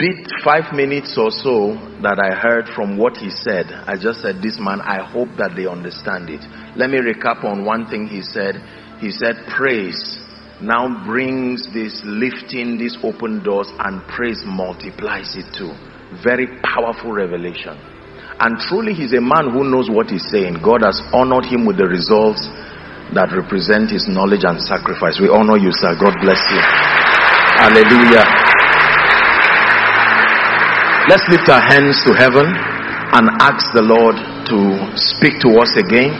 bit five minutes or so that I heard from what he said, I just said, This man, I hope that they understand it. Let me recap on one thing he said. He said, Praise now brings this lifting these open doors and praise multiplies it too. Very powerful revelation. And truly, he's a man who knows what he's saying. God has honored him with the results that represent his knowledge and sacrifice. We honor you, sir. God bless you. Hallelujah. Let's lift our hands to heaven and ask the Lord to speak to us again.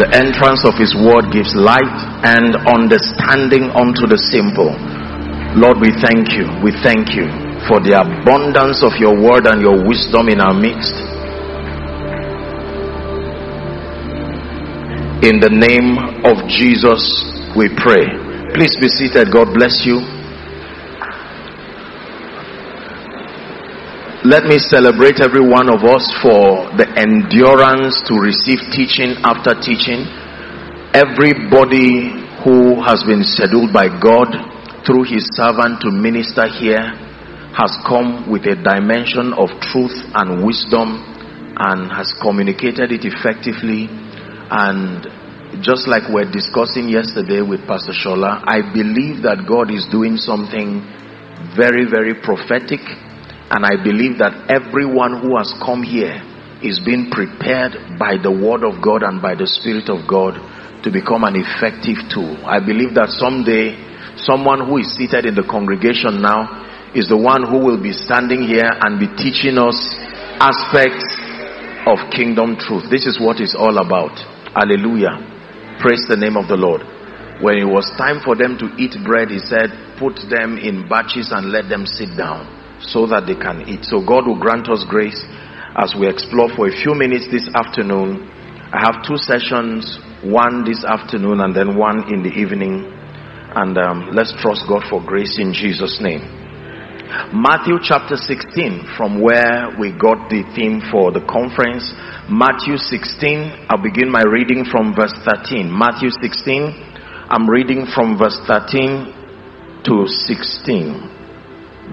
The entrance of his word gives light and understanding unto the simple. Lord, we thank you. We thank you for the abundance of your word and your wisdom in our midst. In the name of Jesus, we pray. Please be seated. God bless you. Let me celebrate every one of us for the endurance to receive teaching after teaching. Everybody who has been scheduled by God through his servant to minister here has come with a dimension of truth and wisdom and has communicated it effectively. And just like we're discussing yesterday with Pastor Shola, I believe that God is doing something very, very prophetic. And I believe that everyone who has come here is being prepared by the word of God and by the Spirit of God to become an effective tool. I believe that someday someone who is seated in the congregation now is the one who will be standing here and be teaching us aspects of kingdom truth. This is what it's all about. Hallelujah. Praise the name of the Lord. When it was time for them to eat bread, he said, put them in batches and let them sit down so that they can eat. So God will grant us grace as we explore for a few minutes this afternoon. I have two sessions, one this afternoon and then one in the evening. And um, let's trust God for grace in Jesus' name. Matthew chapter 16, from where we got the theme for the conference. Matthew 16, I'll begin my reading from verse 13. Matthew 16, I'm reading from verse 13 to 16.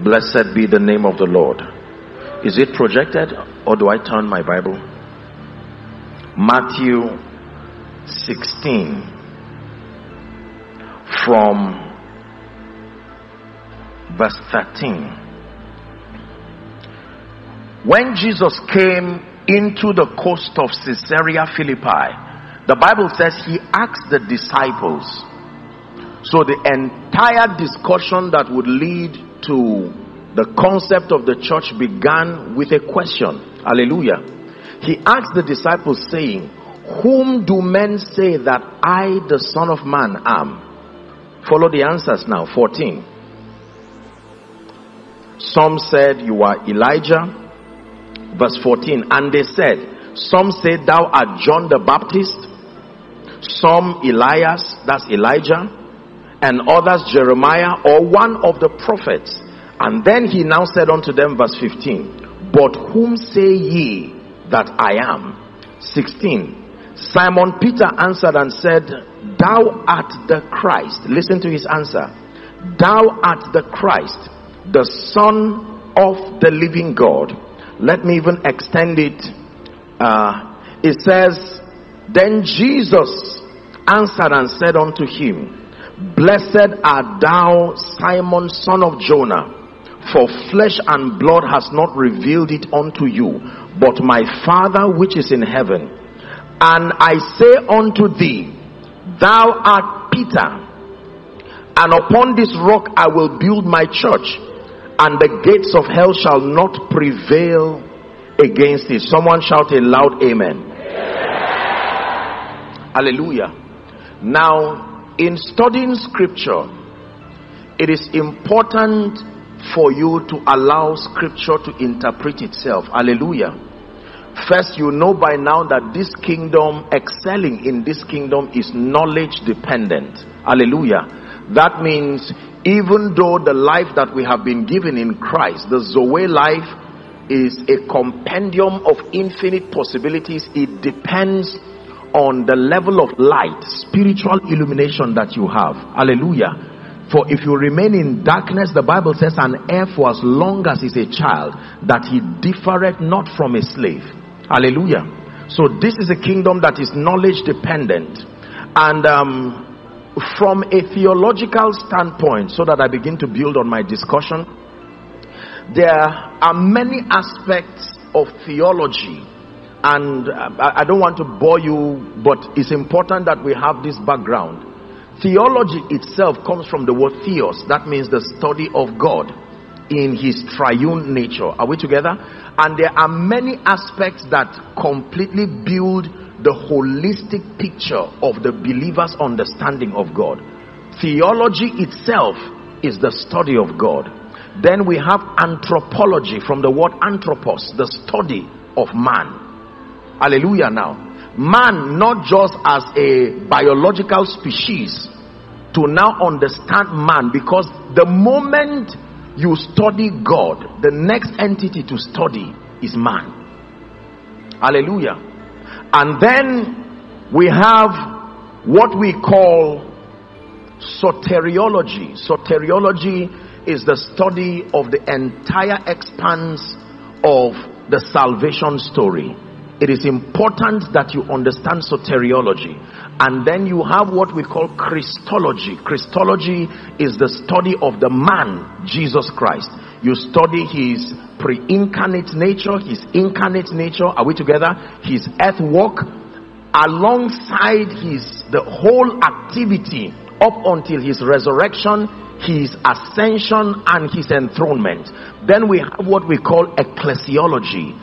Blessed be the name of the Lord. Is it projected or do I turn my Bible? Matthew 16 from verse 13. When Jesus came into the coast of Caesarea Philippi, the Bible says he asked the disciples. So the entire discussion that would lead to the concept of the church began with a question. Hallelujah. He asked the disciples saying, whom do men say that I, the son of man, am? Follow the answers now. 14. Some said you are Elijah. Verse 14. And they said, Some say thou art John the Baptist. Some Elias, that's Elijah. And others Jeremiah or one of the prophets. And then he now said unto them, verse 15, But whom say ye that I am? 16. Simon Peter answered and said, Thou art the Christ. Listen to his answer. Thou art the Christ the Son of the living God. Let me even extend it. Uh, it says, Then Jesus answered and said unto him, Blessed art thou, Simon, son of Jonah, for flesh and blood has not revealed it unto you, but my Father which is in heaven. And I say unto thee, Thou art Peter, and upon this rock I will build my church and the gates of hell shall not prevail against it. Someone shout a loud amen. Hallelujah. Now, in studying scripture, it is important for you to allow scripture to interpret itself. Hallelujah. First, you know by now that this kingdom, excelling in this kingdom, is knowledge dependent. Hallelujah. That means even though the life that we have been given in Christ, the Zoe life, is a compendium of infinite possibilities, it depends on the level of light, spiritual illumination that you have. Hallelujah. For if you remain in darkness, the Bible says, an heir for as long as he's a child, that he differeth not from a slave. Hallelujah. So this is a kingdom that is knowledge dependent. And um, from a theological standpoint, so that I begin to build on my discussion, there are many aspects of theology and uh, I don't want to bore you, but it's important that we have this background. Theology itself comes from the word theos, that means the study of God in his triune nature. Are we together? And there are many aspects that completely build the holistic picture of the believer's understanding of God. Theology itself is the study of God. Then we have anthropology from the word anthropos, the study of man. Hallelujah now man not just as a biological species to now understand man because the moment you study God, the next entity to study is man. Hallelujah. And then we have what we call soteriology. Soteriology is the study of the entire expanse of the salvation story it is important that you understand soteriology. And then you have what we call christology. Christology is the study of the man jesus christ. You study his pre-incarnate nature his incarnate nature. Are we together? His earth walk alongside his the whole activity up until his resurrection his ascension and his enthronement. Then we have what we call ecclesiology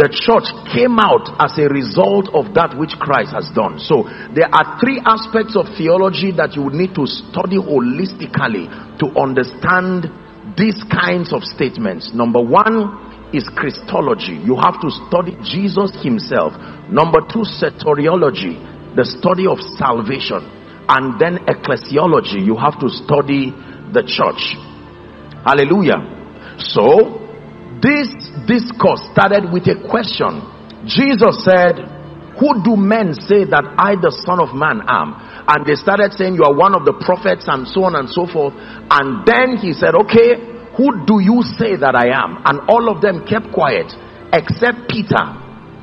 the church came out as a result of that which Christ has done. So there are three aspects of theology that you would need to study holistically to understand these kinds of statements. Number one is Christology. You have to study Jesus himself. Number two, soteriology, the study of salvation. And then ecclesiology, you have to study the church. Hallelujah. So this discourse started with a question. Jesus said, Who do men say that I, the Son of Man, am? And they started saying, You are one of the prophets, and so on and so forth. And then he said, Okay, who do you say that I am? And all of them kept quiet, except Peter.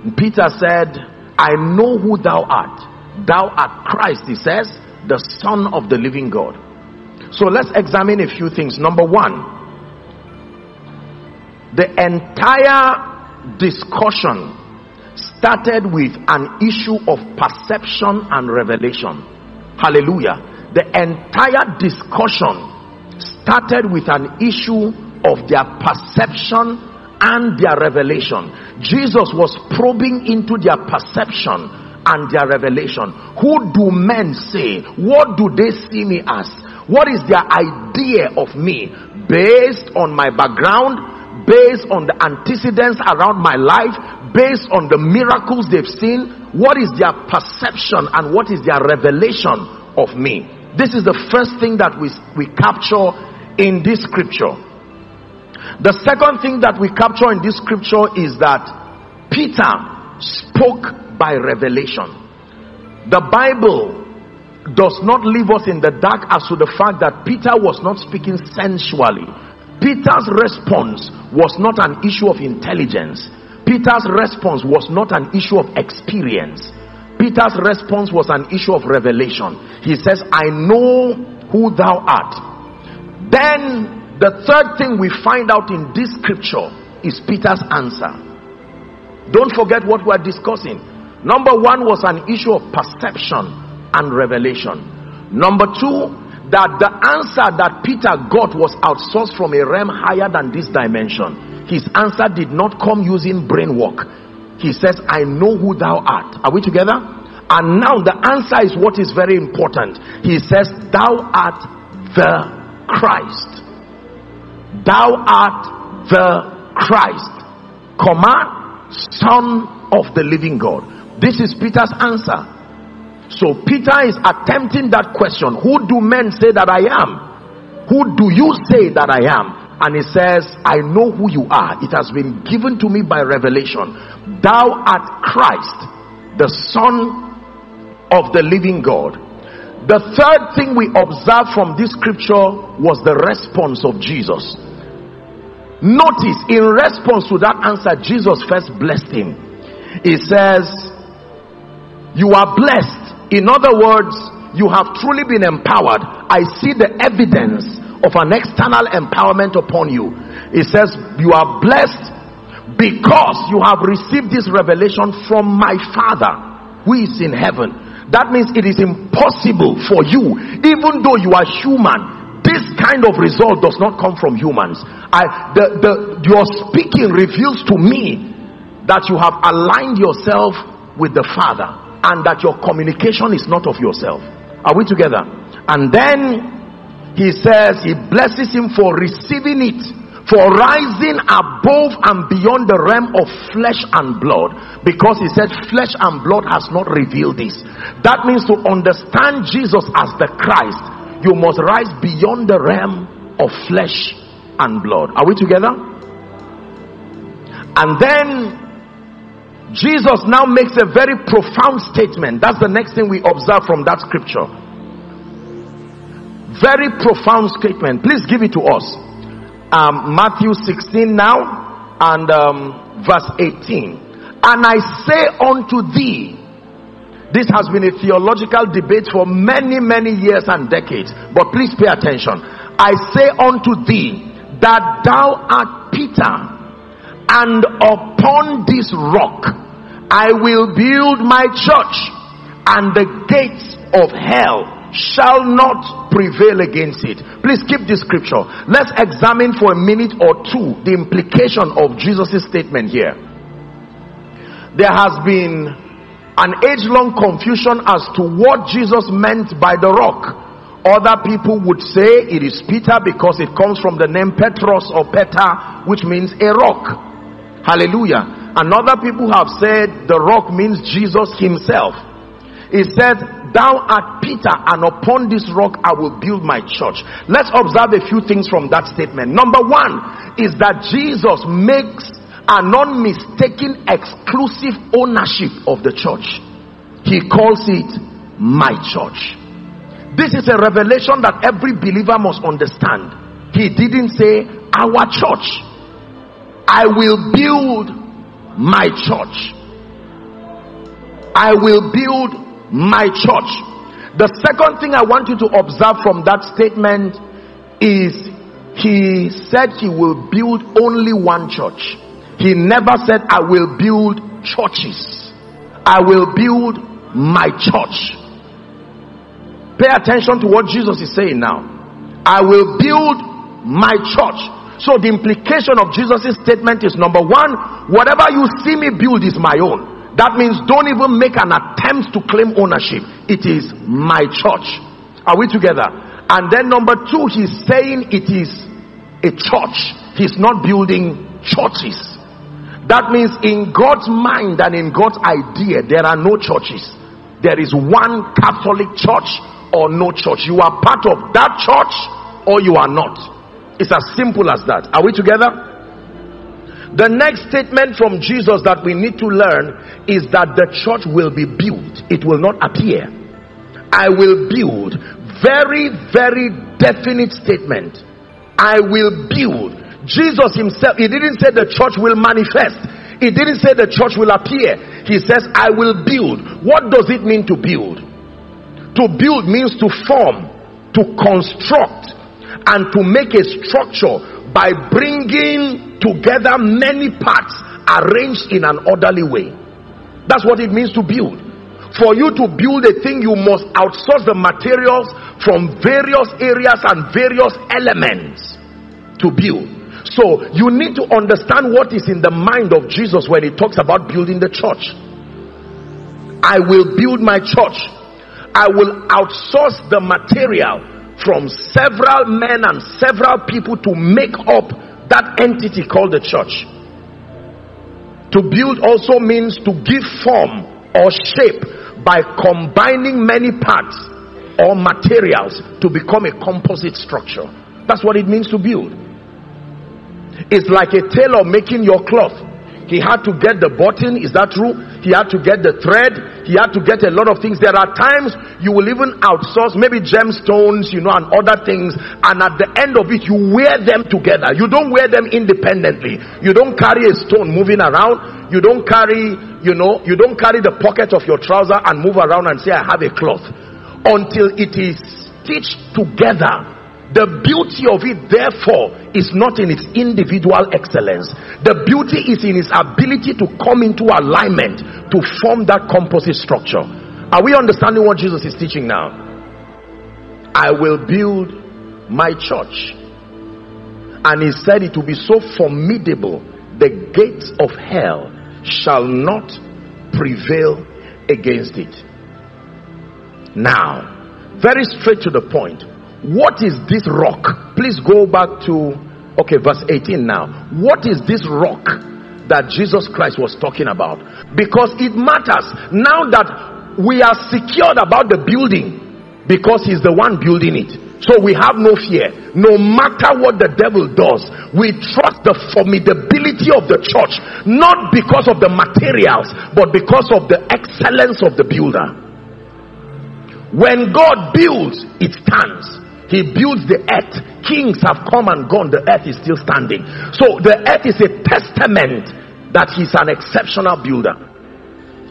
And Peter said, I know who thou art. Thou art Christ, he says, the Son of the living God. So let's examine a few things. Number one, the entire discussion started with an issue of perception and revelation. Hallelujah. The entire discussion started with an issue of their perception and their revelation. Jesus was probing into their perception and their revelation. Who do men say? What do they see me as? What is their idea of me based on my background, based on the antecedents around my life, based on the miracles they've seen, what is their perception and what is their revelation of me? This is the first thing that we, we capture in this scripture. The second thing that we capture in this scripture is that Peter spoke by revelation. The Bible does not leave us in the dark as to the fact that Peter was not speaking sensually Peter's response was not an issue of intelligence. Peter's response was not an issue of experience. Peter's response was an issue of revelation. He says, I know who thou art. Then the third thing we find out in this scripture is Peter's answer. Don't forget what we're discussing. Number one was an issue of perception and revelation. Number two, that the answer that Peter got was outsourced from a realm higher than this dimension. His answer did not come using brain work. He says, I know who thou art. Are we together? And now the answer is what is very important. He says, Thou art the Christ. Thou art the Christ, comma, Son of the living God. This is Peter's answer. So Peter is attempting that question Who do men say that I am? Who do you say that I am? And he says, I know who you are. It has been given to me by revelation. Thou art Christ, the Son of the living God. The third thing we observe from this scripture was the response of Jesus. Notice in response to that answer, Jesus first blessed him. He says, You are blessed. In other words, you have truly been empowered. I see the evidence of an external empowerment upon you. It says, You are blessed because you have received this revelation from my Father who is in heaven. That means it is impossible for you, even though you are human, this kind of result does not come from humans. I, the, the, your speaking reveals to me that you have aligned yourself with the Father and that your communication is not of yourself. Are we together? And then he says he blesses him for receiving it for rising above and beyond the realm of flesh and blood because he said flesh and blood has not revealed this that means to understand jesus as the christ you must rise beyond the realm of flesh and blood are we together and then jesus now makes a very profound statement that's the next thing we observe from that scripture very profound statement please give it to us um, Matthew 16 now and um, verse 18. And I say unto thee, this has been a theological debate for many, many years and decades, but please pay attention. I say unto thee that thou art Peter, and upon this rock I will build my church, and the gates of hell shall not prevail against it. Please keep this scripture. Let's examine for a minute or two the implication of Jesus' statement here. There has been an age long confusion as to what Jesus meant by the rock. Other people would say it is Peter because it comes from the name Petros or Peter, which means a rock. Hallelujah. And other people have said the rock means Jesus himself. He said, Thou art Peter, and upon this rock I will build my church. Let's observe a few things from that statement. Number one is that Jesus makes a non mistaken exclusive ownership of the church. He calls it my church. This is a revelation that every believer must understand. He didn't say our church. I will build my church. I will build my church. The second thing I want you to observe from that statement is he said he will build only one church. He never said, I will build churches. I will build my church. Pay attention to what Jesus is saying now. I will build my church. So the implication of Jesus' statement is number one, whatever you see me build is my own. That means don't even make an attempt to claim ownership. It is my church. Are we together? And then number two, he's saying it is a church. He's not building churches. That means in God's mind and in God's idea, there are no churches. There is one Catholic church or no church. You are part of that church or you are not. It's as simple as that. Are we together? The next statement from Jesus that we need to learn is that the church will be built, it will not appear. I will build. Very, very definite statement. I will build. Jesus himself, he didn't say the church will manifest. He didn't say the church will appear. He says, I will build. What does it mean to build? To build means to form, to construct, and to make a structure by bringing together many parts arranged in an orderly way. That's what it means to build. For you to build a thing, you must outsource the materials from various areas and various elements to build. So you need to understand what is in the mind of Jesus when he talks about building the church. I will build my church. I will outsource the material from several men and several people to make up that entity called the church. To build also means to give form or shape by combining many parts or materials to become a composite structure. That's what it means to build. It's like a tailor making your cloth. He had to get the button, is that true? He had to get the thread. He had to get a lot of things. There are times you will even outsource maybe gemstones, you know, and other things. And at the end of it, you wear them together. You don't wear them independently. You don't carry a stone moving around. You don't carry, you know, you don't carry the pocket of your trouser and move around and say, I have a cloth. Until it is stitched together the beauty of it, therefore, is not in its individual excellence. The beauty is in its ability to come into alignment to form that composite structure. Are we understanding what Jesus is teaching now? I will build my church. And he said it will be so formidable, the gates of hell shall not prevail against it. Now, very straight to the point what is this rock? Please go back to, okay, verse 18 now. What is this rock that Jesus Christ was talking about? Because it matters now that we are secured about the building because he's the one building it. So we have no fear. No matter what the devil does, we trust the formidability of the church, not because of the materials, but because of the excellence of the builder. When God builds, it stands. He builds the earth. Kings have come and gone. The earth is still standing. So the earth is a testament that he's an exceptional builder.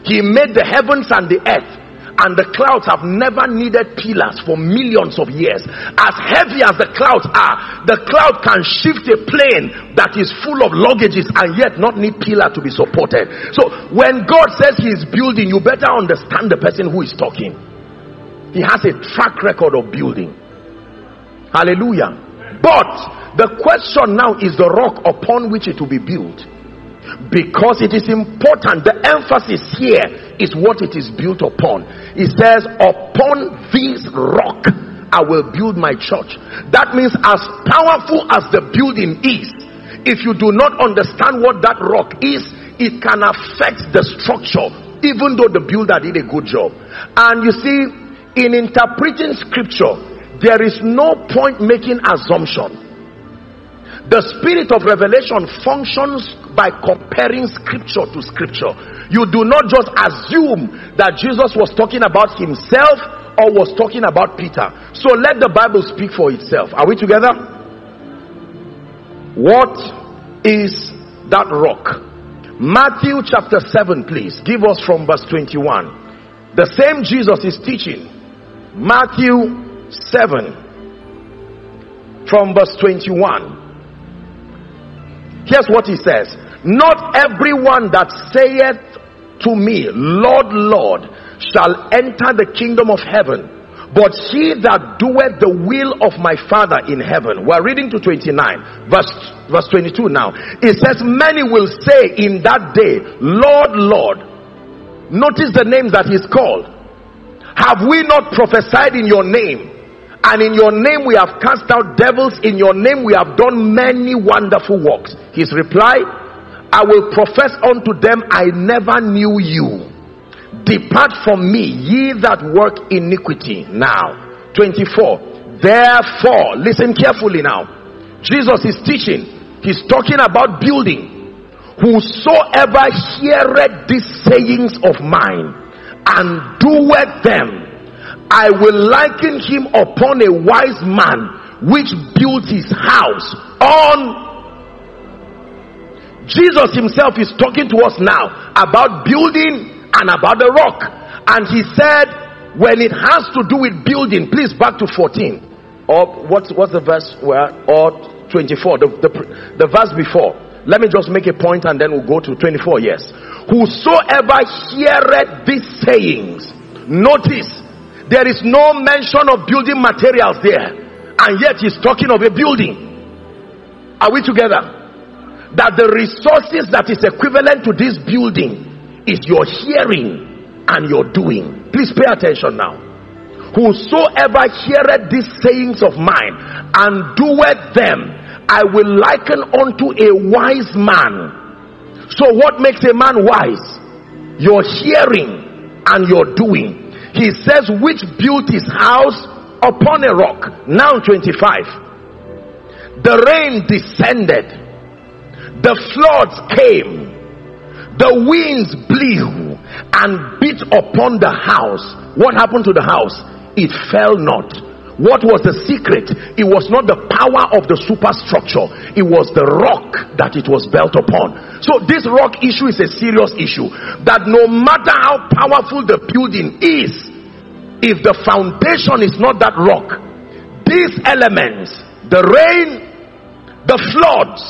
He made the heavens and the earth and the clouds have never needed pillars for millions of years. As heavy as the clouds are, the cloud can shift a plane that is full of luggages and yet not need pillar to be supported. So when God says he is building, you better understand the person who is talking. He has a track record of building. Hallelujah. But the question now is the rock upon which it will be built. Because it is important, the emphasis here is what it is built upon. It says, Upon this rock I will build my church. That means, as powerful as the building is, if you do not understand what that rock is, it can affect the structure, even though the builder did a good job. And you see, in interpreting scripture, there is no point making assumption. The spirit of revelation functions by comparing scripture to scripture. You do not just assume that jesus was talking about himself or was talking about peter. So let the bible speak for itself. Are we together? What is that rock? Matthew chapter 7 please. Give us from verse 21 the same jesus is teaching. Matthew 7 from verse 21. Here's what he says Not everyone that saith to me, Lord, Lord, shall enter the kingdom of heaven, but he that doeth the will of my Father in heaven. We're reading to 29, verse, verse 22 now. It says, Many will say in that day, Lord, Lord. Notice the names that he's called. Have we not prophesied in your name? And in your name we have cast out devils. In your name we have done many wonderful works. His reply i will profess unto them i never knew you. Depart from me ye that work iniquity. Now 24 therefore listen carefully now. Jesus is teaching. He's talking about building. Whosoever heareth these sayings of mine and doeth them I will liken him upon a wise man which built his house on Jesus himself is talking to us now about building and about the rock. And he said, when it has to do with building, please back to 14. Or what's, what's the verse where, or 24, the, the, the verse before. Let me just make a point and then we'll go to 24. Yes. Whosoever heareth these sayings, notice there is no mention of building materials there. And yet he's talking of a building. Are we together? That the resources that is equivalent to this building is your hearing and your doing. Please pay attention now. Whosoever heareth these sayings of mine and doeth them, I will liken unto a wise man. So, what makes a man wise? Your hearing and your doing he says which built his house upon a rock now 25 the rain descended the floods came The winds blew and beat upon the house. What happened to the house? It fell not. What was the secret? It was not the power of the superstructure, it was the rock that it was built upon. So, this rock issue is a serious issue. That no matter how powerful the building is, if the foundation is not that rock, these elements, the rain, the floods,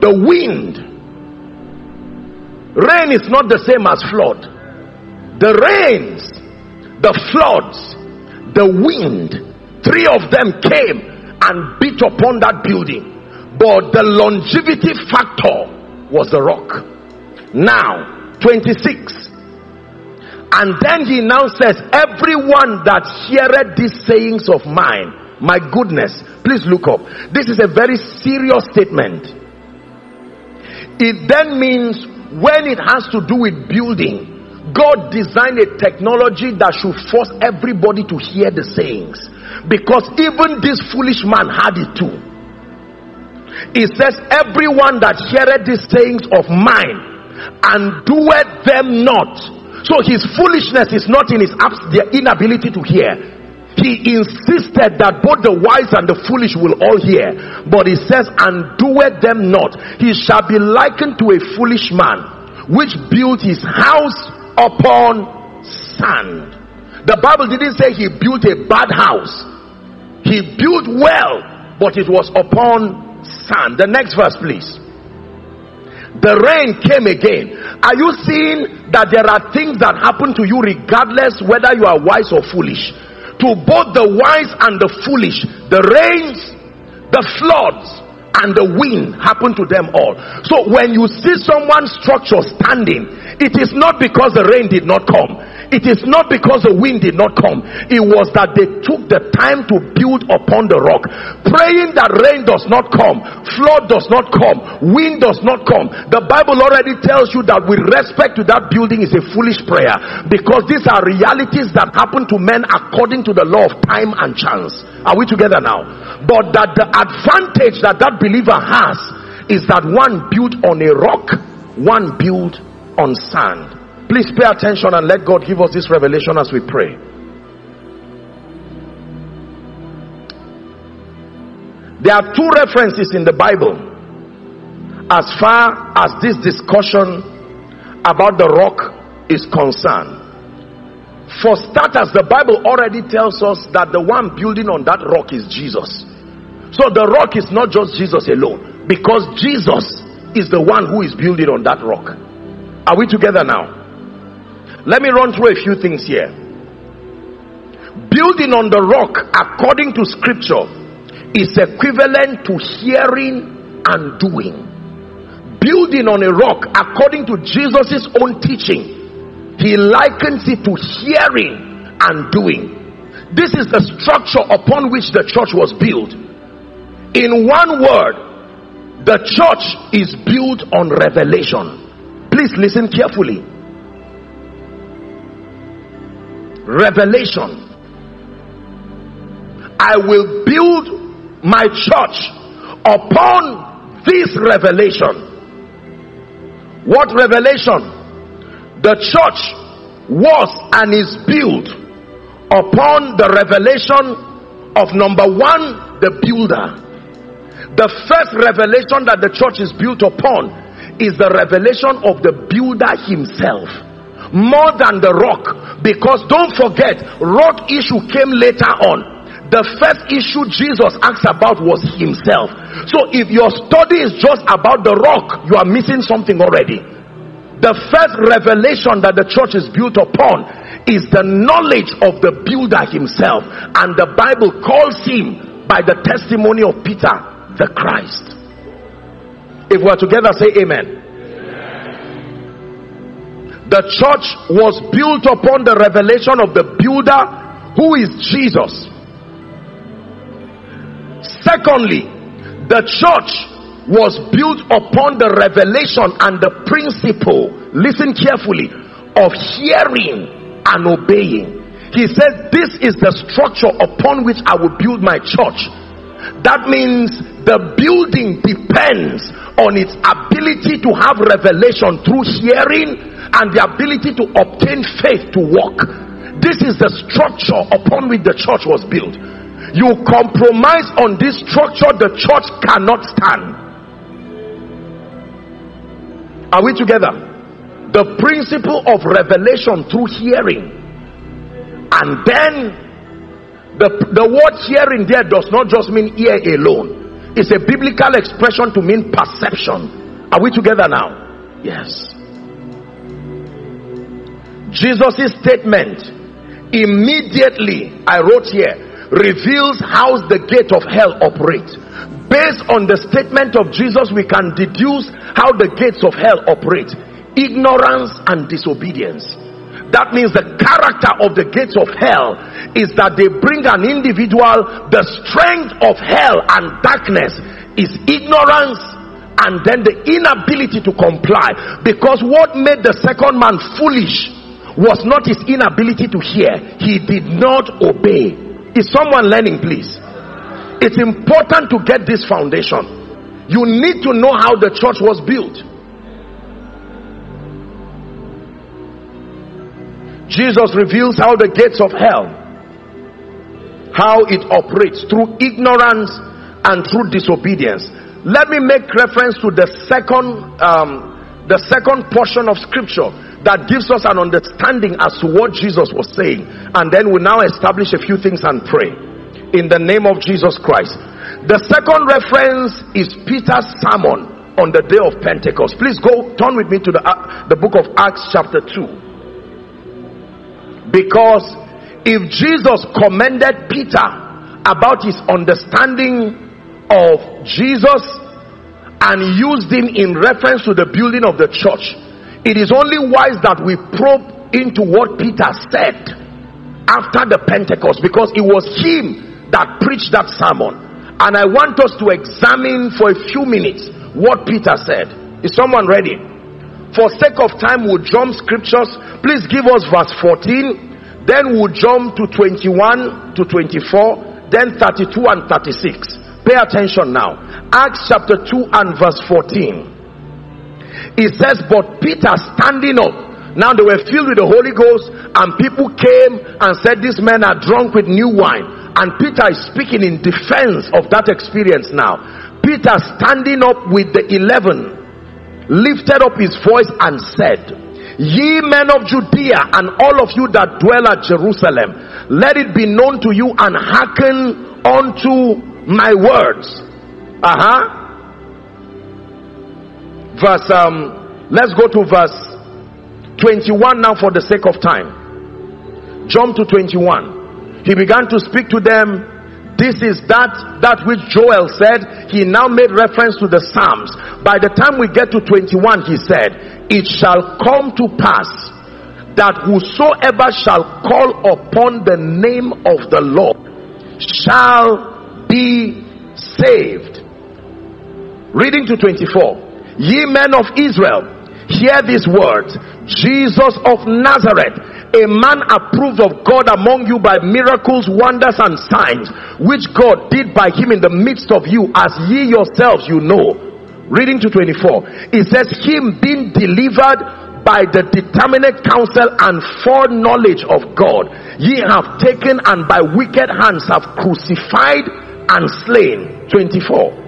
the wind, rain is not the same as flood. The rains, the floods, the wind, three of them came and beat upon that building. But the longevity factor was the rock. Now, 26. And then he now says, Everyone that heareth these sayings of mine, my goodness, please look up. This is a very serious statement. It then means when it has to do with building, God designed a technology that should force everybody to hear the sayings. Because even this foolish man had it too. It says, Everyone that heareth these sayings of mine and doeth them not so his foolishness is not in his abs- their inability to hear. He insisted that both the wise and the foolish will all hear. But he says, and doeth them not. He shall be likened to a foolish man which built his house upon sand. The Bible didn't say he built a bad house. He built well, but it was upon sand. The next verse, please the rain came again. Are you seeing that there are things that happen to you regardless whether you are wise or foolish? To both the wise and the foolish, the rains, the floods, and the wind happen to them all. So when you see someone's structure standing, it is not because the rain did not come it is not because the wind did not come, it was that they took the time to build upon the rock, praying that rain does not come, flood does not come, wind does not come. The Bible already tells you that with respect to that building is a foolish prayer because these are realities that happen to men according to the law of time and chance. Are we together now? But that the advantage that that believer has is that one built on a rock, one built on sand. Please pay attention and let God give us this revelation as we pray. There are two references in the Bible as far as this discussion about the rock is concerned. For starters, the Bible already tells us that the one building on that rock is Jesus. So the rock is not just Jesus alone, because Jesus is the one who is building on that rock. Are we together now? Let me run through a few things here. Building on the rock according to scripture is equivalent to hearing and doing. Building on a rock according to Jesus' own teaching, he likens it to hearing and doing. This is the structure upon which the church was built. In one word, the church is built on revelation. Please listen carefully revelation. I will build my church upon this revelation. What revelation? The church was and is built upon the revelation of number one, the builder. The first revelation that the church is built upon is the revelation of the builder himself more than the rock because don't forget rock issue came later on the first issue Jesus asked about was himself. So if your study is just about the rock, you are missing something already. The first revelation that the church is built upon is the knowledge of the builder himself, and the Bible calls him by the testimony of Peter, the Christ. If we're together, say amen the church was built upon the revelation of the builder who is Jesus. Secondly, the church was built upon the revelation and the principle, listen carefully, of hearing and obeying. He said, This is the structure upon which I will build my church. That means the building depends on its ability to have revelation through hearing and the ability to obtain faith to walk. This is the structure upon which the church was built. You compromise on this structure, the church cannot stand. Are we together? The principle of revelation through hearing. And then the, the word hearing there does not just mean ear alone, it's a biblical expression to mean perception. Are we together now? Yes. Jesus' statement immediately, I wrote here, reveals how the gate of hell operates. Based on the statement of Jesus, we can deduce how the gates of hell operate ignorance and disobedience. That means the character of the gates of hell is that they bring an individual, the strength of hell and darkness is ignorance and then the inability to comply. Because what made the second man foolish was not his inability to hear, he did not obey. Is someone learning, please? It's important to get this foundation. You need to know how the church was built. Jesus reveals how the gates of hell how it operates through ignorance and through disobedience. Let me make reference to the second um, the second portion of scripture that gives us an understanding as to what Jesus was saying. And then we now establish a few things and pray in the name of Jesus Christ. The second reference is Peter's sermon on the day of Pentecost. Please go turn with me to the, uh, the book of Acts, chapter 2. Because if Jesus commended Peter about his understanding of Jesus and used him in reference to the building of the church, it is only wise that we probe into what Peter said after the Pentecost because it was him that preached that sermon. And I want us to examine for a few minutes what Peter said. Is someone ready? For sake of time, we'll jump scriptures. Please give us verse 14. Then we'll jump to 21 to 24. Then 32 and 36. Pay attention now. Acts chapter 2 and verse 14. It says, But Peter standing up, now they were filled with the Holy Ghost, and people came and said, These men are drunk with new wine. And Peter is speaking in defense of that experience now. Peter standing up with the eleven lifted up his voice and said, Ye men of Judea and all of you that dwell at Jerusalem, let it be known to you and hearken unto my words. Uh-huh. Verse um let's go to verse 21 now for the sake of time. Jump to 21. He began to speak to them this is that that which Joel said he now made reference to the Psalms by the time we get to 21 he said it shall come to pass that whosoever shall call upon the name of the Lord shall be saved. Reading to 24. Ye men of Israel, hear these words. Jesus of Nazareth, a man approved of God among you by miracles, wonders, and signs, which God did by him in the midst of you, as ye yourselves you know. Reading to 24. It says, Him being delivered by the determinate counsel and foreknowledge of God, ye have taken and by wicked hands have crucified and slain. 24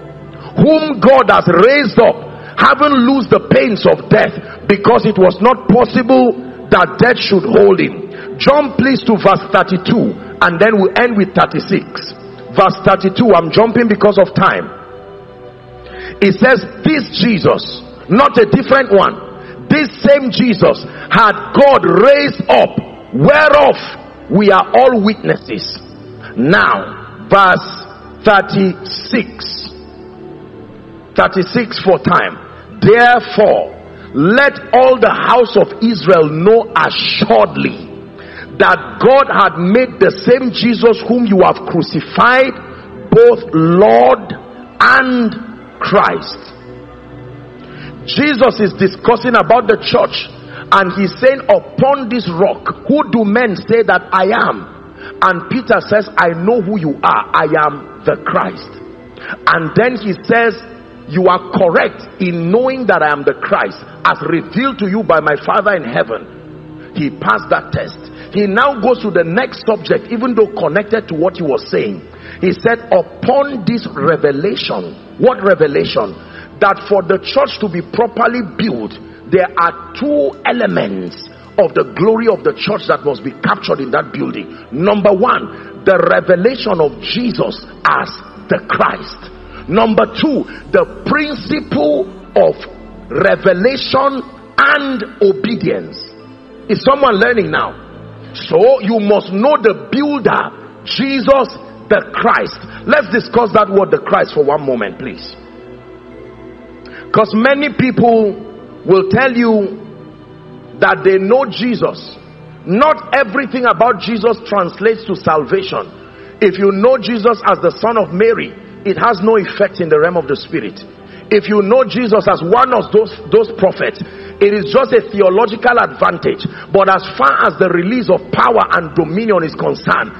whom God has raised up having loosed the pains of death because it was not possible that death should hold him. Jump please to verse 32 and then we end with 36 verse 32 I'm jumping because of time. It says this Jesus not a different one. This same Jesus had God raised up whereof we are all witnesses. Now verse 36 36 for time. Therefore let all the house of Israel know assuredly that God had made the same Jesus whom you have crucified both Lord and Christ. Jesus is discussing about the church and he's saying upon this rock who do men say that I am and Peter says, I know who you are. I am the Christ. And then he says, you are correct in knowing that I am the Christ as revealed to you by my Father in heaven. He passed that test. He now goes to the next subject, even though connected to what he was saying. He said, Upon this revelation, what revelation? That for the church to be properly built, there are two elements of the glory of the church that must be captured in that building. Number one, the revelation of Jesus as the Christ. Number two, the principle of revelation and obedience. Is someone learning now? So you must know the builder, Jesus the Christ. Let's discuss that word, the Christ, for one moment, please. Because many people will tell you that they know Jesus. Not everything about Jesus translates to salvation. If you know Jesus as the son of Mary, it has no effect in the realm of the spirit. If you know Jesus as one of those, those prophets, it is just a theological advantage. But as far as the release of power and dominion is concerned,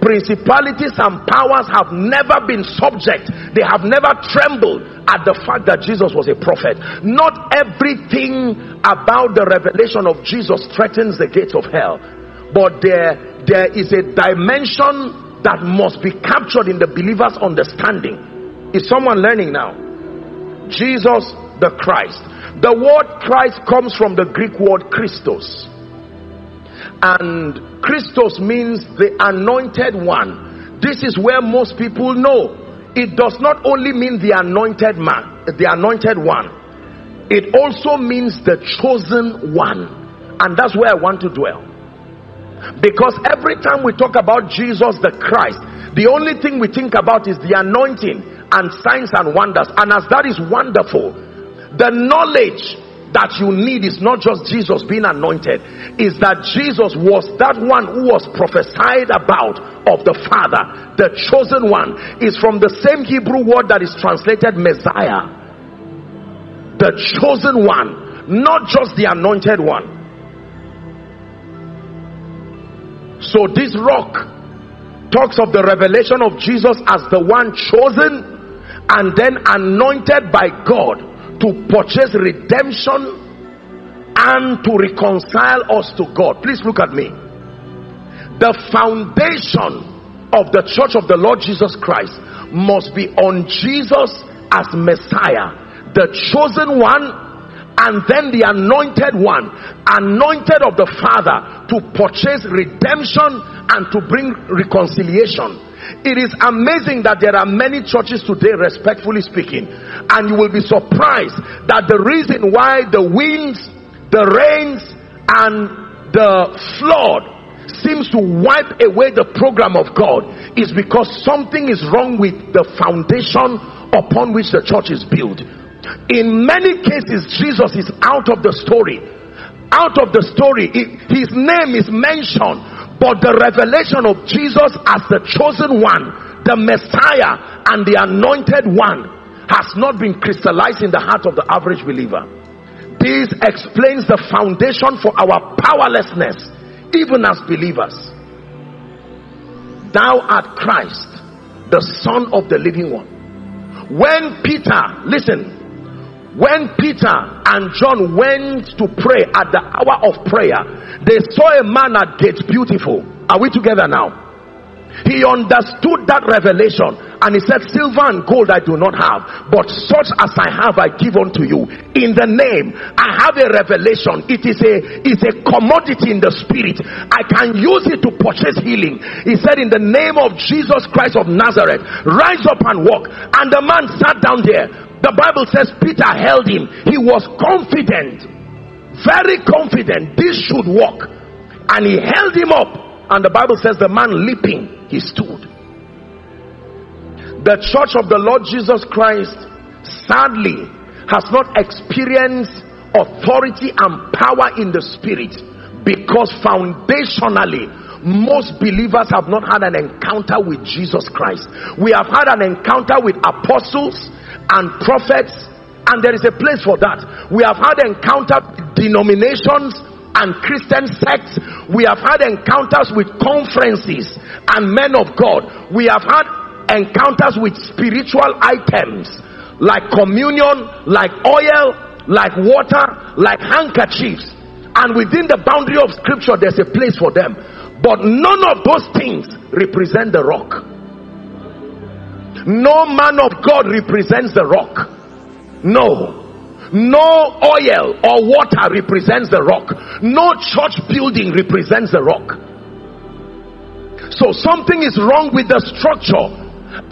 principalities and powers have never been subject. They have never trembled at the fact that jesus was a prophet. Not everything about the revelation of jesus threatens the gates of hell. But there there is a dimension that must be captured in the believer's understanding. Is someone learning now? Jesus the christ. The word christ comes from the greek word christos and Christos means the anointed one. This is where most people know. It does not only mean the anointed man, the anointed one. It also means the chosen one. And that's where I want to dwell. Because every time we talk about Jesus the Christ, the only thing we think about is the anointing and signs and wonders. And as that is wonderful, the knowledge that you need is not just Jesus being anointed, is that Jesus was that one who was prophesied about of the Father. The chosen one is from the same Hebrew word that is translated Messiah. The chosen one, not just the anointed one. So this rock talks of the revelation of Jesus as the one chosen and then anointed by God to purchase redemption and to reconcile us to God. Please look at me. The foundation of the church of the Lord Jesus Christ must be on Jesus as Messiah, the chosen one, and then the anointed one, anointed of the Father to purchase redemption and to bring reconciliation it is amazing that there are many churches today, respectfully speaking, and you will be surprised that the reason why the winds, the rains, and the flood seems to wipe away the program of God is because something is wrong with the foundation upon which the church is built. In many cases, Jesus is out of the story. Out of the story, his name is mentioned, but the revelation of Jesus as the chosen one, the Messiah, and the anointed one has not been crystallized in the heart of the average believer. This explains the foundation for our powerlessness, even as believers. Thou art Christ, the Son of the living one. When Peter, listen, when Peter and John went to pray at the hour of prayer, they saw a man at gate beautiful. Are we together now? He understood that revelation and he said, Silver and gold I do not have, but such as I have I give unto you. In the name, I have a revelation. It is a it's a commodity in the spirit. I can use it to purchase healing. He said, In the name of Jesus Christ of Nazareth, rise up and walk. And the man sat down there. The Bible says Peter held him. He was confident, very confident, this should work. And he held him up. And the Bible says the man leaping, he stood. The church of the Lord Jesus Christ, sadly, has not experienced authority and power in the spirit because foundationally most believers have not had an encounter with Jesus Christ. We have had an encounter with apostles, and prophets and there is a place for that we have had encounter denominations and christian sects we have had encounters with conferences and men of god we have had encounters with spiritual items like communion, like oil, like water, like handkerchiefs. And within the boundary of scripture, there's a place for them. But none of those things represent the rock. No man of God represents the rock. No. No oil or water represents the rock. No church building represents the rock. So something is wrong with the structure.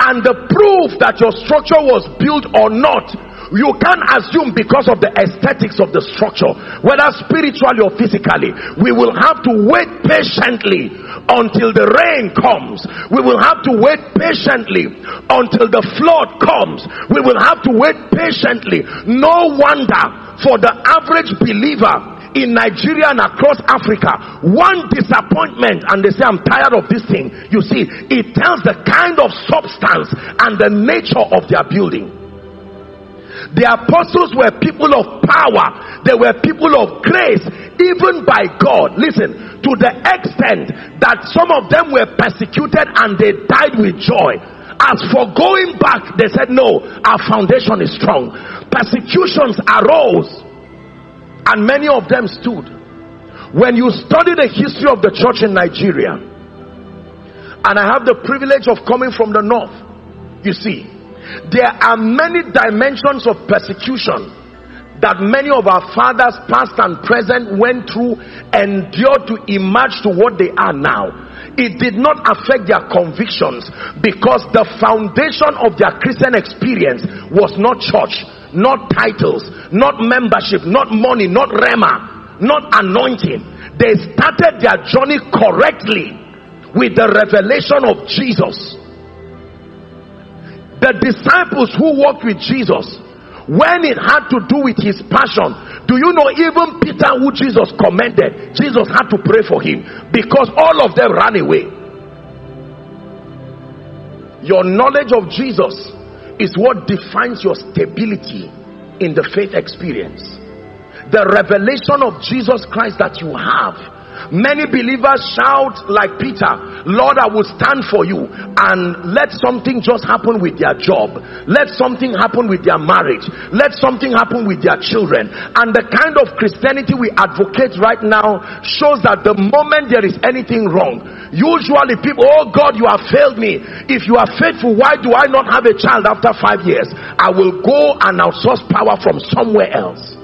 And the proof that your structure was built or not you can't assume because of the aesthetics of the structure, whether spiritually or physically. We will have to wait patiently until the rain comes. We will have to wait patiently until the flood comes. We will have to wait patiently. No wonder for the average believer in Nigeria and across Africa, one disappointment and they say, I'm tired of this thing. You see, it tells the kind of substance and the nature of their building. The apostles were people of power, they were people of grace, even by God. Listen, to the extent that some of them were persecuted and they died with joy. As for going back, they said, No, our foundation is strong. Persecutions arose, and many of them stood. When you study the history of the church in Nigeria, and I have the privilege of coming from the north, you see, there are many dimensions of persecution that many of our fathers, past and present, went through, endured to emerge to what they are now. It did not affect their convictions because the foundation of their Christian experience was not church, not titles, not membership, not money, not rhema, not anointing. They started their journey correctly with the revelation of Jesus the disciples who walked with Jesus, when it had to do with his passion, do you know even Peter, who Jesus commended, Jesus had to pray for him because all of them ran away. Your knowledge of Jesus is what defines your stability in the faith experience. The revelation of Jesus Christ that you have Many believers shout like Peter, Lord, I will stand for you. And let something just happen with their job. Let something happen with their marriage. Let something happen with their children. And the kind of Christianity we advocate right now shows that the moment there is anything wrong, usually people, oh God, you have failed me. If you are faithful, why do I not have a child after five years? I will go and outsource power from somewhere else.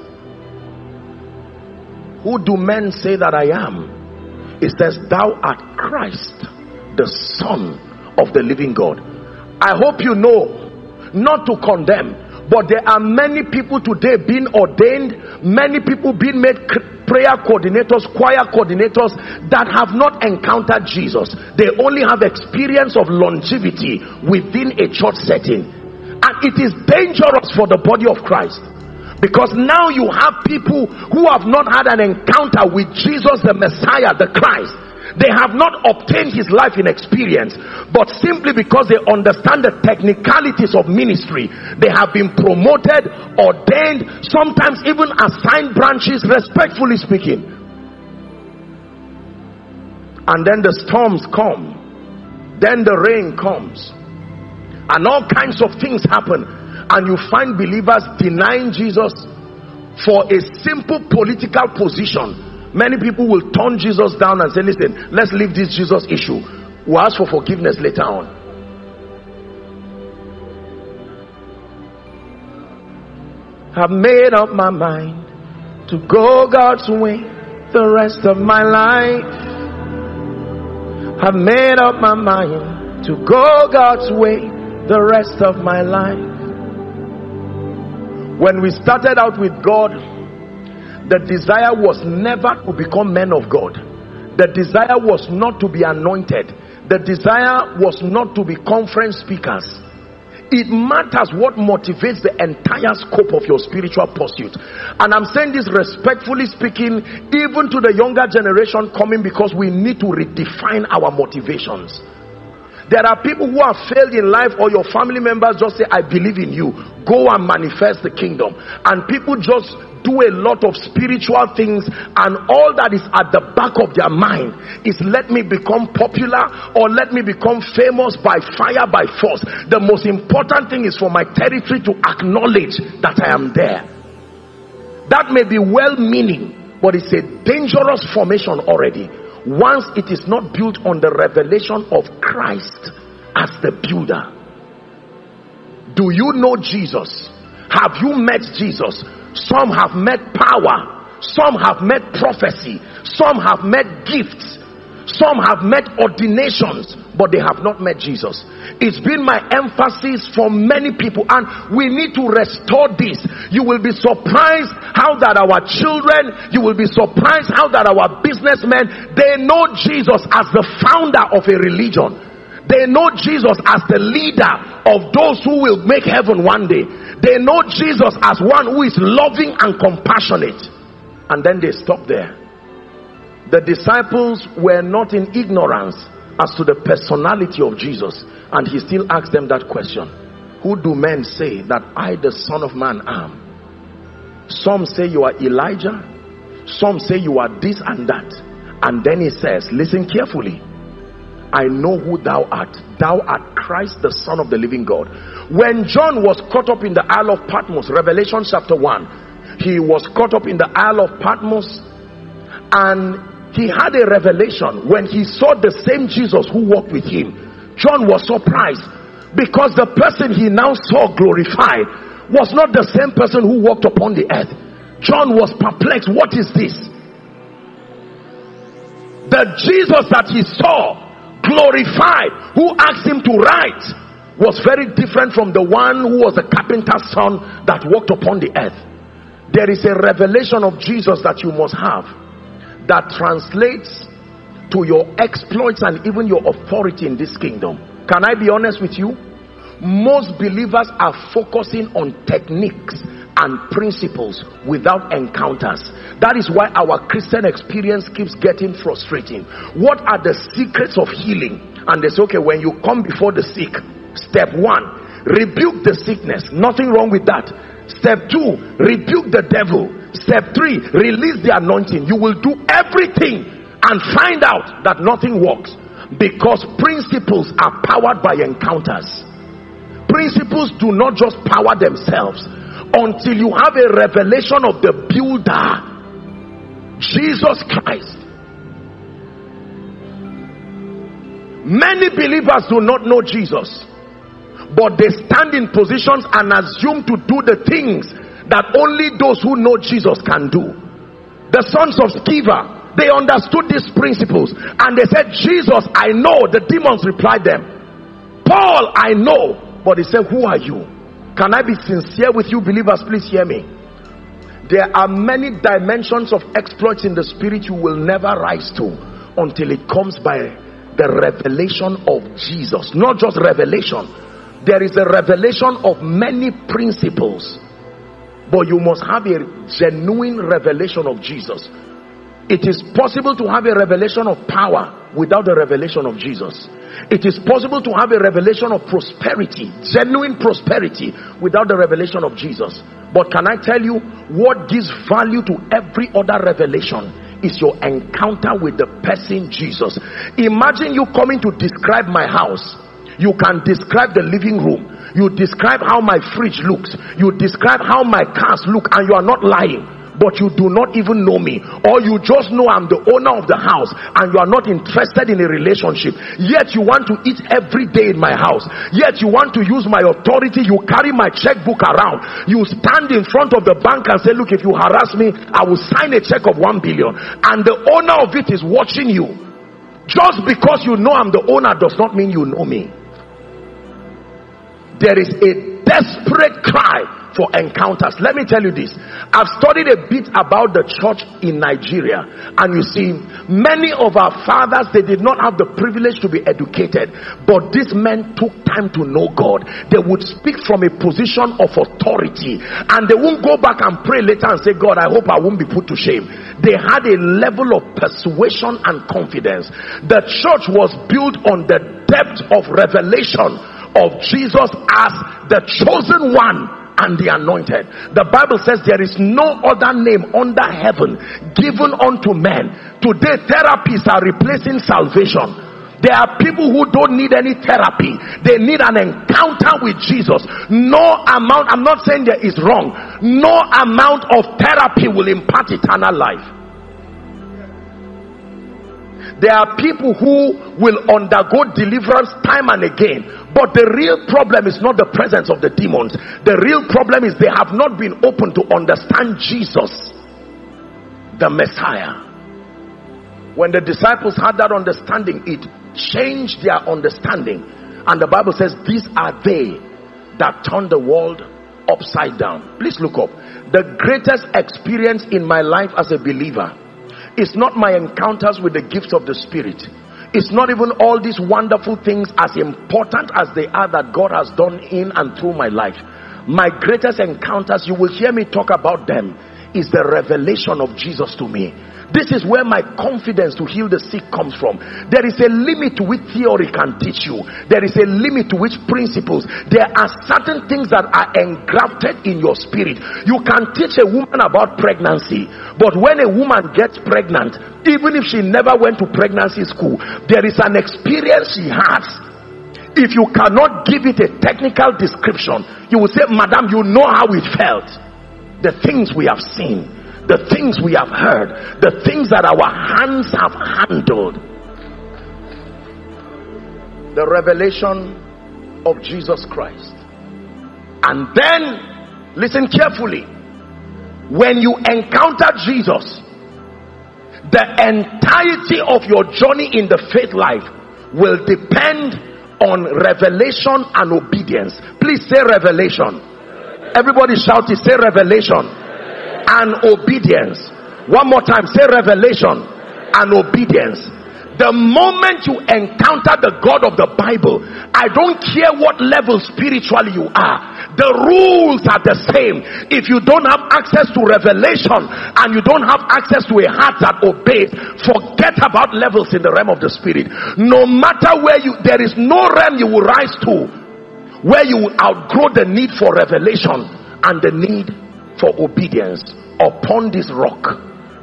Who do men say that I am? It says, Thou art Christ, the Son of the living God. I hope you know not to condemn, but there are many people today being ordained, many people being made prayer coordinators, choir coordinators that have not encountered Jesus. They only have experience of longevity within a church setting. And it is dangerous for the body of Christ because now you have people who have not had an encounter with Jesus, the Messiah, the Christ. They have not obtained his life in experience, but simply because they understand the technicalities of ministry, they have been promoted, ordained, sometimes even assigned branches, respectfully speaking. And then the storms come, then the rain comes, and all kinds of things happen and you find believers denying Jesus for a simple political position many people will turn Jesus down and say listen let's leave this Jesus issue. We'll ask for forgiveness later on. I've made up my mind to go God's way the rest of my life. I've made up my mind to go God's way the rest of my life when we started out with God, the desire was never to become men of God. The desire was not to be anointed. The desire was not to be conference speakers. It matters what motivates the entire scope of your spiritual pursuit. And I'm saying this respectfully speaking, even to the younger generation coming, because we need to redefine our motivations. There are people who have failed in life or your family members just say, I believe in you. Go and manifest the kingdom. And people just do a lot of spiritual things and all that is at the back of their mind is let me become popular or let me become famous by fire by force. The most important thing is for my territory to acknowledge that I am there. That may be well meaning, but it's a dangerous formation already once it is not built on the revelation of Christ as the builder. Do you know Jesus? Have you met Jesus? Some have met power, some have met prophecy, some have met gifts, some have met ordinations, but they have not met Jesus. It's been my emphasis for many people, and we need to restore this. You will be surprised how that our children, you will be surprised how that our businessmen, they know Jesus as the founder of a religion. They know Jesus as the leader of those who will make heaven one day. They know Jesus as one who is loving and compassionate. And then they stop there the disciples were not in ignorance as to the personality of Jesus and he still asked them that question. Who do men say that I the son of man am? Some say you are Elijah. Some say you are this and that. And then he says listen carefully. I know who thou art. Thou art Christ the son of the living God. When John was caught up in the Isle of Patmos Revelation chapter 1 he was caught up in the Isle of Patmos and he had a revelation when he saw the same Jesus who walked with him. John was surprised because the person he now saw glorified was not the same person who walked upon the earth. John was perplexed. What is this? The Jesus that he saw glorified, who asked him to write, was very different from the one who was the carpenter's son that walked upon the earth. There is a revelation of Jesus that you must have that translates to your exploits and even your authority in this kingdom. Can I be honest with you? Most believers are focusing on techniques and principles without encounters. That is why our Christian experience keeps getting frustrating. What are the secrets of healing? And they say, okay, when you come before the sick, step one, rebuke the sickness. Nothing wrong with that. Step two, rebuke the devil. Step three, release the anointing. You will do everything and find out that nothing works because principles are powered by encounters. Principles do not just power themselves until you have a revelation of the builder, Jesus Christ. Many believers do not know Jesus but they stand in positions and assume to do the things that only those who know Jesus can do. The sons of Sceva, they understood these principles and they said, Jesus, I know. The demons replied them, Paul, I know. But they said, Who are you? Can I be sincere with you, believers? Please hear me. There are many dimensions of exploits in the spirit you will never rise to until it comes by the revelation of Jesus. Not just revelation, there is a revelation of many principles but you must have a genuine revelation of Jesus. It is possible to have a revelation of power without the revelation of Jesus. It is possible to have a revelation of prosperity genuine prosperity without the revelation of Jesus. But can I tell you what gives value to every other revelation is your encounter with the person Jesus. Imagine you coming to describe my house you can describe the living room. You describe how my fridge looks. You describe how my cars look and you are not lying. But you do not even know me. Or you just know I'm the owner of the house and you are not interested in a relationship. Yet you want to eat every day in my house. Yet you want to use my authority. You carry my checkbook around. You stand in front of the bank and say, look, if you harass me, I will sign a check of one billion. And the owner of it is watching you. Just because you know I'm the owner does not mean you know me there is a desperate cry for encounters. Let me tell you this. I've studied a bit about the church in Nigeria, and you see, Many of our fathers, they did not have the privilege to be educated, but these men took time to know God. They would speak from a position of authority and they won't go back and pray later and say, God, I hope I won't be put to shame. They had a level of persuasion and confidence. The church was built on the depth of revelation of Jesus as the chosen one and the anointed. The Bible says there is no other name under heaven given unto men. Today, therapies are replacing salvation. There are people who don't need any therapy. They need an encounter with Jesus. No amount, I'm not saying there is wrong. No amount of therapy will impart eternal life. There are people who will undergo deliverance time and again, but the real problem is not the presence of the demons. The real problem is they have not been open to understand Jesus, the Messiah. When the disciples had that understanding, it changed their understanding. And the Bible says, These are they that turn the world upside down. Please look up. The greatest experience in my life as a believer it's not my encounters with the gifts of the Spirit. It's not even all these wonderful things as important as they are that God has done in and through my life. My greatest encounters, you will hear me talk about them, is the revelation of Jesus to me. This is where my confidence to heal the sick comes from. There is a limit to which theory can teach you. There is a limit to which principles. There are certain things that are engrafted in your spirit. You can teach a woman about pregnancy, but when a woman gets pregnant, even if she never went to pregnancy school, there is an experience she has if you cannot give it a technical description, you will say, Madam, you know how it felt. The things we have seen the things we have heard, the things that our hands have handled. The revelation of Jesus Christ. And then, listen carefully. When you encounter Jesus, the entirety of your journey in the faith life will depend on revelation and obedience. Please say revelation. Everybody shout it, say revelation and obedience. One more time, say revelation and obedience. The moment you encounter the God of the Bible, I don't care what level spiritually you are, the rules are the same. If you don't have access to revelation and you don't have access to a heart that obeys, forget about levels in the realm of the spirit. No matter where you, there is no realm you will rise to where you will outgrow the need for revelation and the need for obedience upon this rock,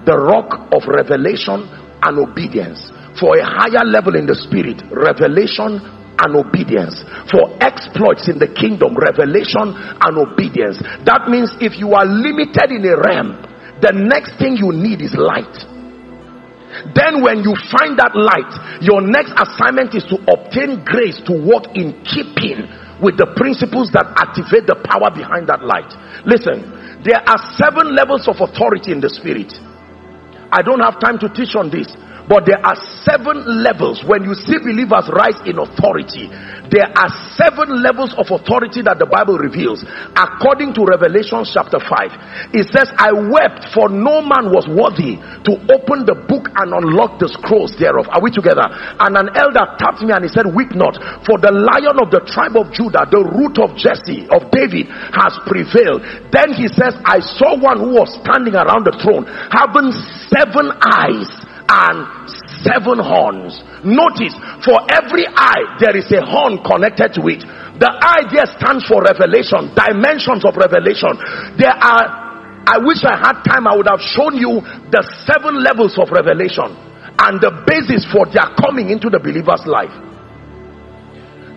the rock of revelation and obedience. For a higher level in the spirit, revelation and obedience. For exploits in the kingdom, revelation and obedience. That means if you are limited in a realm, the next thing you need is light. Then, when you find that light, your next assignment is to obtain grace to walk in keeping with the principles that activate the power behind that light. Listen, there are seven levels of authority in the spirit. I don't have time to teach on this. But there are seven levels. When you see believers rise in authority, there are seven levels of authority that the Bible reveals. According to Revelation chapter 5, it says, I wept for no man was worthy to open the book and unlock the scrolls thereof. Are we together? And an elder tapped me and he said, Weep not, for the lion of the tribe of Judah, the root of Jesse, of David, has prevailed. Then he says, I saw one who was standing around the throne, having seven eyes and seven horns. Notice, for every eye, there is a horn connected to it. The eye there stands for revelation, dimensions of revelation. There are, I wish I had time, I would have shown you the seven levels of revelation and the basis for their coming into the believer's life.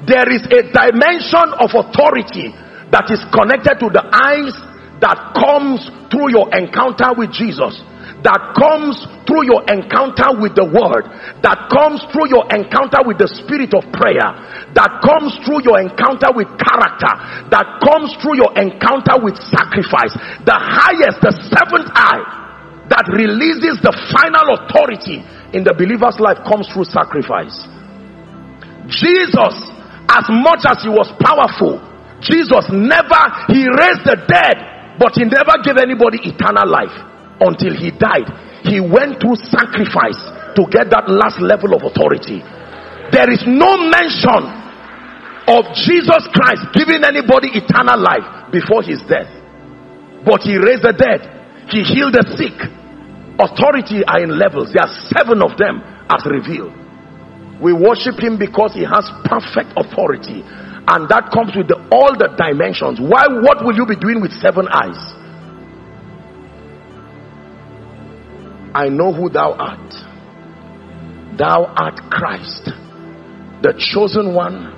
There is a dimension of authority that is connected to the eyes that comes through your encounter with Jesus that comes through your encounter with the word, that comes through your encounter with the spirit of prayer, that comes through your encounter with character, that comes through your encounter with sacrifice. The highest, the seventh eye that releases the final authority in the believer's life comes through sacrifice. Jesus, as much as he was powerful, Jesus never, he raised the dead, but he never gave anybody eternal life until he died. He went through sacrifice to get that last level of authority. There is no mention of Jesus Christ giving anybody eternal life before his death. But he raised the dead. He healed the sick. Authority are in levels. There are seven of them as revealed. We worship him because he has perfect authority. And that comes with the, all the dimensions. Why? What will you be doing with seven eyes? I know who thou art. Thou art Christ, the chosen one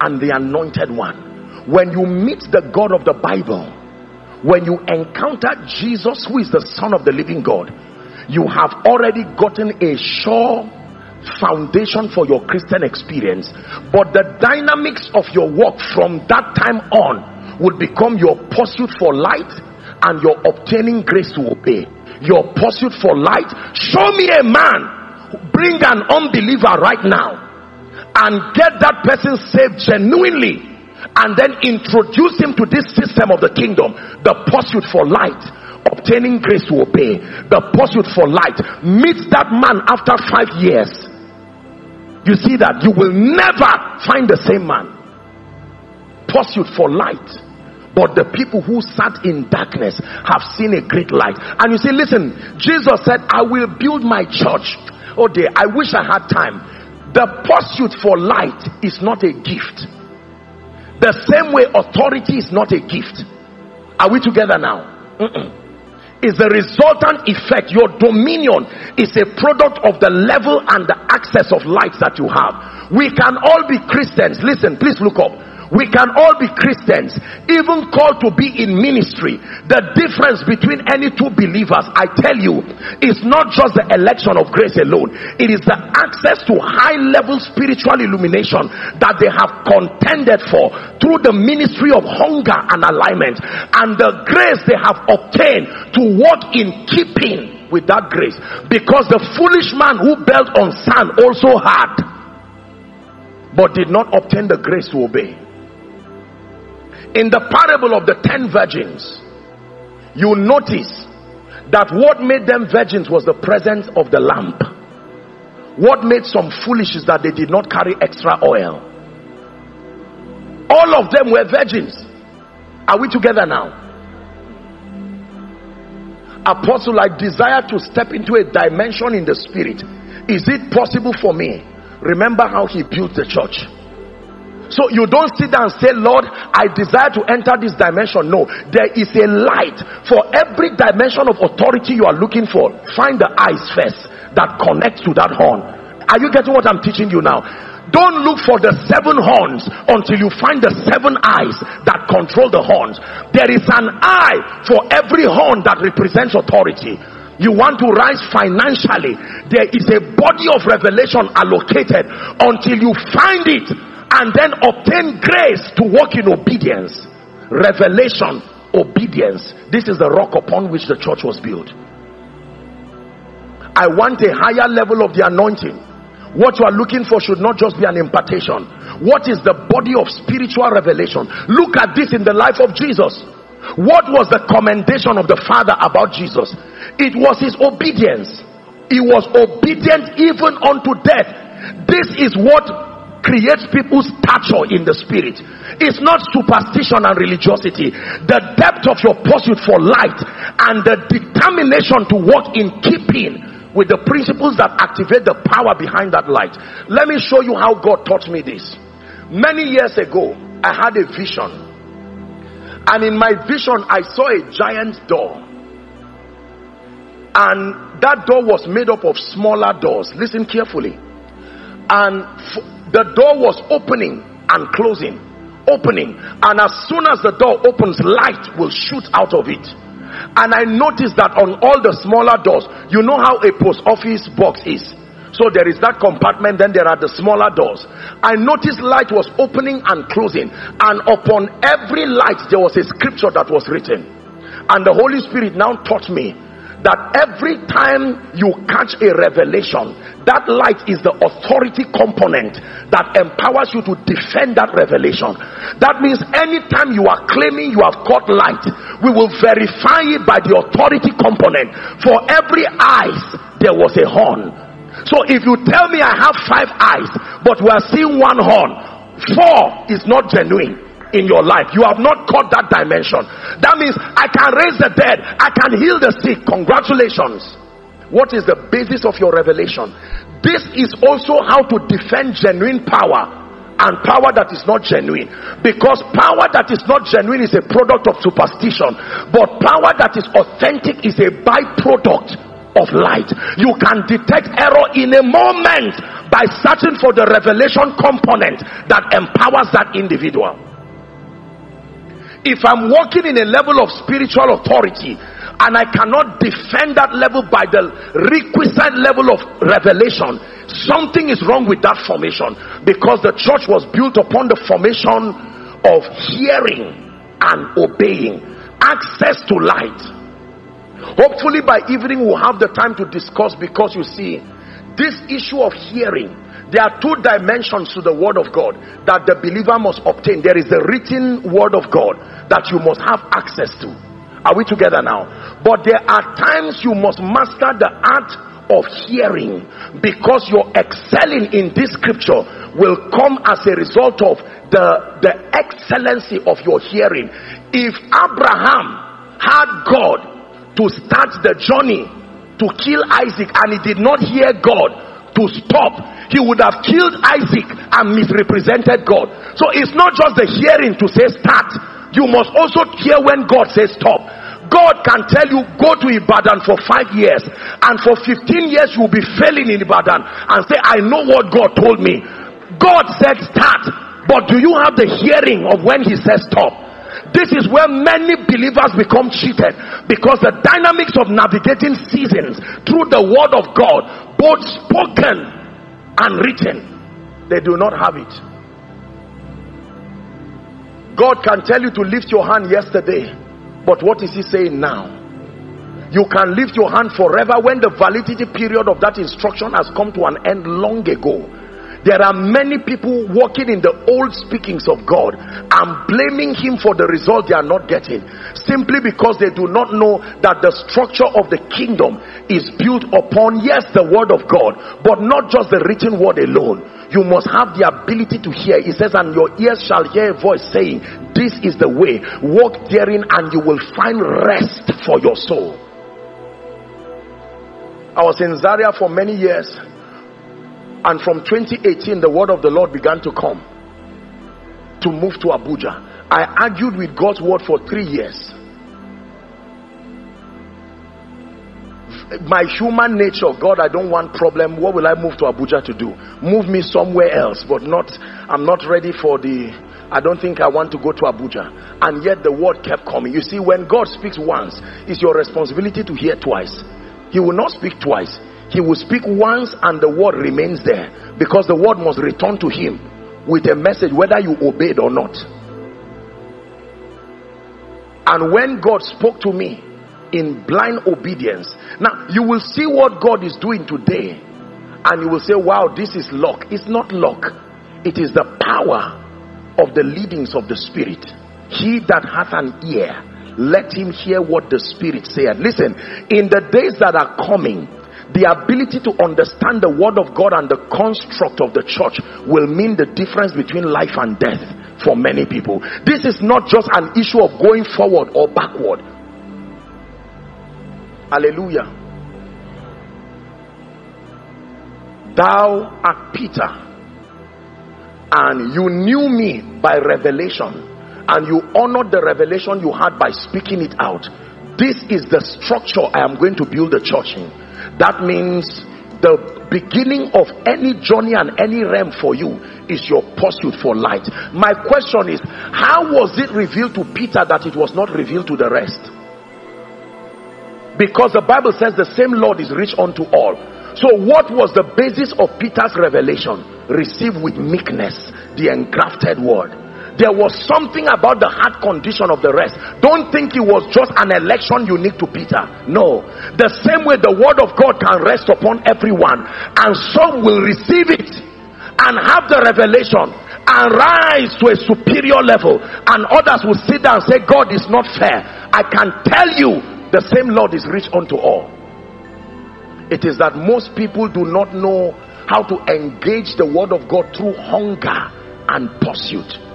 and the anointed one. When you meet the God of the Bible, when you encounter Jesus, who is the Son of the living God, you have already gotten a sure foundation for your Christian experience. But the dynamics of your work from that time on would become your pursuit for light and your obtaining grace to obey your pursuit for light. Show me a man, bring an unbeliever right now and get that person saved genuinely and then introduce him to this system of the kingdom. The pursuit for light obtaining grace to obey. The pursuit for light meet that man after five years. You see that you will never find the same man. Pursuit for light but the people who sat in darkness have seen a great light. And you see, listen, Jesus said, I will build my church. Oh dear, I wish I had time. The pursuit for light is not a gift. The same way authority is not a gift. Are we together now? Mm-mm. Is the resultant effect. Your dominion is a product of the level and the access of light that you have. We can all be Christians. Listen, please look up we can all be Christians, even called to be in ministry. The difference between any two believers, I tell you, is not just the election of grace alone, it is the access to high level spiritual illumination that they have contended for through the ministry of hunger and alignment, and the grace they have obtained to walk in keeping with that grace. Because the foolish man who built on sand also had, but did not obtain the grace to obey in the parable of the ten virgins you notice that what made them virgins was the presence of the lamp. What made some foolish is that they did not carry extra oil. All of them were virgins. Are we together now? Apostle i desire to step into a dimension in the spirit. Is it possible for me? Remember how he built the church so you don't sit down and say, Lord, I desire to enter this dimension. No, there is a light for every dimension of authority you are looking for. Find the eyes first that connect to that horn. Are you getting what I'm teaching you now? Don't look for the seven horns until you find the seven eyes that control the horns. There is an eye for every horn that represents authority you want to rise financially there is a body of revelation allocated until you find it and then obtain grace to walk in obedience. Revelation obedience. This is the rock upon which the church was built. I want a higher level of the anointing. What you are looking for should not just be an impartation. What is the body of spiritual revelation? Look at this in the life of jesus. What was the commendation of the father about jesus? It was his obedience. He was obedient even unto death. This is what creates people's stature in the spirit. It's not superstition and religiosity. The depth of your pursuit for light and the determination to walk in keeping with the principles that activate the power behind that light. Let me show you how God taught me this. Many years ago, I had a vision. And in my vision, I saw a giant door. And that door was made up of smaller doors. Listen carefully. And the door was opening and closing. Opening. And as soon as the door opens light will shoot out of it. And i noticed that on all the smaller doors you know how a post office box is. So there is that compartment then there are the smaller doors. I noticed light was opening and closing. And upon every light there was a scripture that was written. And the holy spirit now taught me that every time you catch a revelation that light is the authority component that empowers you to defend that revelation. That means anytime you are claiming you have caught light we will verify it by the authority component. For every eyes there was a horn. So if you tell me I have five eyes, but we are seeing one horn, four is not genuine in your life. You have not caught that dimension. That means I can raise the dead, I can heal the sick. Congratulations. What is the basis of your revelation? This is also how to defend genuine power and power that is not genuine because power that is not genuine is a product of superstition but power that is authentic is a byproduct of light you can detect error in a moment by searching for the revelation component that empowers that individual if i'm walking in a level of spiritual authority and I cannot defend that level by the requisite level of revelation, something is wrong with that formation because the church was built upon the formation of hearing and obeying, access to light. Hopefully, by evening, we'll have the time to discuss because you see, this issue of hearing there are two dimensions to the word of God that the believer must obtain. There is the written word of God that you must have access to. Are we together now? But there are times you must master the art of hearing because your excelling in this scripture will come as a result of the, the excellency of your hearing. If Abraham had God to start the journey to kill Isaac and he did not hear God to stop, he would have killed Isaac and misrepresented God. So it's not just the hearing to say start you must also hear when God says stop. God can tell you go to Ibadan for five years and for 15 years you will be failing in Ibadan and say I know what God told me. God said start but do you have the hearing of when he says stop? This is where many believers become cheated because the dynamics of navigating seasons through the word of God both spoken and written they do not have it. God can tell you to lift your hand yesterday, but what is He saying now? You can lift your hand forever when the validity period of that instruction has come to an end long ago. There are many people walking in the old speakings of God and blaming Him for the result they are not getting simply because they do not know that the structure of the kingdom is built upon, yes, the word of God, but not just the written word alone you must have the ability to hear. He says, and your ears shall hear a voice saying, This is the way, walk therein, and you will find rest for your soul. I was in Zaria for many years, and from 2018, the word of the Lord began to come to move to Abuja. I argued with God's word for three years. my human nature god i don't want problem. What will i move to abuja to do? Move me somewhere else but not i'm not ready for the i don't think i want to go to abuja. And yet the word kept coming. You see when god speaks once it's your responsibility to hear twice. He will not speak twice he will speak once and the word remains there because the word must return to him with a message whether you obeyed or not and when god spoke to me in blind obedience. Now, you will see what God is doing today, and you will say, Wow, this is luck. It's not luck, it is the power of the leadings of the Spirit. He that hath an ear, let him hear what the Spirit saith. Listen, in the days that are coming, the ability to understand the word of God and the construct of the church will mean the difference between life and death for many people. This is not just an issue of going forward or backward. Hallelujah. Thou art Peter, and you knew me by revelation, and you honored the revelation you had by speaking it out. This is the structure I am going to build the church in. That means the beginning of any journey and any realm for you is your pursuit for light. My question is, how was it revealed to Peter that it was not revealed to the rest? Because the Bible says the same Lord is rich unto all. So, what was the basis of Peter's revelation? Receive with meekness the engrafted word. There was something about the heart condition of the rest. Don't think it was just an election unique to Peter. No. The same way the word of God can rest upon everyone, and some will receive it and have the revelation and rise to a superior level, and others will sit down and say, God is not fair. I can tell you the same Lord is rich unto all. It is that most people do not know how to engage the word of God through hunger and pursuit.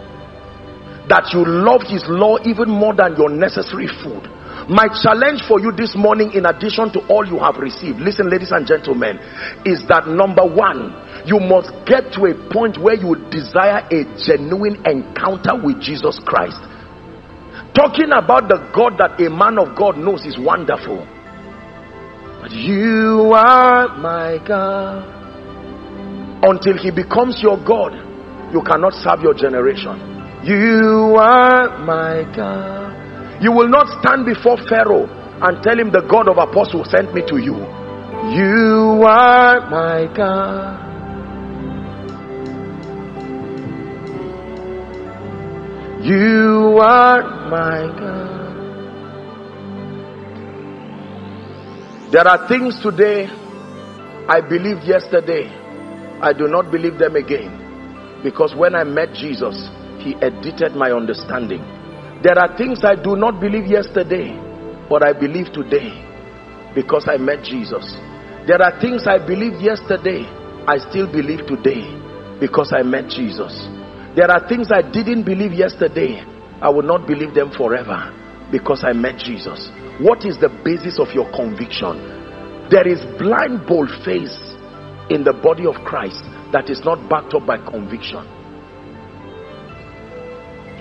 That you love his law even more than your necessary food. My challenge for you this morning, in addition to all you have received, listen, ladies and gentlemen, is that number one, you must get to a point where you desire a genuine encounter with Jesus Christ. Talking about the God that a man of God knows is wonderful. But you are my God until he becomes your God, you cannot serve your generation. You are my God. You will not stand before Pharaoh and tell him the God of apostles sent me to you. You are my God. You are my God. There are things today I believed yesterday I do not believe them again. Because when I met Jesus, he edited my understanding. There are things I do not believe yesterday, but I believe today because I met Jesus. There are things I believed yesterday, I still believe today because I met Jesus. There are things I didn't believe yesterday, I will not believe them forever because I met Jesus. What is the basis of your conviction? There is blind bold face in the body of Christ that is not backed up by conviction.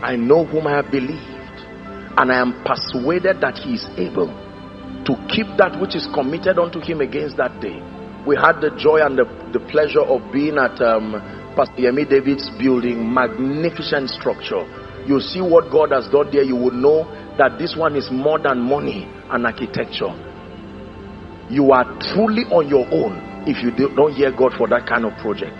I know whom I have believed, and I am persuaded that he is able to keep that which is committed unto him against that day. We had the joy and the, the pleasure of being at um, Pastor Yemi David's building, magnificent structure. You see what God has done there, you will know that this one is more than money and architecture. You are truly on your own if you don't hear God for that kind of project.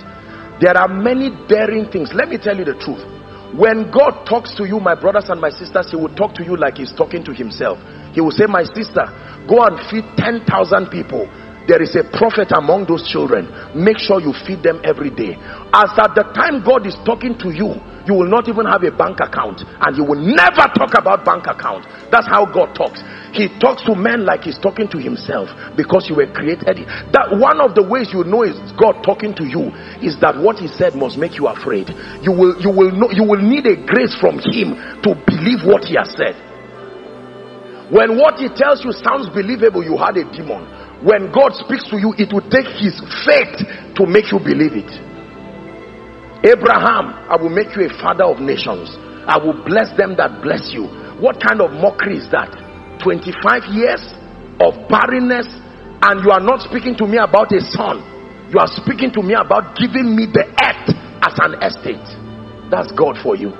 There are many daring things. Let me tell you the truth. When God talks to you, my brothers and my sisters, He will talk to you like He's talking to Himself. He will say, My sister, go and feed 10,000 people. There is a prophet among those children. Make sure you feed them every day. As at the time god is talking to you you will not even have a bank account and you will never talk about bank account. That's how god talks he talks to men like he's talking to himself because you were created that one of the ways you know is god talking to you is that what he said must make you afraid you will you will know you will need a grace from him to believe what he has said when what he tells you sounds believable you had a demon when God speaks to you, it will take his faith to make you believe it. Abraham, I will make you a father of nations. I will bless them that bless you. What kind of mockery is that? 25 years of barrenness, and you are not speaking to me about a son. You are speaking to me about giving me the earth as an estate. That's God for you.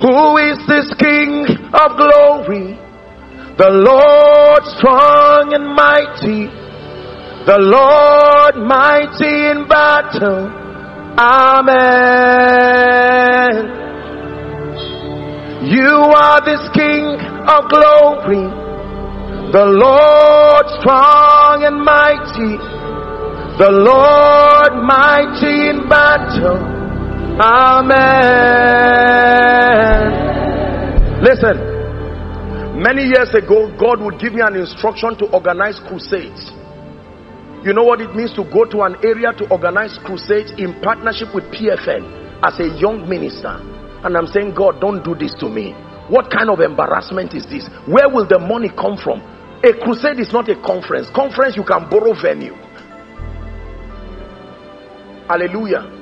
Who is this King of glory? The Lord strong and mighty, the Lord mighty in battle. Amen. You are this King of glory, the Lord strong and mighty, the Lord mighty in battle. Amen. Listen. Many years ago, God would give me an instruction to organize crusades. You know what it means to go to an area to organize crusades in partnership with PFN as a young minister. And I'm saying, God, don't do this to me. What kind of embarrassment is this? Where will the money come from? A crusade is not a conference. Conference, you can borrow venue. Hallelujah.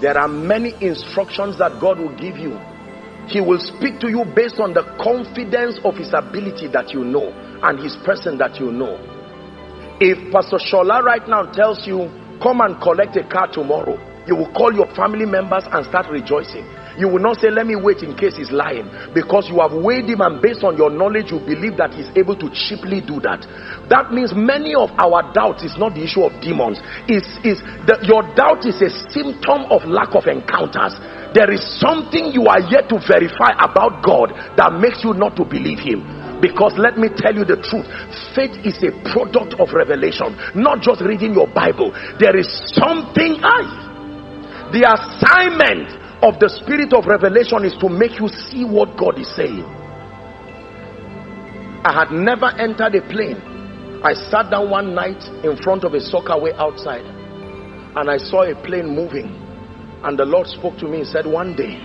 There are many instructions that God will give you he will speak to you based on the confidence of his ability that you know and his person that you know. If Pastor Shola right now tells you, come and collect a car tomorrow, you will call your family members and start rejoicing. You will not say, let me wait in case he's lying. Because you have weighed him and based on your knowledge, you believe that he's able to cheaply do that. That means many of our doubts is not the issue of demons. Is is the, your doubt is a symptom of lack of encounters. There is something you are yet to verify about God that makes you not to believe him. Because let me tell you the truth faith is a product of revelation, not just reading your Bible. There is something I the assignment of the spirit of revelation is to make you see what God is saying. I had never entered a plane. I sat down one night in front of a soccer way outside and I saw a plane moving. And the Lord spoke to me and said, One day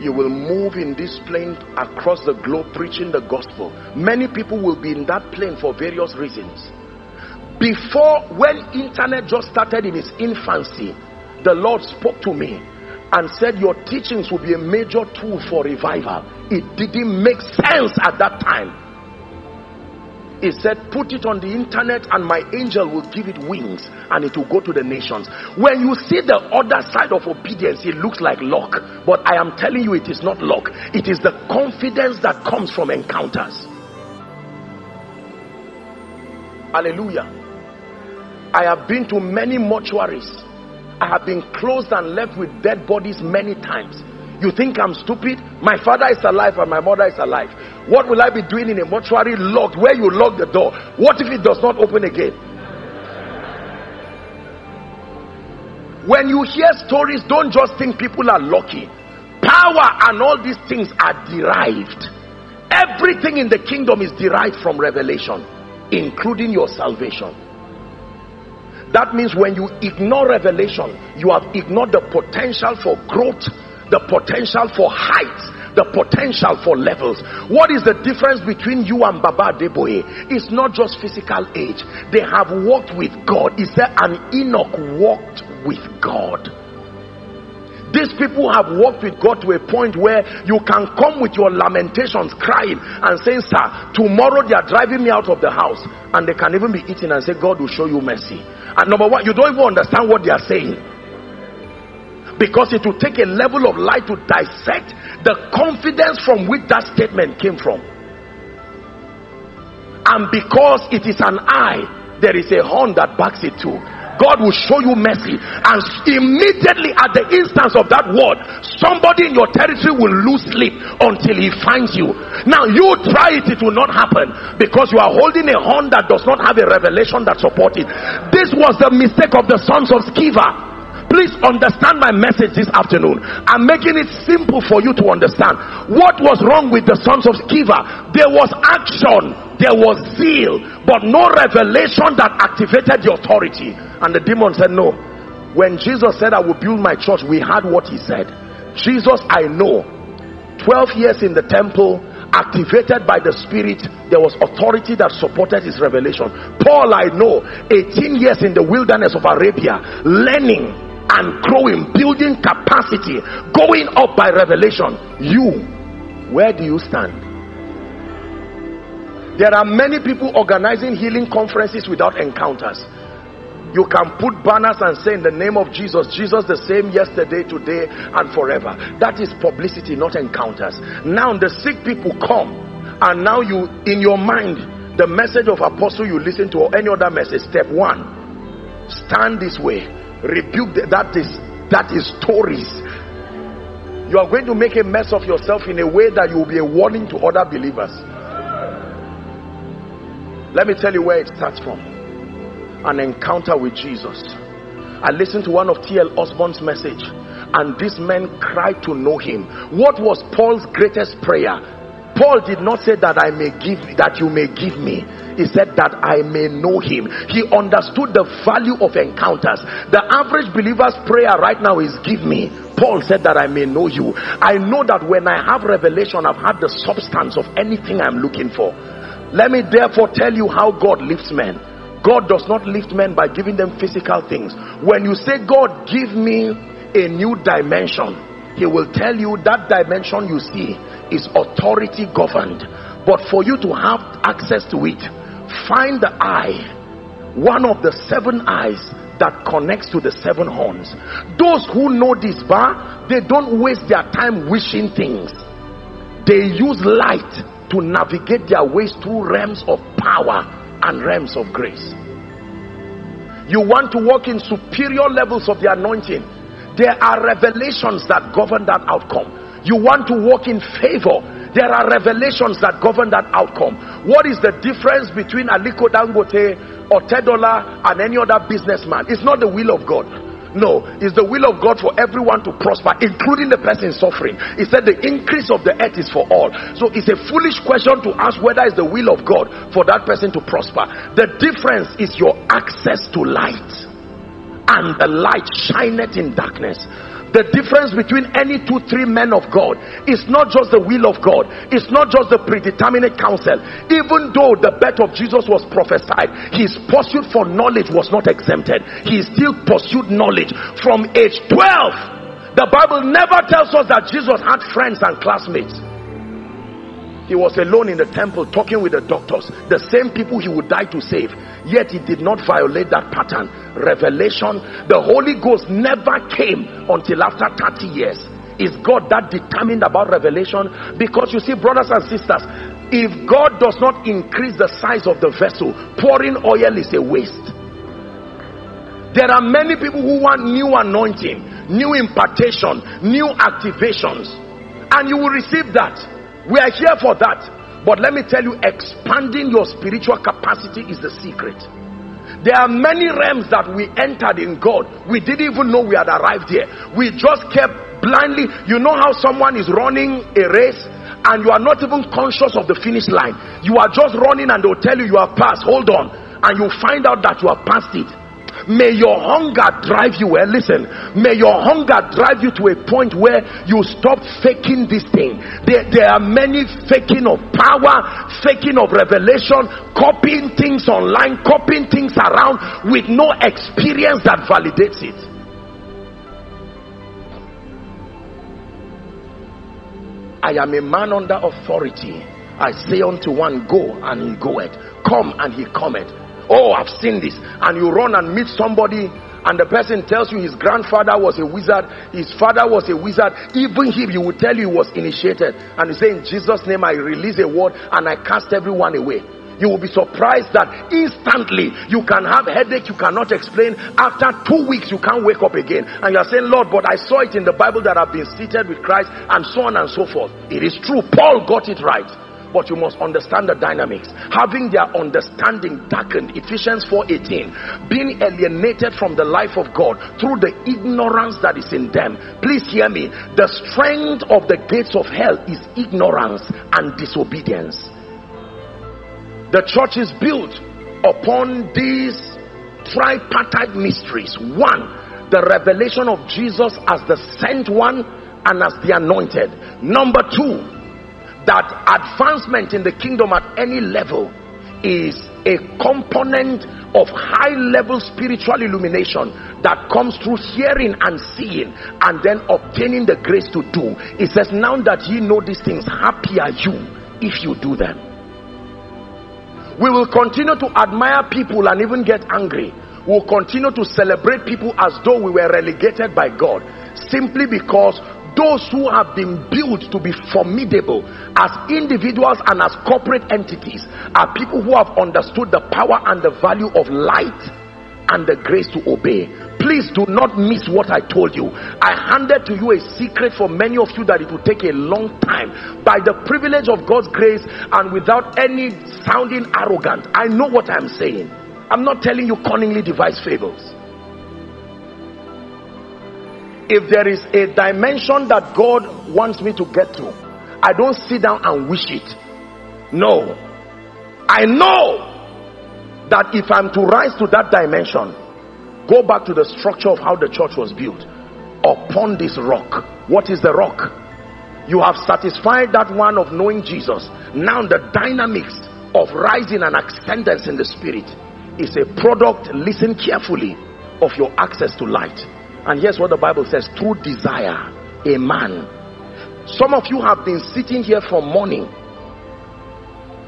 you will move in this plane across the globe preaching the gospel. Many people will be in that plane for various reasons. Before, when internet just started in its infancy, the Lord spoke to me and said, Your teachings will be a major tool for revival. It didn't make sense at that time he said put it on the internet and my angel will give it wings and it will go to the nations. When you see the other side of obedience it looks like luck. But i am telling you it is not luck. It is the confidence that comes from encounters. Hallelujah. I have been to many mortuaries. I have been closed and left with dead bodies many times you think i'm stupid my father is alive and my mother is alive what will I be doing in a mortuary locked where you lock the door? What if it does not open again? When you hear stories, don't just think people are lucky. Power and all these things are derived. Everything in the kingdom is derived from revelation, including your salvation. That means when you ignore revelation, you have ignored the potential for growth, the potential for heights, the potential for levels. What is the difference between you and Baba Adeboye? It's not just physical age. They have walked with God. Is there an Enoch walked with God? These people have walked with God to a point where you can come with your lamentations, crying and saying, Sir, tomorrow they are driving me out of the house. And they can even be eating and say, God will show you mercy. And number one, you don't even understand what they are saying because it will take a level of light to dissect the confidence from which that statement came from. And because it is an eye there is a horn that backs it too. God will show you mercy. And immediately at the instance of that word somebody in your territory will lose sleep until he finds you. Now you try it it will not happen. Because you are holding a horn that does not have a revelation that supports it. This was the mistake of the sons of Sceva please understand my message this afternoon. I'm making it simple for you to understand. What was wrong with the sons of Sceva? There was action. There was zeal but no revelation that activated the authority. And the demon said no. When jesus said i will build my church we had what he said. Jesus i know. 12 years in the temple activated by the spirit there was authority that supported his revelation. Paul i know 18 years in the wilderness of arabia learning and growing, building capacity, going up by revelation. You, where do you stand? There are many people organizing healing conferences without encounters. You can put banners and say in the name of Jesus, Jesus the same yesterday, today, and forever. That is publicity, not encounters. Now the sick people come, and now you, in your mind, the message of apostle you listen to or any other message, step one, stand this way rebuke that is that is stories. You are going to make a mess of yourself in a way that you will be a warning to other believers. Let me tell you where it starts from. An encounter with jesus. I listened to one of T.L. Osborn's message and this man cried to know him. What was paul's greatest prayer? Paul did not say that i may give that you may give me he said that I may know him. He understood the value of encounters. The average believer's prayer right now is give me. Paul said that I may know you. I know that when I have revelation, I've had the substance of anything I'm looking for. Let me therefore tell you how God lifts men. God does not lift men by giving them physical things. When you say, God, give me a new dimension, He will tell you that dimension you see is authority governed. But for you to have access to it, find the eye one of the seven eyes that connects to the seven horns. Those who know this bar they don't waste their time wishing things. They use light to navigate their ways through realms of power and realms of grace. You want to walk in superior levels of the anointing. There are revelations that govern that outcome. You want to walk in favor there are revelations that govern that outcome. What is the difference between Aliko Dangote or Otedola and any other businessman? It's not the will of God. No, it's the will of God for everyone to prosper, including the person suffering. He said the increase of the earth is for all. So it's a foolish question to ask whether it's the will of God for that person to prosper. The difference is your access to light. And the light shineth in darkness the difference between any two three men of god is not just the will of god. It's not just the predeterminate counsel. Even though the birth of jesus was prophesied his pursuit for knowledge was not exempted. He still pursued knowledge from age 12 the bible never tells us that jesus had friends and classmates. He was alone in the temple talking with the doctors the same people he would die to save yet he did not violate that pattern. Revelation the holy ghost never came until after 30 years. Is god that determined about revelation? Because you see brothers and sisters if god does not increase the size of the vessel pouring oil is a waste. There are many people who want new anointing new impartation new activations. And you will receive that. We are here for that. But let me tell you, expanding your spiritual capacity is the secret. There are many realms that we entered in God. We didn't even know we had arrived here. We just kept blindly. You know how someone is running a race and you are not even conscious of the finish line. You are just running and they'll tell you you have passed. Hold on. And you find out that you have passed it may your hunger drive you well listen may your hunger drive you to a point where you stop faking this thing there, there are many faking of power faking of revelation copying things online copying things around with no experience that validates it I am a man under authority. I say unto one, Go, and he goeth. Come, and he cometh oh i've seen this. And you run and meet somebody and the person tells you his grandfather was a wizard his father was a wizard. Even him he will tell you he was initiated. And you say in jesus name i release a word and i cast everyone away. You will be surprised that instantly you can have headache you cannot explain. After two weeks you can't wake up again. And you are saying lord but i saw it in the bible that i've been seated with christ and so on and so forth. It is true. Paul got it right but you must understand the dynamics. Having their understanding darkened ephesians 4:18 being alienated from the life of god through the ignorance that is in them. Please hear me. The strength of the gates of hell is ignorance and disobedience. The church is built upon these tripartite mysteries. One the revelation of jesus as the sent one and as the anointed. Number two that advancement in the kingdom at any level is a component of high level spiritual illumination that comes through hearing and seeing and then obtaining the grace to do. It says now that ye know these things happy are you if you do them. We will continue to admire people and even get angry. We'll continue to celebrate people as though we were relegated by god simply because those who have been built to be formidable as individuals and as corporate entities are people who have understood the power and the value of light and the grace to obey. Please do not miss what i told you. I handed to you a secret for many of you that it will take a long time. By the privilege of god's grace and without any sounding arrogant i know what i'm saying. I'm not telling you cunningly devised fables if there is a dimension that God wants me to get to, I don't sit down and wish it. No. I know that if I'm to rise to that dimension, go back to the structure of how the church was built. Upon this rock. What is the rock? You have satisfied that one of knowing Jesus. Now the dynamics of rising and ascendance in the spirit is a product, listen carefully, of your access to light. And here's what the Bible says through desire, a man. Some of you have been sitting here from morning,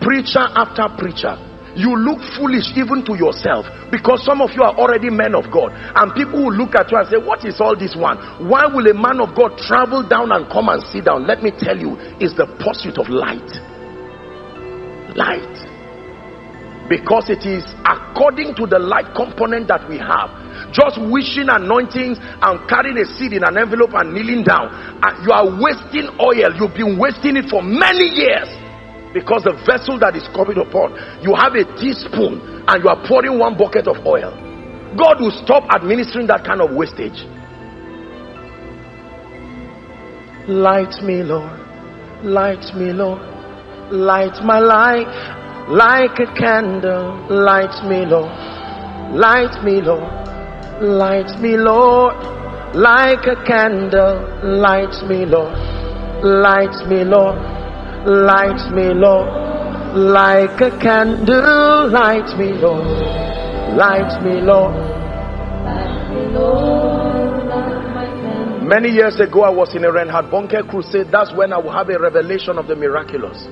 preacher after preacher. You look foolish even to yourself because some of you are already men of God. And people will look at you and say, What is all this one? Why will a man of God travel down and come and sit down? Let me tell you, it's the pursuit of light. Light because it is according to the light component that we have just wishing anointings and carrying a seed in an envelope and kneeling down and you are wasting oil you've been wasting it for many years because the vessel that is covered upon you have a teaspoon and you are pouring one bucket of oil God will stop administering that kind of wastage. Light me, Lord. Light me, Lord. Light my life like a candle. Light me, Lord. Light me, Lord. Light me, Lord. Like a candle. Light me, Lord. Light me, Lord. Light me, Lord. Like a candle. Light me, Lord. Light me, Lord. Many years ago, I was in a Reinhard Bonnke crusade. That's when I will have a revelation of the miraculous.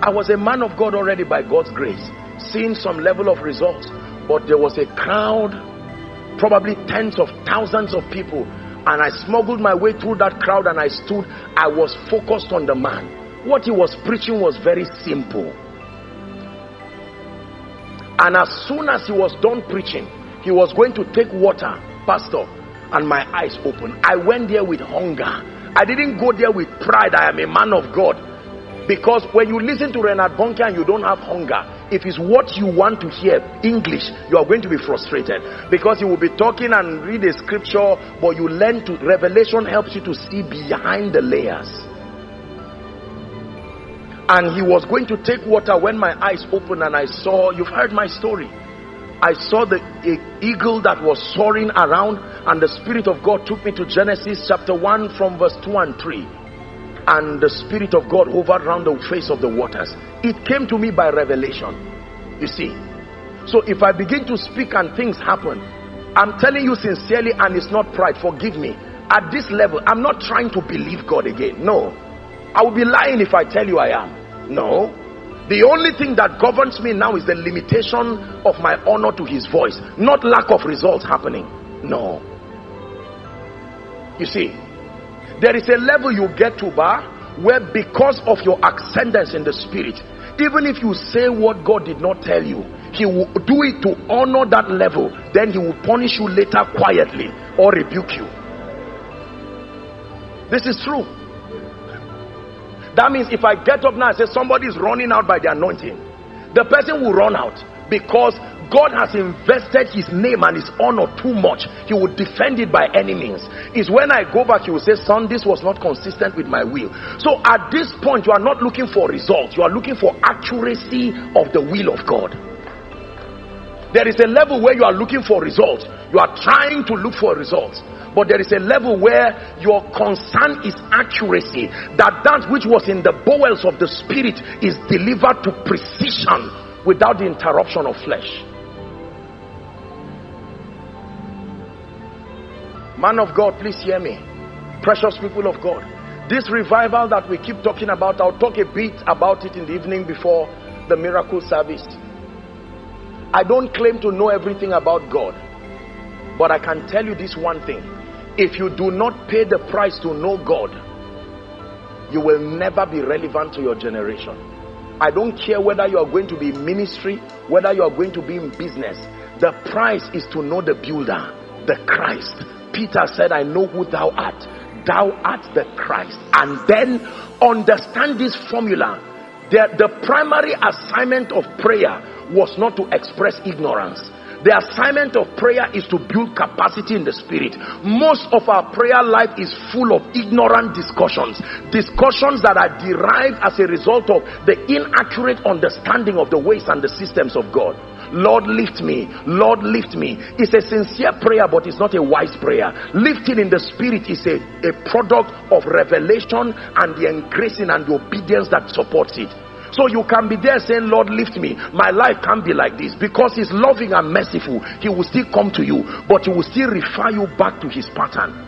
I was a man of God already by God's grace, seeing some level of results. But there was a crowd, probably tens of thousands of people. And I smuggled my way through that crowd and I stood. I was focused on the man. What he was preaching was very simple. And as soon as he was done preaching, he was going to take water. Pastor, and my eyes opened. I went there with hunger. I didn't go there with pride. I am a man of God. Because when you listen to Reinhard Bonnke and you don't have hunger, if it's what you want to hear, English, you are going to be frustrated. Because you will be talking and read a scripture, but you learn to, revelation helps you to see behind the layers. And he was going to take water when my eyes opened and I saw, you've heard my story. I saw the eagle that was soaring around and the Spirit of God took me to Genesis chapter 1 from verse 2 and 3 and the Spirit of God hovered around the face of the waters. It came to me by revelation. You see. So if I begin to speak and things happen, I'm telling you sincerely and it's not pride, forgive me. At this level, I'm not trying to believe God again. No. I would be lying if I tell you I am. No. The only thing that governs me now is the limitation of my honor to his voice, not lack of results happening. No. You see, there is a level you get to bar where because of your ascendance in the spirit, even if you say what God did not tell you, he will do it to honor that level. Then he will punish you later quietly or rebuke you. This is true. That means if I get up now and say somebody is running out by the anointing, the person will run out because God has invested his name and his honor too much. He will defend it by any means. Is when I go back, he will say, Son, this was not consistent with my will. So at this point, you are not looking for results, you are looking for accuracy of the will of God. There is a level where you are looking for results, you are trying to look for results but there is a level where your concern is accuracy that that which was in the bowels of the spirit is delivered to precision without the interruption of flesh man of god please hear me. Precious people of god this revival that we keep talking about i'll talk a bit about it in the evening before the miracle service. I don't claim to know everything about god but i can tell you this one thing. If you do not pay the price to know God you will never be relevant to your generation. I don't care whether you are going to be in ministry whether you are going to be in business. The price is to know the builder the Christ Peter said I know who thou art thou art the Christ and then understand this formula the, the primary assignment of prayer was not to express ignorance the assignment of prayer is to build capacity in the spirit. Most of our prayer life is full of ignorant discussions. Discussions that are derived as a result of the inaccurate understanding of the ways and the systems of God. Lord lift me Lord lift me it's a sincere prayer but it's not a wise prayer lifting in the spirit is a, a product of revelation and the increasing and the obedience that supports it so you can be there saying, Lord, lift me. My life can't be like this. Because he's loving and merciful, he will still come to you. But he will still refer you back to his pattern.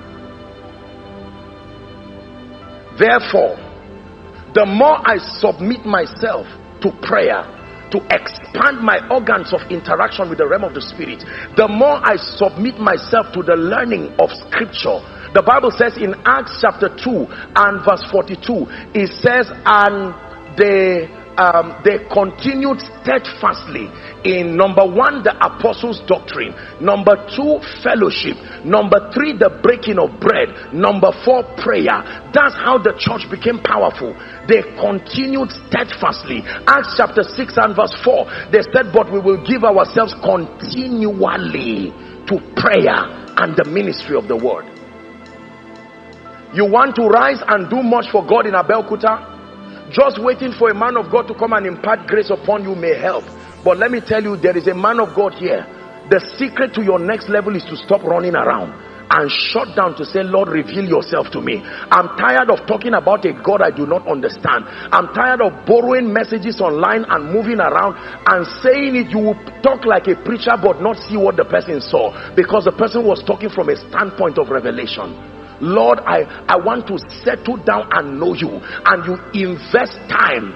Therefore, the more I submit myself to prayer, to expand my organs of interaction with the realm of the spirit, the more I submit myself to the learning of scripture. The Bible says in Acts chapter 2 and verse 42, it says, And they um, they continued steadfastly in number one the apostles doctrine number two fellowship number three the breaking of bread number four prayer. That's how the church became powerful. They continued steadfastly. Acts chapter 6 and verse 4 they said but we will give ourselves continually to prayer and the ministry of the word. You want to rise and do much for god in Abeokuta just waiting for a man of God to come and impart grace upon you may help. But let me tell you, there is a man of God here. The secret to your next level is to stop running around and shut down to say, Lord, reveal yourself to me. I'm tired of talking about a God I do not understand. I'm tired of borrowing messages online and moving around and saying it. You will talk like a preacher but not see what the person saw because the person was talking from a standpoint of revelation. Lord, I, I want to settle down and know you. And you invest time,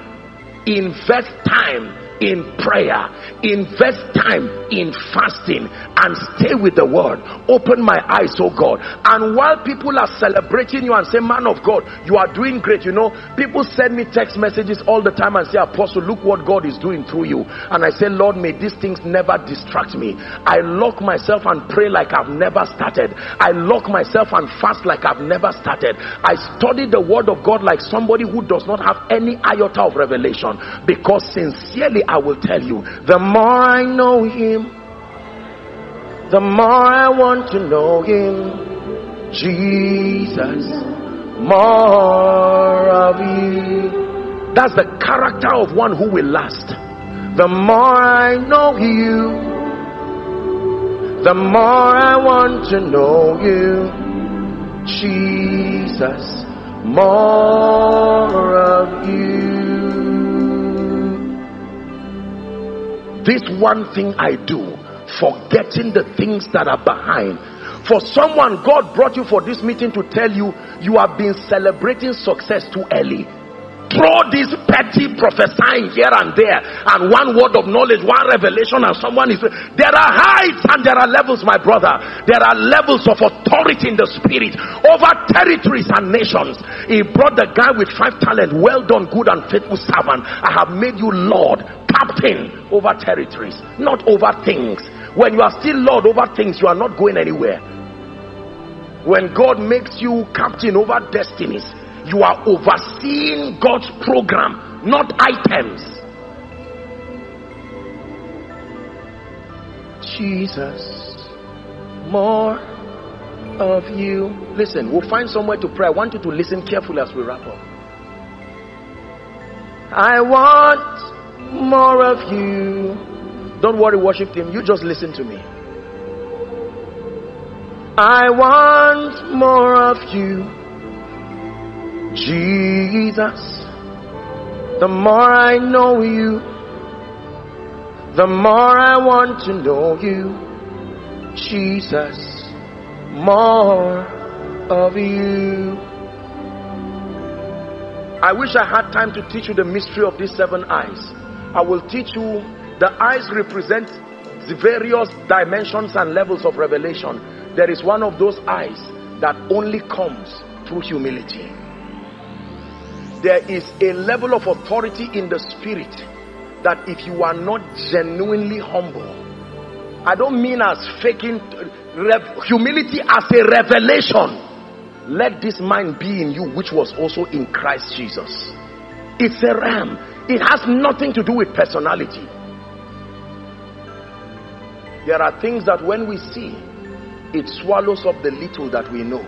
invest time in prayer, invest time in fasting, and stay with the word. Open my eyes, oh God. And while people are celebrating you and say, Man of God, you are doing great, you know, people send me text messages all the time and say, Apostle, look what God is doing through you. And I say, Lord, may these things never distract me. I lock myself and pray like I've never started. I lock myself and fast like I've never started. I study the word of God like somebody who does not have any iota of revelation because sincerely I will tell you, the more I know him, the more I want to know him. Jesus, more of you. That's the character of one who will last. The more I know you, the more I want to know you. Jesus, more of you. This one thing I do, forgetting the things that are behind. For someone, God brought you for this meeting to tell you you have been celebrating success too early. Throw this petty prophesying here and there and one word of knowledge one revelation and someone is there are heights and there are levels my brother. There are levels of authority in the spirit over territories and nations. He brought the guy with five talent well done good and faithful servant. I have made you lord captain over territories not over things when you are still lord over things you are not going anywhere when god makes you captain over destinies you are overseeing God's program, not items. Jesus, more of you. Listen, we'll find somewhere to pray. I want you to listen carefully as we wrap up. I want more of you. Don't worry, worship him. You just listen to me. I want more of you. Jesus, the more I know you, the more I want to know you. Jesus, more of you. I wish I had time to teach you the mystery of these seven eyes. I will teach you the eyes represent the various dimensions and levels of revelation. There is one of those eyes that only comes through humility. There is a level of authority in the spirit that if you are not genuinely humble i don't mean as faking humility as a revelation. Let this mind be in you which was also in christ jesus. It's a ram it has nothing to do with personality there are things that when we see it swallows up the little that we know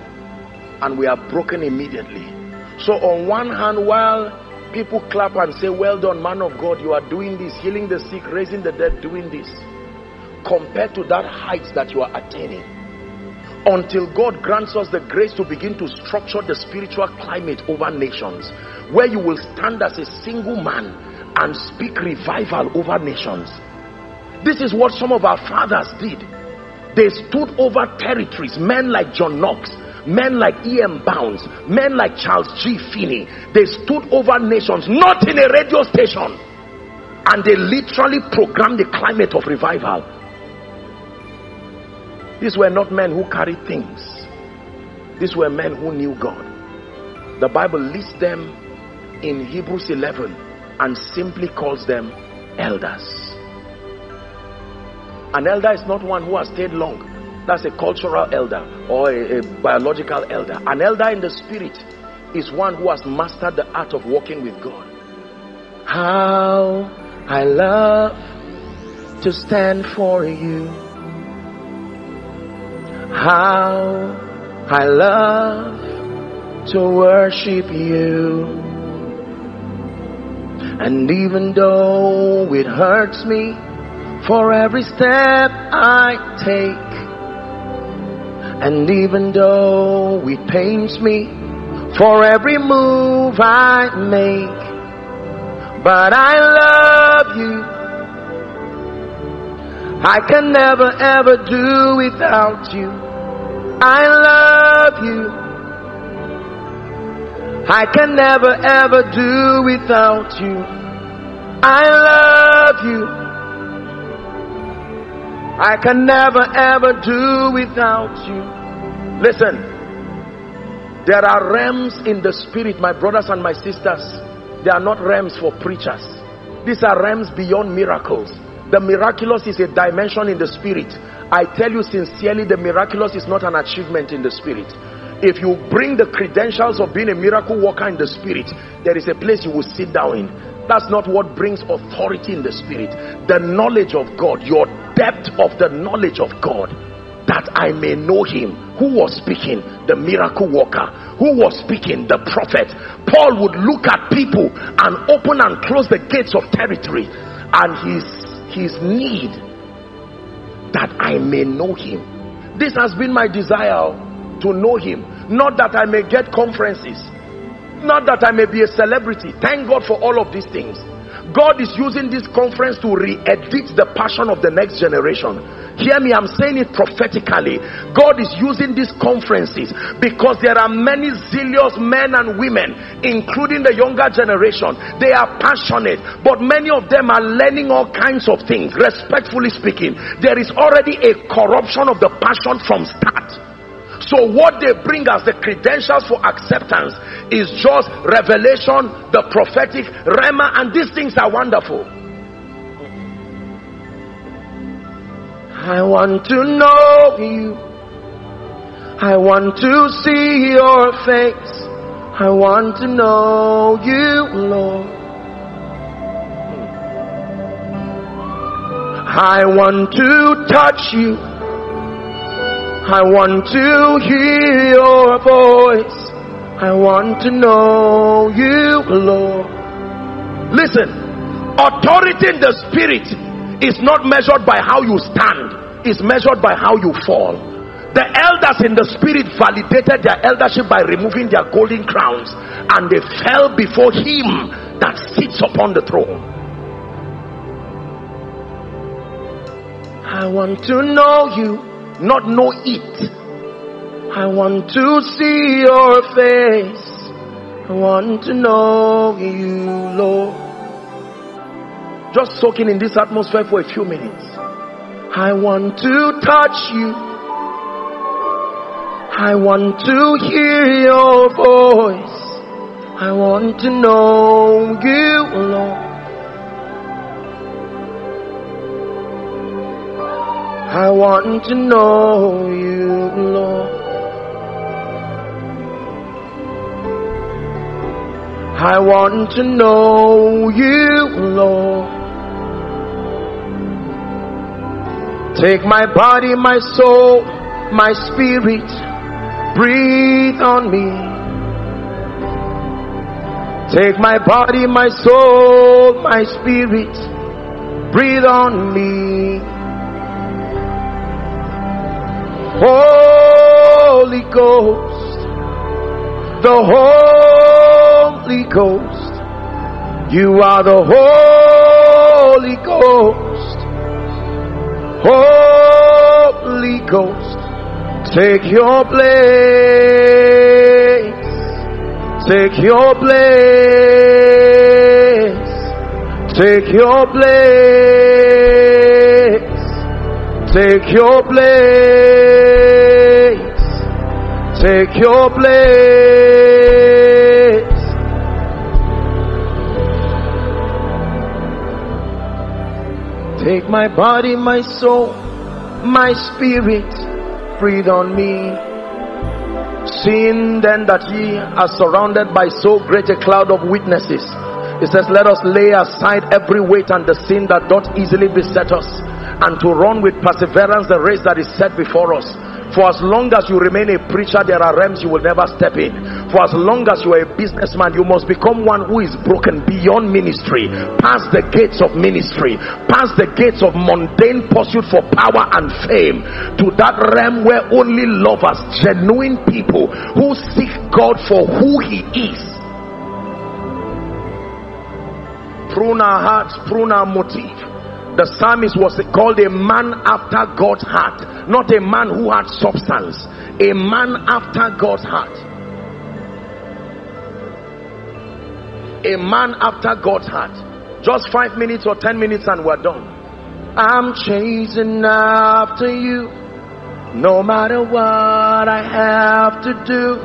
and we are broken immediately so on one hand, while people clap and say, well done, man of God, you are doing this, healing the sick, raising the dead, doing this. Compared to that height that you are attaining. Until God grants us the grace to begin to structure the spiritual climate over nations. Where you will stand as a single man and speak revival over nations. This is what some of our fathers did. They stood over territories, men like John Knox, men like E.M. Bounds, men like Charles G. Finney, they stood over nations, not in a radio station, and they literally programmed the climate of revival. These were not men who carried things, these were men who knew God. The Bible lists them in Hebrews 11 and simply calls them elders. An elder is not one who has stayed long. That's a cultural elder or a, a, biological elder. An elder in the spirit is one who has mastered the art of walking with God. How I love to stand for you. How I love to worship you. And even though it hurts me for every step I take, and even though it pains me for every move I make, but I love you. I can never ever do without you. I love you. I can never ever do without you. I love you. I can never ever do without you. Listen, there are realms in the spirit, my brothers and my sisters. They are not realms for preachers. These are realms beyond miracles. The miraculous is a dimension in the spirit. I tell you sincerely, the miraculous is not an achievement in the spirit. If you bring the credentials of being a miracle worker in the spirit, there is a place you will sit down in. That's not what brings authority in the spirit. The knowledge of God, your depth of the knowledge of God that I may know him. Who was speaking? The miracle worker. Who was speaking? The prophet. Paul would look at people and open and close the gates of territory and his, his need that I may know him. This has been my desire to know him. Not that I may get conferences. Not that I may be a celebrity. Thank God for all of these things. God is using this conference to re-edit the passion of the next generation. Hear me, I'm saying it prophetically. God is using these conferences because there are many zealous men and women, including the younger generation. They are passionate, but many of them are learning all kinds of things. Respectfully speaking, there is already a corruption of the passion from start. So what they bring as the credentials for acceptance is just revelation, the prophetic, rhema, and these things are wonderful. I want to know you. I want to see your face. I want to know you, Lord. I want to touch you. I want to hear your voice. I want to know you, Lord. Listen, authority in the spirit is not measured by how you stand, it's measured by how you fall. The elders in the spirit validated their eldership by removing their golden crowns and they fell before him that sits upon the throne. I want to know you not know it. I want to see your face. I want to know you, Lord. Just soaking in this atmosphere for a few minutes. I want to touch you. I want to hear your voice. I want to know you, Lord. I want to know you, Lord. I want to know you, Lord. Take my body, my soul, my spirit, breathe on me. Take my body, my soul, my spirit, breathe on me. Holy Ghost, the Holy Ghost, you are the Holy Ghost, Holy Ghost, take your place, take your place, take your place. Take your place. Take your place. Take my body, my soul, my spirit, breathe on me. Seeing then that ye are surrounded by so great a cloud of witnesses, it says, Let us lay aside every weight and the sin that doth easily beset us, and to run with perseverance the race that is set before us for as long as you remain a preacher, there are realms you will never step in. For as long as you are a businessman, you must become one who is broken beyond ministry, past the gates of ministry, past the gates of mundane pursuit for power and fame, to that realm where only lovers, genuine people who seek God for who He is. Prune our hearts, prune our motive the psalmist was called a man after God's heart, not a man who had substance, a man after God's heart. A man after God's heart. Just five minutes or ten minutes, and we're done. I'm chasing after you, no matter what I have to do.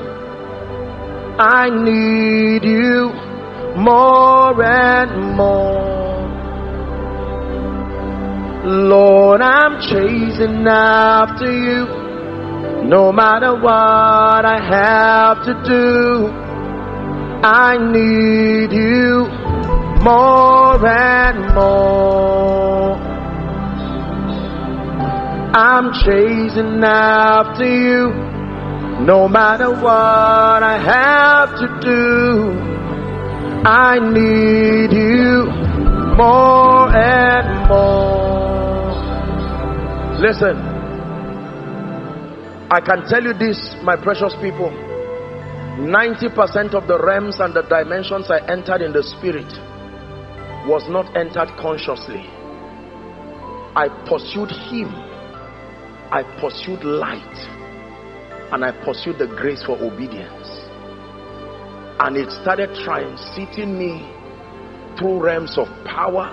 I need you more and more. Lord, I'm chasing after you. No matter what I have to do, I need you more and more. I'm chasing after you. No matter what I have to do, I need you more and more. Listen, I can tell you this, my precious people 90% of the realms and the dimensions I entered in the spirit was not entered consciously. I pursued Him, I pursued light, and I pursued the grace for obedience. And it started transiting me through realms of power,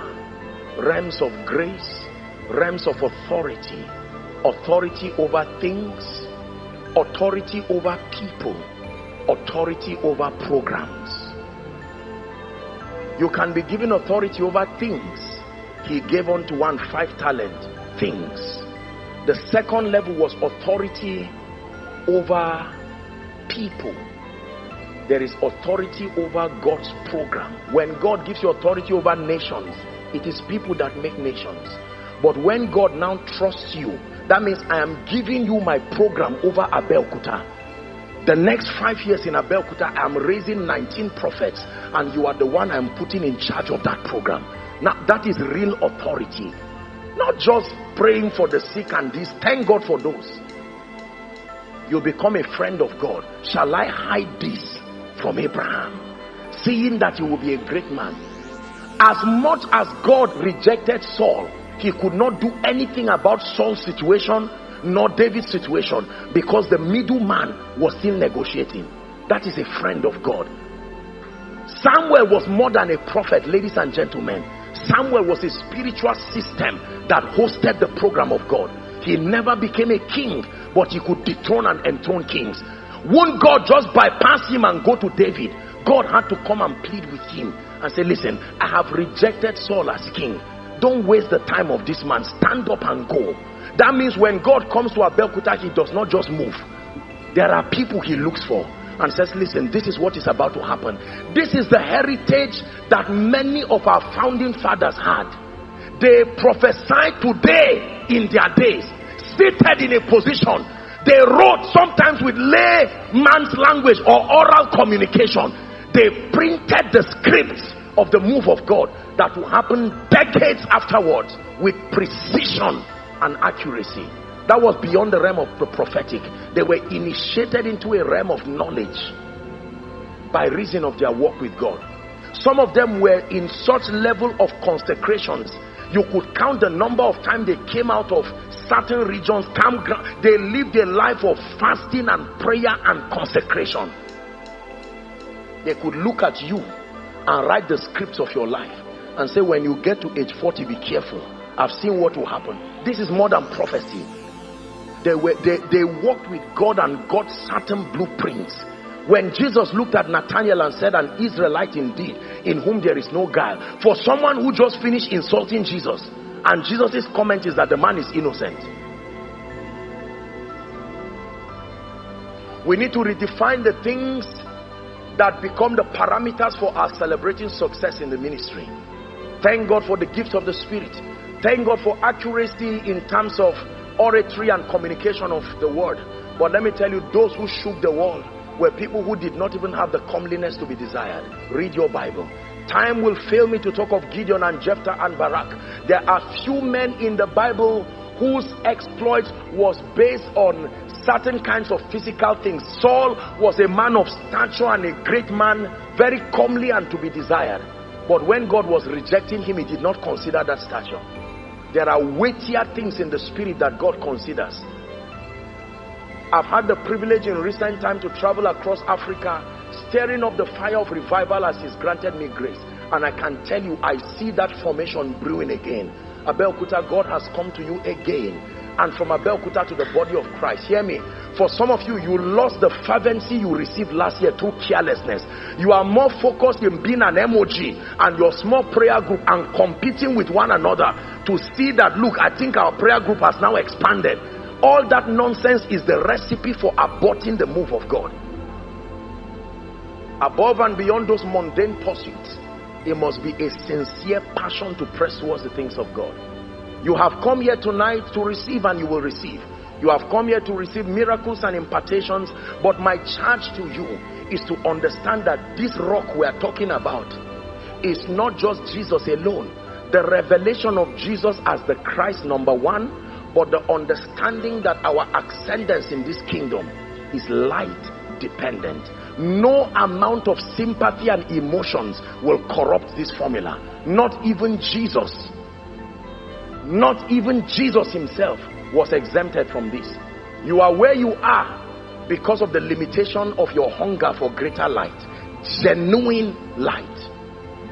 realms of grace, realms of authority authority over things authority over people authority over programs. You can be given authority over things. He gave unto one five talent things. The second level was authority over people. There is authority over God's program. When God gives you authority over nations it is people that make nations but when God now trusts you, that means I am giving you my program over Abeokuta. The next five years in Abeokuta, I am raising 19 prophets, and you are the one I'm putting in charge of that program. Now, that is real authority. Not just praying for the sick and this. Thank God for those. You become a friend of God. Shall I hide this from Abraham? Seeing that you will be a great man. As much as God rejected Saul, he could not do anything about Saul's situation nor David's situation because the middleman was still negotiating. That is a friend of God. Samuel was more than a prophet, ladies and gentlemen. Samuel was a spiritual system that hosted the program of God. He never became a king, but he could dethrone and enthrone kings. Won't God just bypass him and go to David? God had to come and plead with him and say, Listen, I have rejected Saul as king don't waste the time of this man. Stand up and go. That means when God comes to Abeokuta, he does not just move. There are people he looks for and says, listen, this is what is about to happen. This is the heritage that many of our founding fathers had. They prophesied today in their days, seated in a position. They wrote sometimes with layman's language or oral communication. They printed the scripts of the move of God that will happen decades afterwards with precision and accuracy. That was beyond the realm of the prophetic. They were initiated into a realm of knowledge by reason of their work with God. Some of them were in such level of consecrations. You could count the number of times they came out of certain regions, campground. They lived a life of fasting and prayer and consecration. They could look at you and write the scripts of your life and say when you get to age 40 be careful. I've seen what will happen. This is more than prophecy. They were they, they worked with god and got certain blueprints. When jesus looked at nathanael and said an israelite indeed in whom there is no guile. For someone who just finished insulting jesus And Jesus' comment is that the man is innocent. We need to redefine the things that become the parameters for our celebrating success in the ministry. Thank God for the gift of the Spirit. Thank God for accuracy in terms of oratory and communication of the word. But let me tell you, those who shook the world were people who did not even have the comeliness to be desired. Read your Bible. Time will fail me to talk of Gideon and Jephthah and Barak. There are few men in the Bible whose exploit was based on certain kinds of physical things. Saul was a man of stature and a great man, very comely and to be desired. But when God was rejecting him, he did not consider that stature. There are weightier things in the spirit that God considers. I've had the privilege in recent time to travel across Africa, stirring up the fire of revival as He's granted me grace. And I can tell you, I see that formation brewing again. Abeokuta, God has come to you again. And from Abeokuta to the body of Christ. Hear me. For some of you, you lost the fervency you received last year through carelessness. You are more focused in being an emoji and your small prayer group and competing with one another to see that, look, I think our prayer group has now expanded. All that nonsense is the recipe for aborting the move of God. Above and beyond those mundane pursuits, it must be a sincere passion to press towards the things of God. You have come here tonight to receive and you will receive. You have come here to receive miracles and impartations, but my charge to you is to understand that this rock we are talking about is not just Jesus alone. The revelation of Jesus as the Christ number one, but the understanding that our ascendance in this kingdom is light dependent no amount of sympathy and emotions will corrupt this formula not even jesus not even jesus himself was exempted from this. You are where you are because of the limitation of your hunger for greater light genuine light.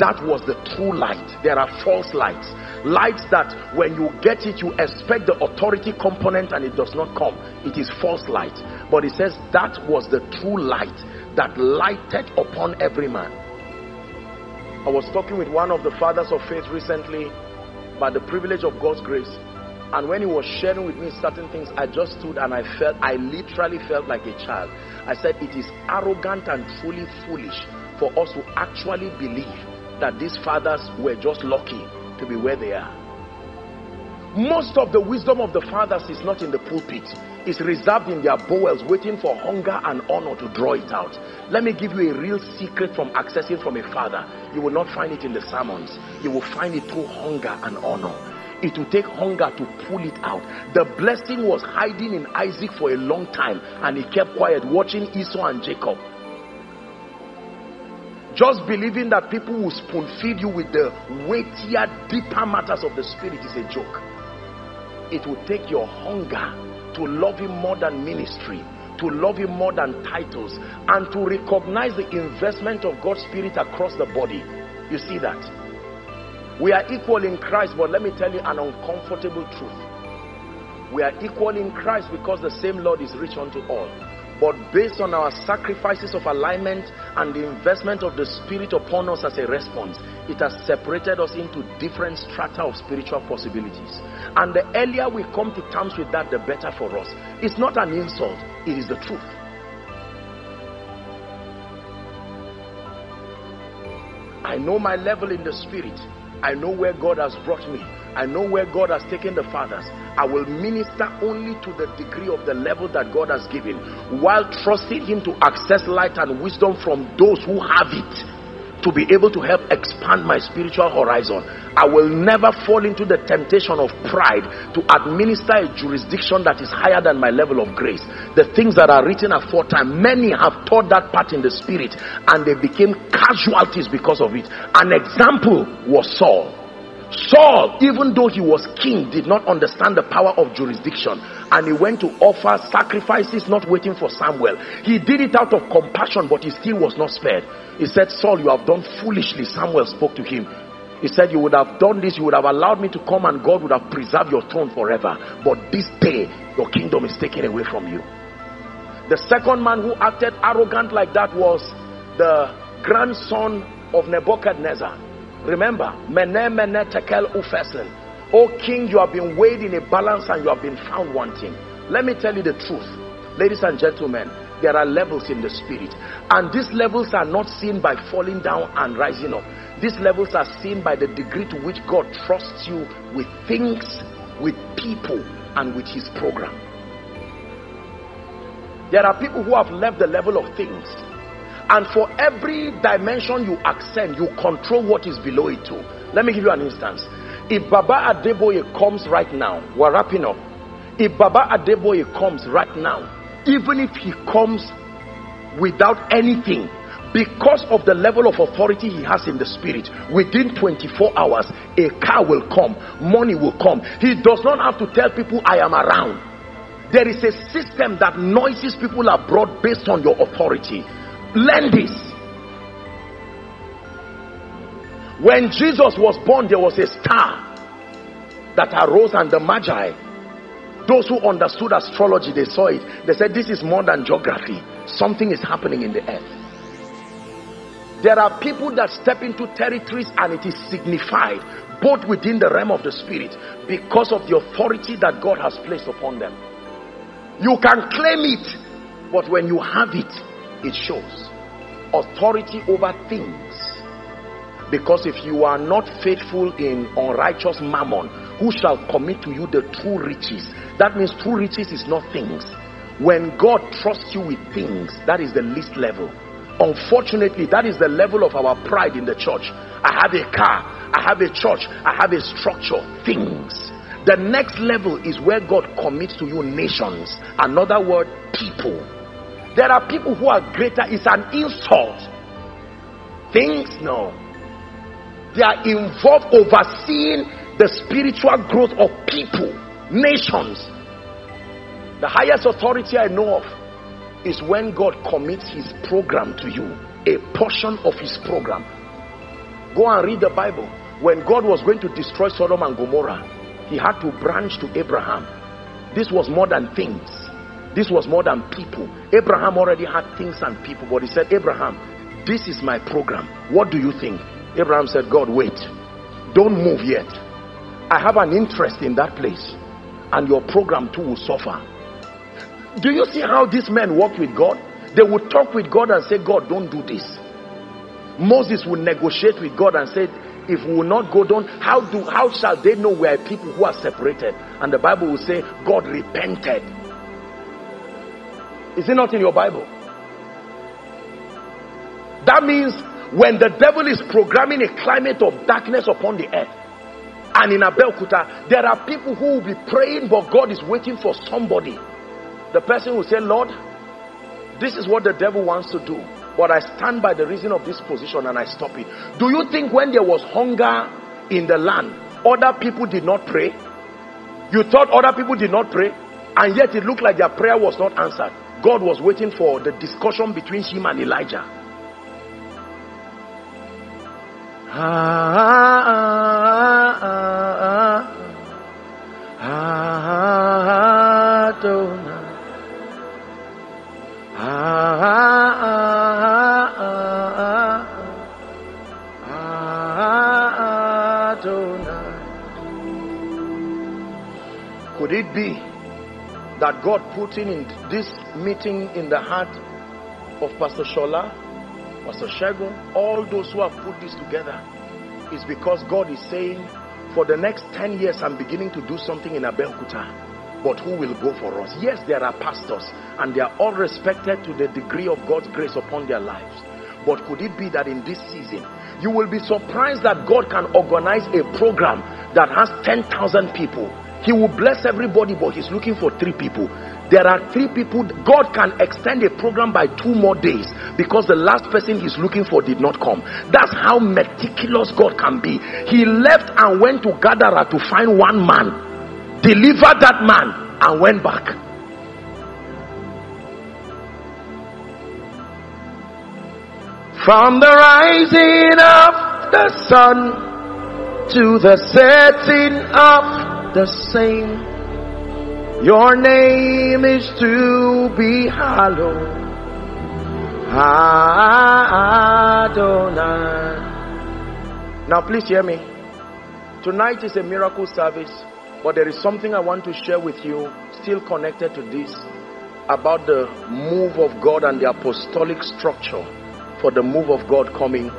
That was the true light. There are false lights. Lights that when you get it you expect the authority component and it does not come. It is false light. But it says that was the true light that lighted upon every man. I was talking with one of the fathers of faith recently by the privilege of god's grace. And when he was sharing with me certain things i just stood and i felt i literally felt like a child. I said it is arrogant and truly foolish for us to actually believe that these fathers were just lucky to be where they are. Most of the wisdom of the fathers is not in the pulpit it's reserved in their bowels waiting for hunger and honor to draw it out. Let me give you a real secret from accessing from a father. You will not find it in the sermons. You will find it through hunger and honor. It will take hunger to pull it out. The blessing was hiding in isaac for a long time and he kept quiet watching esau and jacob. Just believing that people will spoon feed you with the weightier deeper matters of the spirit is a joke. It will take your hunger to love him more than ministry to love him more than titles and to recognize the investment of God's spirit across the body. You see that? We are equal in Christ but let me tell you an uncomfortable truth. We are equal in Christ because the same Lord is rich unto all but based on our sacrifices of alignment and the investment of the spirit upon us as a response it has separated us into different strata of spiritual possibilities. And the earlier we come to terms with that the better for us. It's not an insult. It is the truth. I know my level in the spirit. I know where God has brought me I know where God has taken the fathers. I will minister only to the degree of the level that God has given while trusting him to access light and wisdom from those who have it to be able to help expand my spiritual horizon. I will never fall into the temptation of pride to administer a jurisdiction that is higher than my level of grace. The things that are written aforetime many have taught that part in the spirit and they became casualties because of it. An example was Saul Saul, even though he was king, did not understand the power of jurisdiction and he went to offer sacrifices not waiting for Samuel. He did it out of compassion, but he still was not spared. He said, Saul, you have done foolishly. Samuel spoke to him. He said, you would have done this, you would have allowed me to come and God would have preserved your throne forever. But this day, your kingdom is taken away from you. The second man who acted arrogant like that was the grandson of Nebuchadnezzar Remember, Mene Mene Tekel. O king, you have been weighed in a balance and you have been found wanting. Let me tell you the truth. Ladies and gentlemen, there are levels in the spirit. And these levels are not seen by falling down and rising up. These levels are seen by the degree to which God trusts you with things, with people, and with his program. There are people who have left the level of things. And for every dimension you ascend, you control what is below it too. Let me give you an instance. If Baba Adeboye comes right now, we're wrapping up. If Baba Adeboye comes right now, even if he comes without anything, because of the level of authority he has in the spirit, within 24 hours, a car will come, money will come. He does not have to tell people, I am around. There is a system that noises people are brought based on your authority. Learn this. When Jesus was born, there was a star that arose, and the Magi, those who understood astrology, they saw it. They said, This is more than geography, something is happening in the earth. There are people that step into territories and it is signified both within the realm of the spirit because of the authority that God has placed upon them. You can claim it, but when you have it, it shows authority over things because if you are not faithful in unrighteous mammon, who shall commit to you the true riches? That means true riches is not things. When God trusts you with things, that is the least level. Unfortunately, that is the level of our pride in the church. I have a car, I have a church, I have a structure, things. The next level is where God commits to you nations. Another word, people. There are people who are greater, it's an insult. Things, no. They are involved overseeing the spiritual growth of people, nations. The highest authority I know of is when God commits his program to you, a portion of his program. Go and read the Bible. When God was going to destroy Sodom and Gomorrah, he had to branch to Abraham. This was more than things. This was more than people. Abraham already had things and people, but he said, Abraham, this is my program. What do you think? Abraham said, God, wait. Don't move yet. I have an interest in that place. And your program too will suffer. Do you see how these men worked with God? They would talk with God and say, God, don't do this. Moses would negotiate with God and say, if we will not go down, how do how shall they know we are people who are separated? And the Bible will say, God repented. Is it not in your Bible? That means when the devil is programming a climate of darkness upon the earth, and in Abeokuta, there are people who will be praying, but God is waiting for somebody. The person will say, Lord, this is what the devil wants to do, but I stand by the reason of this position and I stop it. Do you think when there was hunger in the land, other people did not pray? You thought other people did not pray, and yet it looked like their prayer was not answered. God was waiting for the discussion between him and Elijah. Could it be that God put in this meeting in the heart of Pastor Shola Pastor Shagun, all those who have put this together is because God is saying, for the next 10 years, I'm beginning to do something in Abeokuta. But who will go for us? Yes, there are pastors, and they are all respected to the degree of God's grace upon their lives. But could it be that in this season, you will be surprised that God can organize a program that has 10,000 people he will bless everybody, but he's looking for three people. There are three people. God can extend a program by two more days because the last person he's looking for did not come. That's how meticulous God can be. He left and went to Gadara to find one man, delivered that man, and went back. From the rising of the sun to the setting of the same. Your name is to be hallowed. Adonai. Now please hear me. Tonight is a miracle service, but there is something I want to share with you, still connected to this, about the move of God and the apostolic structure for the move of God coming.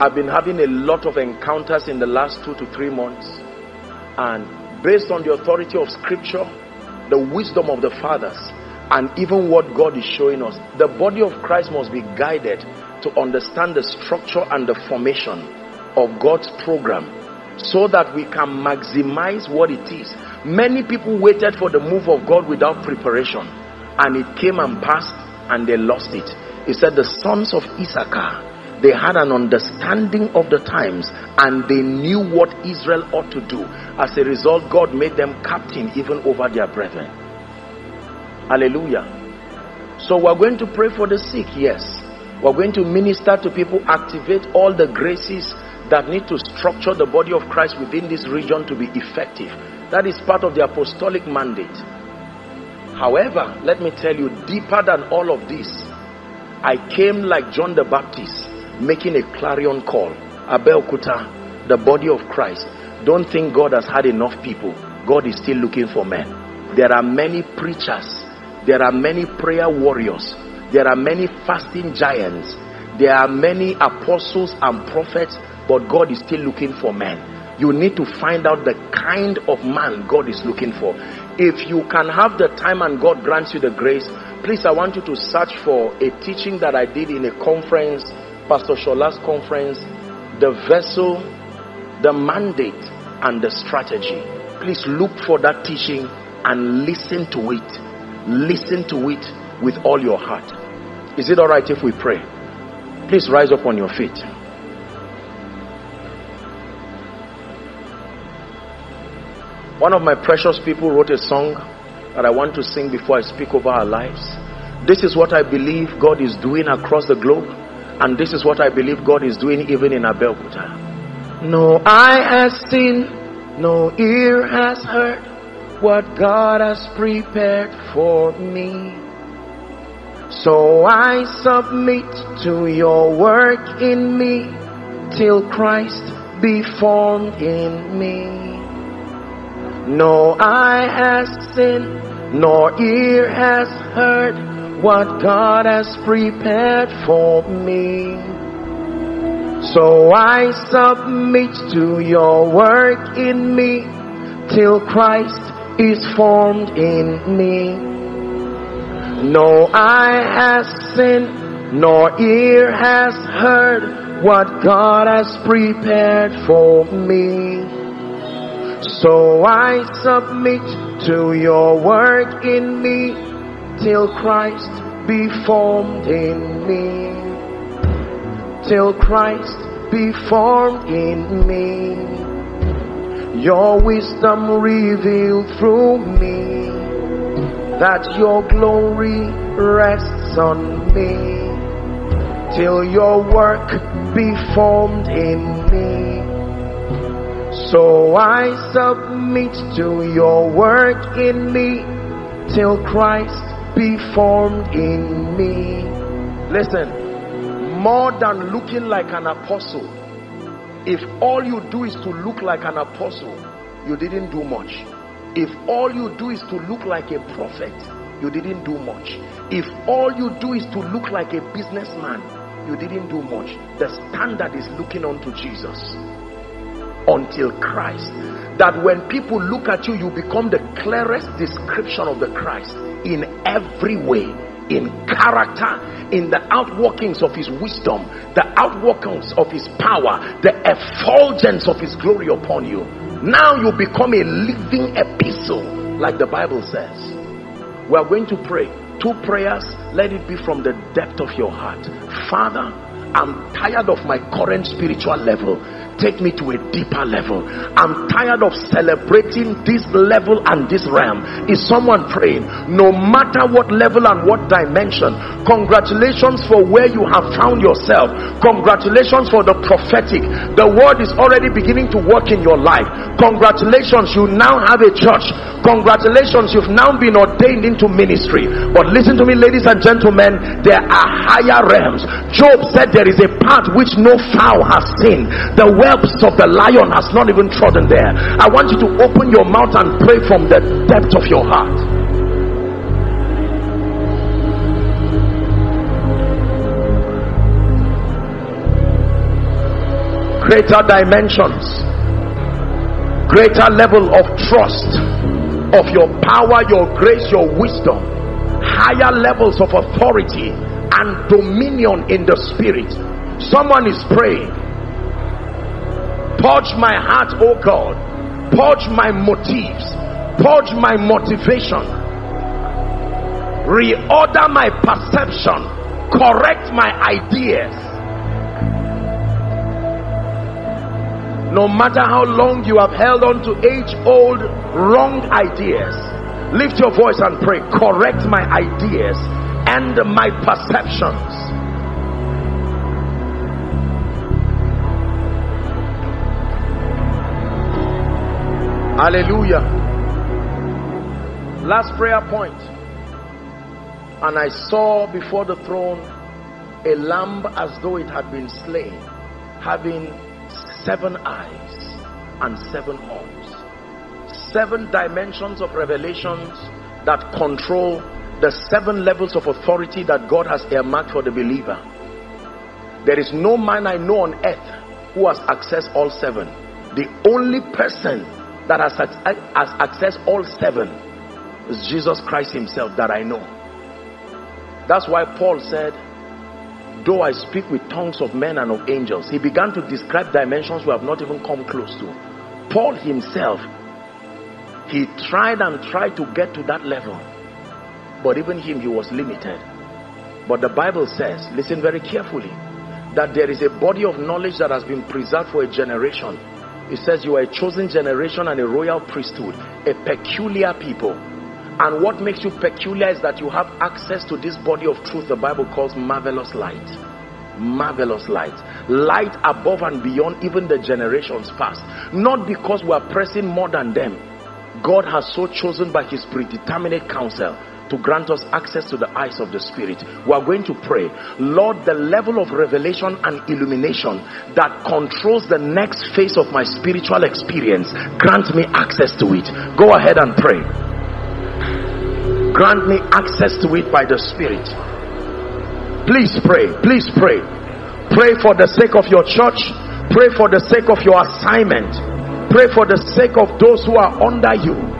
I've been having a lot of encounters in the last two to three months, and based on the authority of Scripture, the wisdom of the fathers, and even what God is showing us, the body of Christ must be guided to understand the structure and the formation of God's program so that we can maximize what it is. Many people waited for the move of God without preparation and it came and passed and they lost it. He said the sons of Issachar they had an understanding of the times and they knew what Israel ought to do. As a result, God made them captain even over their brethren. Hallelujah. So we're going to pray for the sick, yes. We're going to minister to people, activate all the graces that need to structure the body of Christ within this region to be effective. That is part of the apostolic mandate. However, let me tell you, deeper than all of this, I came like John the Baptist, making a clarion call. Abeokuta, the body of Christ. Don't think God has had enough people. God is still looking for men. There are many preachers. There are many prayer warriors. There are many fasting giants. There are many apostles and prophets but God is still looking for men. You need to find out the kind of man God is looking for. If you can have the time and God grants you the grace, please, I want you to search for a teaching that I did in a conference, Pastor Shola's conference, the vessel, the mandate, and the strategy. Please look for that teaching and listen to it. Listen to it with all your heart. Is it all right if we pray? Please rise up on your feet. One of my precious people wrote a song that I want to sing before I speak over our lives. This is what I believe God is doing across the globe, and this is what I believe God is doing even in Abeokuta. No eye has seen, no ear has heard what God has prepared for me. So I submit to your work in me till Christ be formed in me. No eye has seen, nor ear has heard what God has prepared for me. So I submit to your work in me till Christ is formed in me. No eye has seen, nor ear has heard what God has prepared for me. So I submit to your work in me till Christ be formed in me. Till Christ be formed in me. Your wisdom revealed through me that your glory rests on me till your work be formed in me so I submit to your work in me till Christ be formed in me. Listen, more than looking like an apostle, if all you do is to look like an apostle, you didn't do much. If all you do is to look like a prophet, you didn't do much. If all you do is to look like a businessman, you didn't do much. The standard is looking unto Jesus until Christ. That when people look at you, you become the clearest description of the Christ in every way in character, in the outworkings of his wisdom, the outworkings of his power, the effulgence of his glory upon you. Now you become a living epistle, like the Bible says. We are going to pray two prayers. Let it be from the depth of your heart. Father, I'm tired of my current spiritual level take me to a deeper level. I'm tired of celebrating this level and this realm. Is someone praying? No matter what level and what dimension, congratulations for where you have found yourself. Congratulations for the prophetic. The word is already beginning to work in your life. Congratulations, you now have a church. Congratulations, you've now been ordained into ministry. But listen to me, ladies and gentlemen, there are higher realms. Job said, there is a path which no fowl has seen. The whelps of the lion has not even trodden there. I want you to open your mouth and pray from the depth of your heart. Greater dimensions, greater level of trust of your power, your grace, your wisdom, higher levels of authority and dominion in the spirit. Someone is praying. Purge my heart, oh God. Purge my motives. Purge my motivation. Reorder my perception. Correct my ideas. No matter how long you have held on to age old wrong ideas, lift your voice and pray. Correct my ideas and my perceptions. Hallelujah. Last prayer point. And I saw before the throne a lamb as though it had been slain, having seven eyes and seven horns. Seven dimensions of revelations that control the seven levels of authority that God has earmarked for the believer. There is no man I know on earth who has accessed all seven. The only person that has, uh, has accessed all seven is Jesus Christ himself that I know. That's why Paul said, though I speak with tongues of men and of angels, he began to describe dimensions we have not even come close to. Paul himself, he tried and tried to get to that level but even him, he was limited. But the Bible says, listen very carefully, that there is a body of knowledge that has been preserved for a generation. It says you are a chosen generation and a royal priesthood, a peculiar people. And what makes you peculiar is that you have access to this body of truth the Bible calls marvelous light. Marvelous light. Light above and beyond even the generations past. Not because we are pressing more than them. God has so chosen by his predeterminate counsel to grant us access to the eyes of the spirit. We are going to pray. Lord the level of revelation and illumination that controls the next phase of my spiritual experience grant me access to it. Go ahead and pray. Grant me access to it by the spirit. Please pray. Please pray. Pray for the sake of your church. Pray for the sake of your assignment. Pray for the sake of those who are under you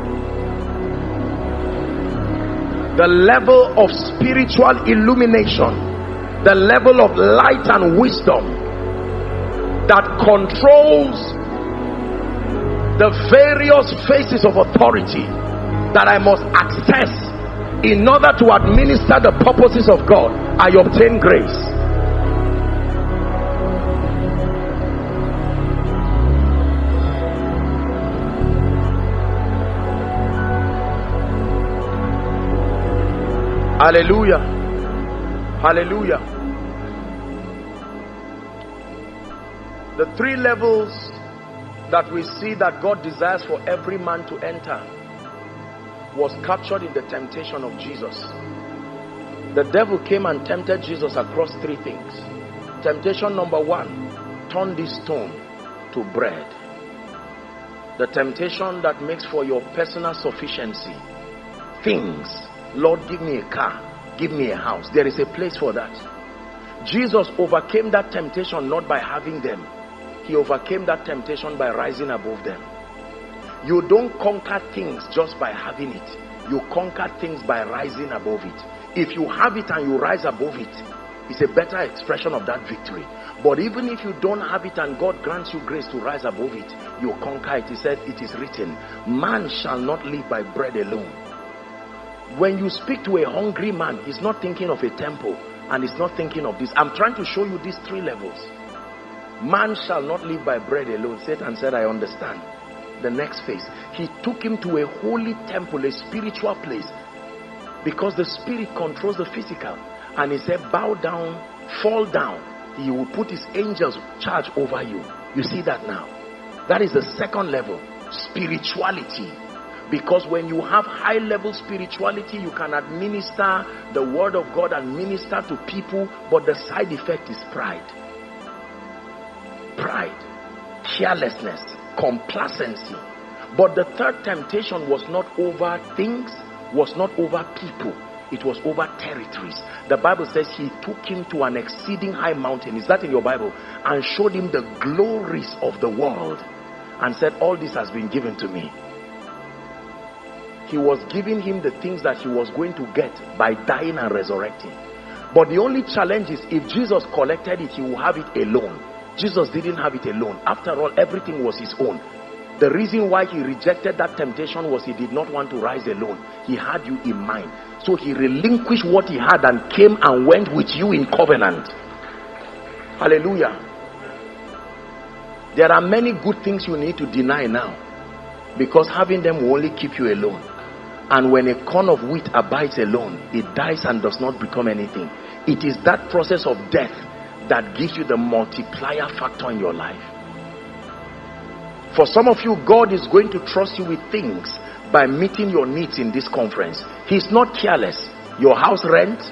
the level of spiritual illumination, the level of light and wisdom that controls the various phases of authority that I must access in order to administer the purposes of God. I obtain grace. Hallelujah. Hallelujah. The three levels that we see that God desires for every man to enter was captured in the temptation of Jesus. The devil came and tempted Jesus across three things. Temptation number one, turn this stone to bread. The temptation that makes for your personal sufficiency. Things Lord, give me a car, give me a house. There is a place for that. Jesus overcame that temptation not by having them, he overcame that temptation by rising above them. You don't conquer things just by having it, you conquer things by rising above it. If you have it and you rise above it, it's a better expression of that victory. But even if you don't have it and God grants you grace to rise above it, you conquer it. He said, It is written, Man shall not live by bread alone when you speak to a hungry man he's not thinking of a temple and he's not thinking of this. I'm trying to show you these three levels. Man shall not live by bread alone. Satan said i understand. The next phase. He took him to a holy temple a spiritual place because the spirit controls the physical. And he said bow down fall down. He will put his angels charge over you. You see that now? That is the second level spirituality Because when you have high level spirituality, you can administer the word of God and minister to people, but the side effect is pride. Pride, carelessness, complacency. But the third temptation was not over things, was not over people, it was over territories. The Bible says he took him to an exceeding high mountain. Is that in your Bible? And showed him the glories of the world and said, All this has been given to me. He was giving him the things that he was going to get by dying and resurrecting. But the only challenge is if Jesus collected it, he will have it alone. Jesus didn't have it alone. After all, everything was his own. The reason why he rejected that temptation was he did not want to rise alone. He had you in mind. So he relinquished what he had and came and went with you in covenant. Hallelujah. There are many good things you need to deny now because having them will only keep you alone. And when a corn of wheat abides alone, it dies and does not become anything. It is that process of death that gives you the multiplier factor in your life. For some of you, God is going to trust you with things by meeting your needs in this conference. He's not careless. Your house rent,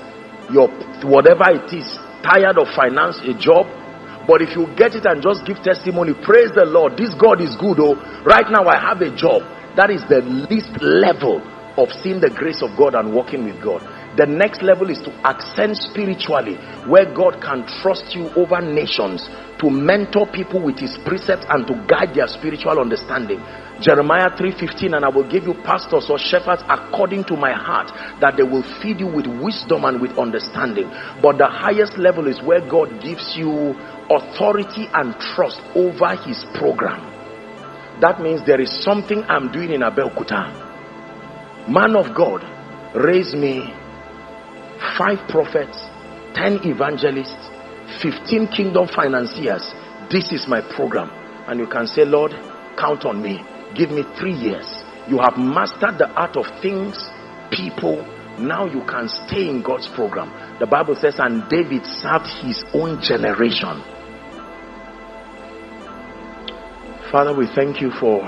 your whatever it is, tired of finance, a job. But if you get it and just give testimony, praise the Lord. This God is good. Oh, right now I have a job. That is the least level of seeing the grace of God and walking with God. The next level is to ascend spiritually, where God can trust you over nations to mentor people with his precepts and to guide their spiritual understanding. Jeremiah 3:15 and I will give you pastors or shepherds according to my heart that they will feed you with wisdom and with understanding. But the highest level is where God gives you authority and trust over his program. That means there is something I'm doing in Abeokuta. Man of God, raise me five prophets, 10 evangelists, 15 kingdom financiers. This is my program. And you can say, Lord, count on me. Give me three years. You have mastered the art of things, people. Now you can stay in God's program. The Bible says, and David served his own generation. Father, we thank you for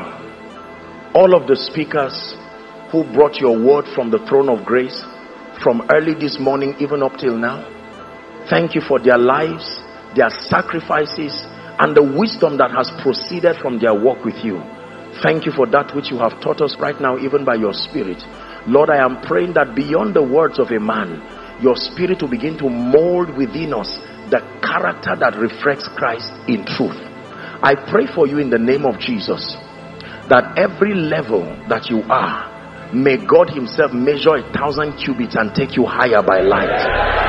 all of the speakers who brought your word from the throne of grace from early this morning even up till now. Thank you for their lives, their sacrifices, and the wisdom that has proceeded from their walk with you. Thank you for that which you have taught us right now, even by your spirit. Lord, I am praying that beyond the words of a man, your spirit will begin to mold within us the character that reflects Christ in truth. I pray for you in the name of Jesus that every level that you are, may God himself measure a thousand cubits and take you higher by light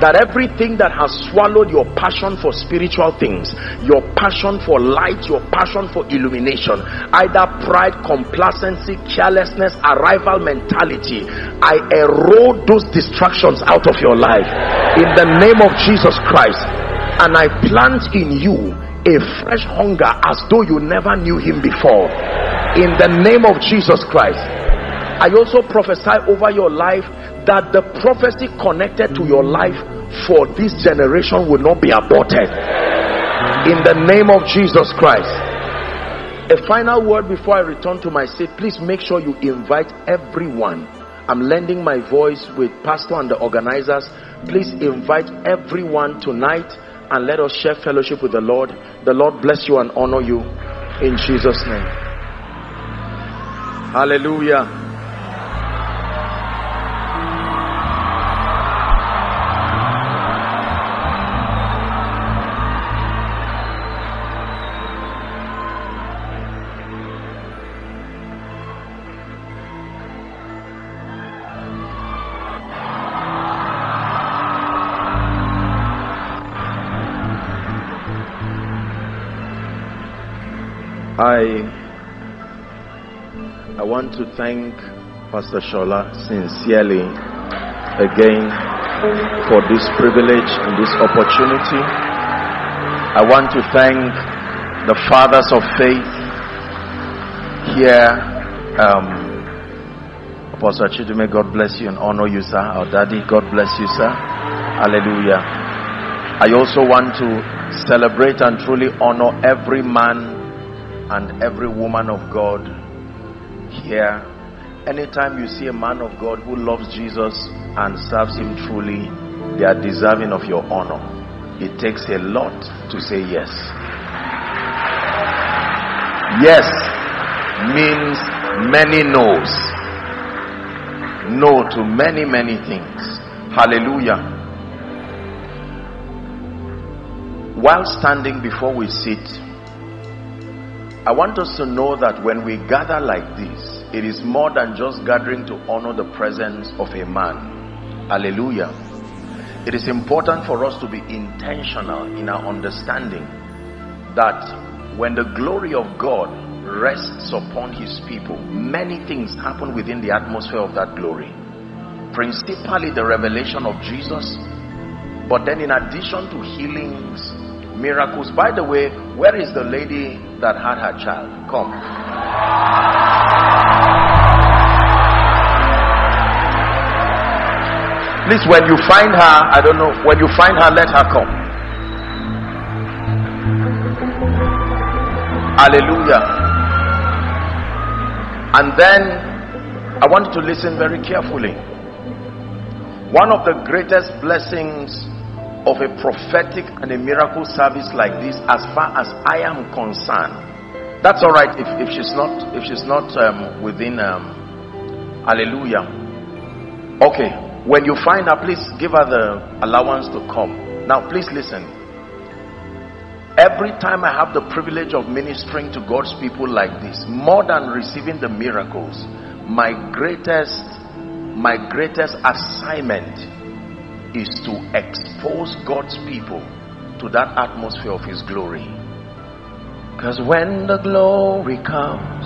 that everything that has swallowed your passion for spiritual things, your passion for light, your passion for illumination, either pride, complacency, carelessness, arrival mentality, I erode those distractions out of your life in the name of Jesus Christ. And I plant in you a fresh hunger as though you never knew him before in the name of Jesus Christ. I also prophesy over your life that the prophecy connected to your life for this generation will not be aborted. In the name of Jesus Christ. A final word before I return to my seat. Please make sure you invite everyone. I'm lending my voice with pastor and the organizers. Please invite everyone tonight and let us share fellowship with the Lord. The Lord bless you and honor you in Jesus' name. Hallelujah. To thank Pastor Shola sincerely again for this privilege and this opportunity. I want to thank the fathers of faith here. Um, Apostle Chidume, God bless you and honor you, sir. Our daddy, God bless you, sir. Hallelujah. I also want to celebrate and truly honor every man and every woman of God here. Anytime you see a man of God who loves Jesus and serves him truly, they are deserving of your honor. It takes a lot to say yes. Yes means many no's. No to many, many things. Hallelujah. While standing before we sit, I want us to know that when we gather like this, it is more than just gathering to honor the presence of a man. Hallelujah. It is important for us to be intentional in our understanding that when the glory of God rests upon his people, many things happen within the atmosphere of that glory. Principally the revelation of Jesus, but then in addition to healings, miracles. By the way, where is the lady that had her child? Come. Please, when you find her, I don't know, when you find her, let her come. Hallelujah. And then I want you to listen very carefully. One of the greatest blessings of a prophetic and a miracle service like this, as far as I am concerned, that's all right if, if she's not if she's not um, within um, hallelujah. Okay, when you find her, please give her the allowance to come. Now, please listen. Every time I have the privilege of ministering to God's people like this, more than receiving the miracles, my greatest my greatest assignment is to expose God's people to that atmosphere of his glory. Cause when the glory comes,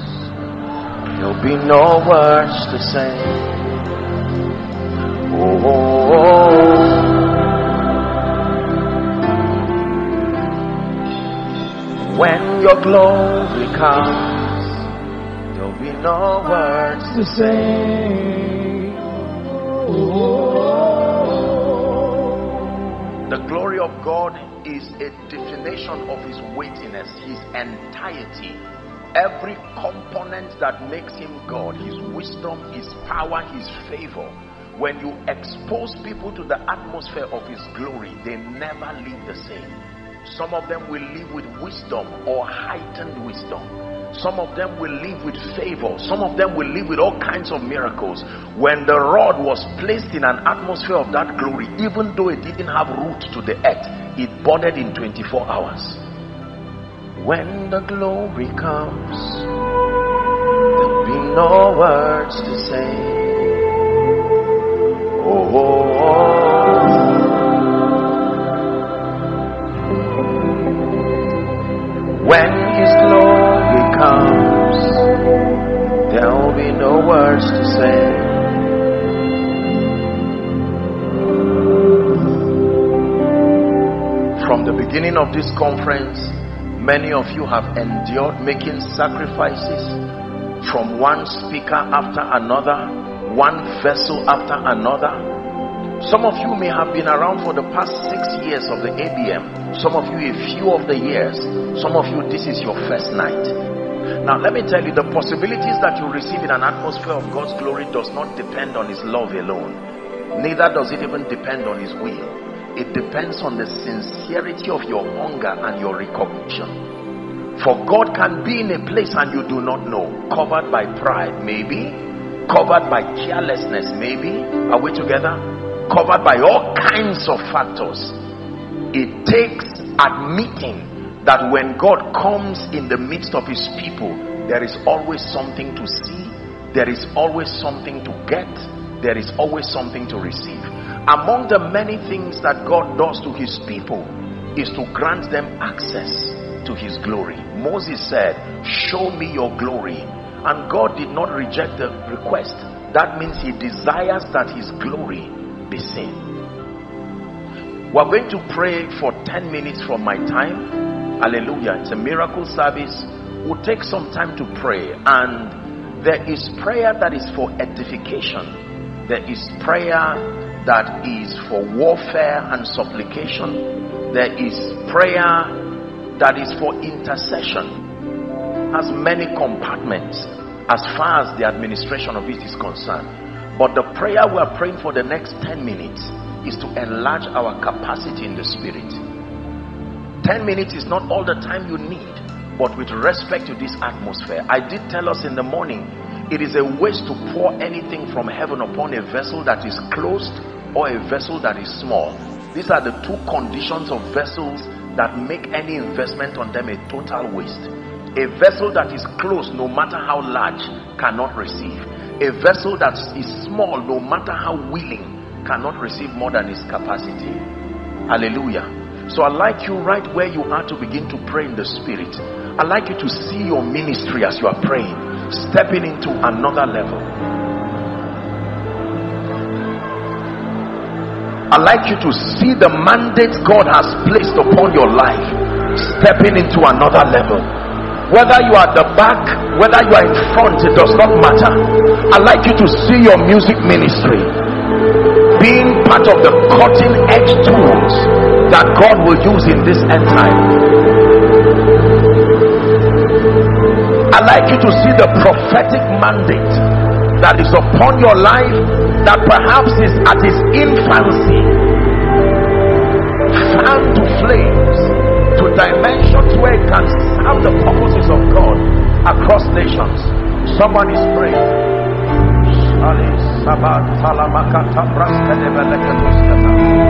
there'll be no words to say. oh. oh, oh. When your glory comes, there'll be no words to say. Oh. The glory of God is a definition of His weightiness, His entirety. Every component that makes Him God, His wisdom, His power, His favor. When you expose people to the atmosphere of His glory, they never leave the same. Some of them will live with wisdom or heightened wisdom. Some of them will live with favor. Some of them will live with all kinds of miracles. When the rod was placed in an atmosphere of that glory, even though it didn't have root to the earth, it budded in 24 hours. When the glory comes, there'll be no words to say. oh. oh, oh. When His glory comes, there will be no words to say. From the beginning of this conference, many of you have endured making sacrifices from one speaker after another, one vessel after another. Some of you may have been around for the past six years of the ABM. Some of you a few of the years. Some of you, this is your first night. Now, let me tell you, the possibilities that you receive in an atmosphere of God's glory does not depend on His love alone. Neither does it even depend on His will. It depends on the sincerity of your hunger and your recognition. For God can be in a place and you do not know, covered by pride, maybe, covered by carelessness, maybe. Are we together? Covered by all kinds of factors. It takes admitting that when God comes in the midst of his people, there is always something to see, there is always something to get, there is always something to receive. Among the many things that God does to his people is to grant them access to his glory. Moses said, Show me your glory. And God did not reject the request. That means he desires that his glory be seen. We're going to pray for 10 minutes from my time Hallelujah. It's a miracle service. We'll take some time to pray. And there is prayer that is for edification. There is prayer that is for warfare and supplication. There is prayer that is for intercession. Has many compartments. as far as the administration of it is concerned. But the prayer we are praying for the next 10 minutes is to enlarge our capacity in the spirit. 10 minutes is not all the time you need, but with respect to this atmosphere, I did tell us in the morning it is a waste to pour anything from heaven upon a vessel that is closed or a vessel that is small. These are the two conditions of vessels that make any investment on them a total waste. A vessel that is closed, no matter how large, cannot receive. A vessel that is small, no matter how willing, cannot receive more than its capacity. Hallelujah. So I'd like you right where you are to begin to pray in the spirit. I'd like you to see your ministry as you are praying, stepping into another level. I'd like you to see the mandate God has placed upon your life stepping into another level. Whether you are at the back, whether you are in front, it does not matter. I'd like you to see your music ministry being part of the cutting edge tools that God will use in this end time. I'd like you to see the prophetic mandate that is upon your life that perhaps is at its infancy fan to flames to dimensions where it can serve the purposes of God across nations someone is praying praska debeleto sasiata.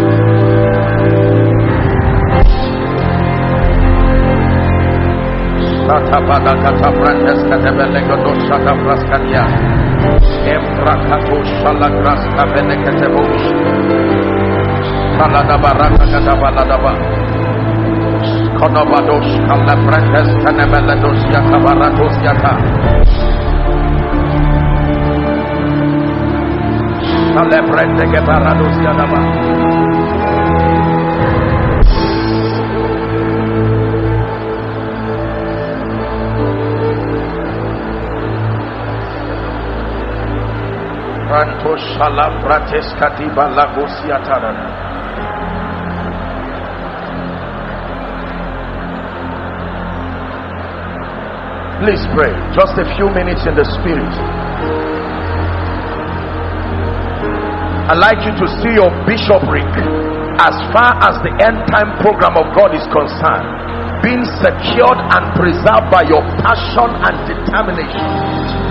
Sata pada kata ba. Please pray. Just a few minutes in the spirit. I'd like you to see your bishopric as far as the end time program of God is concerned, being secured and preserved by your passion and determination.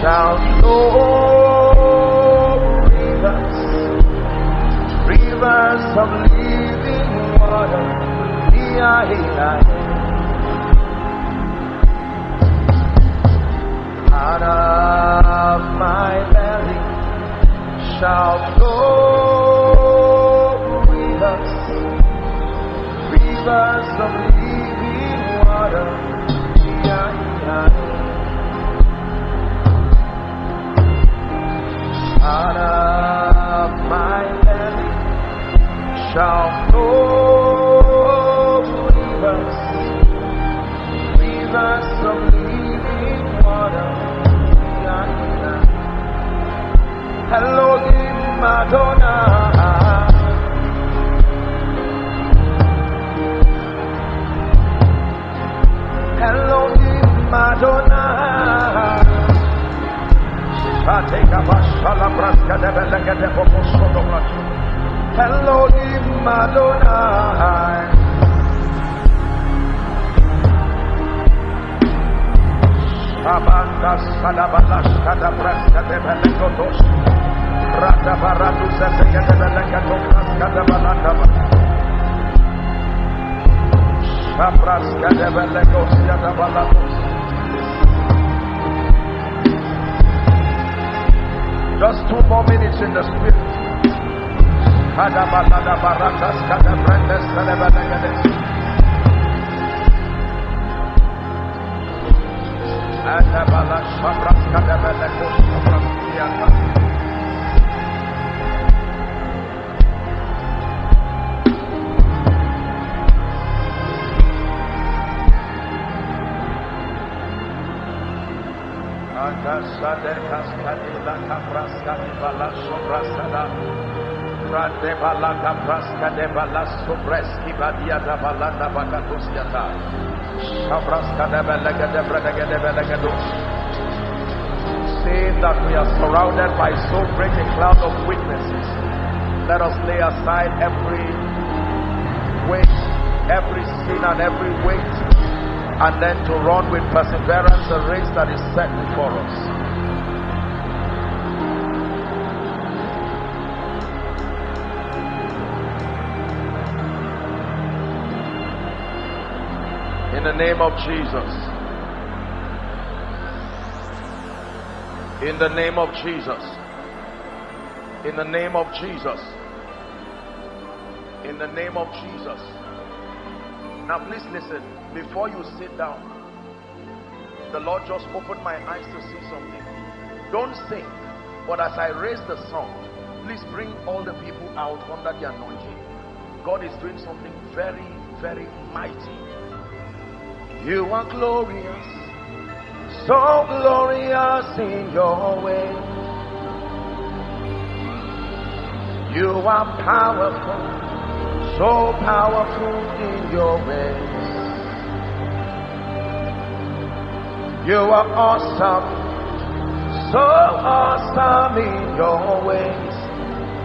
shall flow rivers, rivers of living water. Out of my belly shall flow rivers, rivers of Out of my belly shall flow rivers, rivers of living water. Yeah, yeah. Elohim Madonna. Elohim Madonna. Shate Elohim Adonai. Abanda Sadabalas Kadabras Kadebelekotos Rata Baratu Just two more minutes in the spirit. Seeing that we are surrounded by so great a cloud of witnesses, let us lay aside every weight, every sin and every weight and then to run with perseverance the race that is set before us. In the name of Jesus. In the name of Jesus. In the name of Jesus. In the name of Jesus. Now, please listen. Before you sit down, the Lord just opened my eyes to see something. Don't sing, but as I raise the song, please bring all the people out under the anointing. God is doing something very, very mighty. You are glorious, so glorious in your way. You are powerful, so powerful in your ways. You are awesome, so awesome in your ways.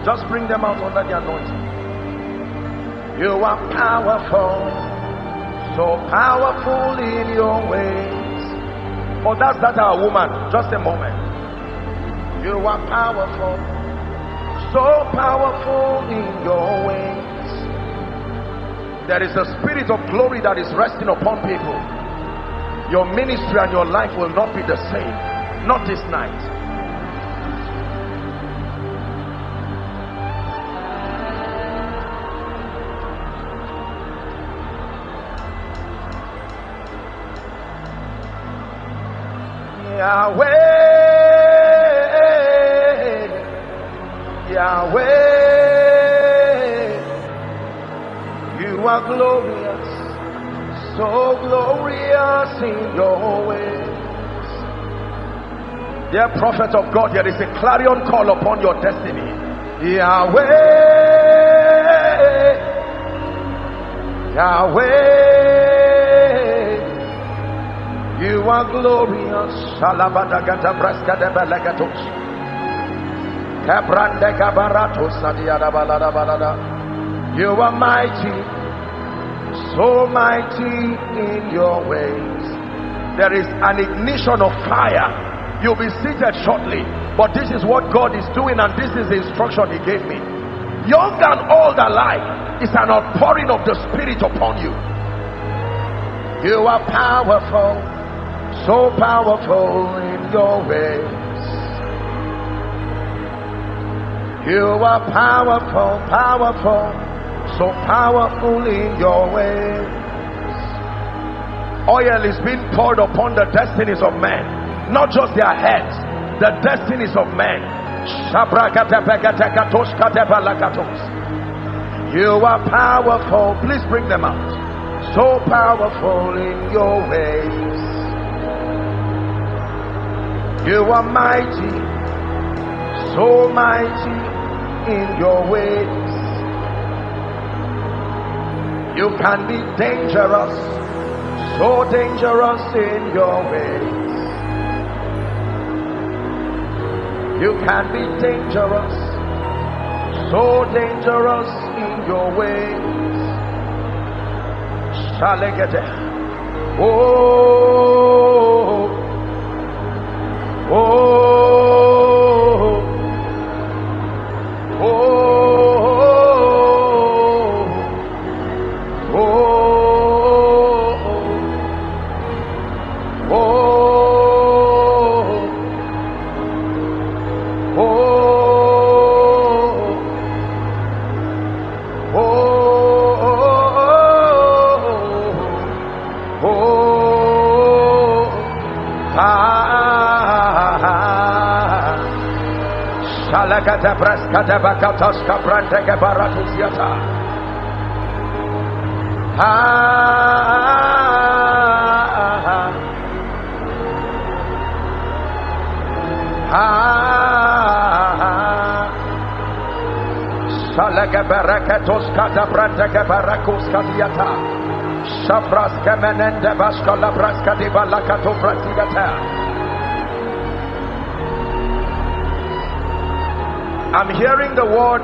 Just bring them out under the anointing. You are powerful, so powerful in your ways. Oh, that's that our woman. Just a moment. You are powerful, so powerful in your ways. There is a spirit of glory that is resting upon people. Your ministry and your life will not be the same. Not this night. Yahweh, Yahweh, you are glorious, so glorious in your ways. Dear prophet of God, there is a clarion call upon your destiny. Yahweh, Yahweh, you are glorious. Kabaratos sadiada balada balada. You are mighty, so mighty in your ways. There is an ignition of fire. You'll be seated shortly, but this is what God is doing, and this is the instruction He gave me. Young and old alike is an outpouring of the Spirit upon you. You are powerful, so powerful in your ways. You are powerful, powerful, so powerful in your ways. Oil is being poured upon the destinies of men, not just their heads, the destinies of men. You are powerful, please bring them out. So powerful in your ways. You are mighty, so mighty in your ways. You can be dangerous, so dangerous in your ways. You can be dangerous, so dangerous in your ways. Shall I get it? Oh, oh, Bakatos kaprante kebaratusiata. Ah, ah, Salaka barakatos kata branta ke barakus kadiata. Sabras kemenende baskala braska di balakato I'm hearing the word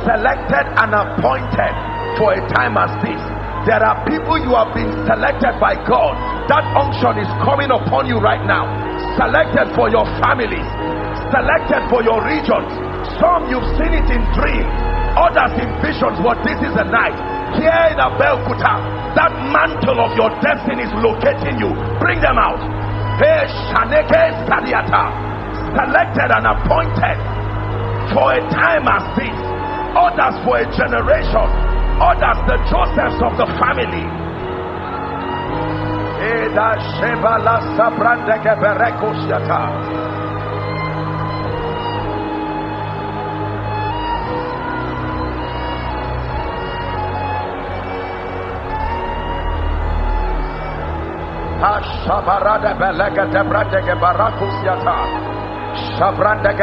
selected and appointed for a time as this. There are people you have been selected by God. That unction is coming upon you right now. Selected for your families, selected for your regions. Some you've seen it in dreams, others in visions, but this is a night. Here in Abeokuta, that mantle of your destiny is locating you. Bring them out. Hey, Shaneke Stadiata, selected and appointed for a time as this, others for a generation, others the Josephs of the family. Ashabarada Belega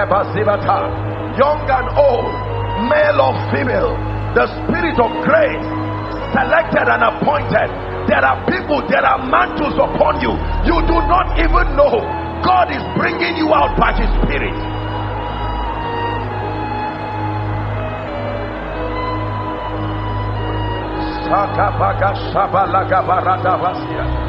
Bazivata. Young and old, male or female, the spirit of grace, selected and appointed. There are people, there are mantles upon you. You do not even know. God is bringing you out by His Spirit. Sakabaga Shabalaga Barada Vasia.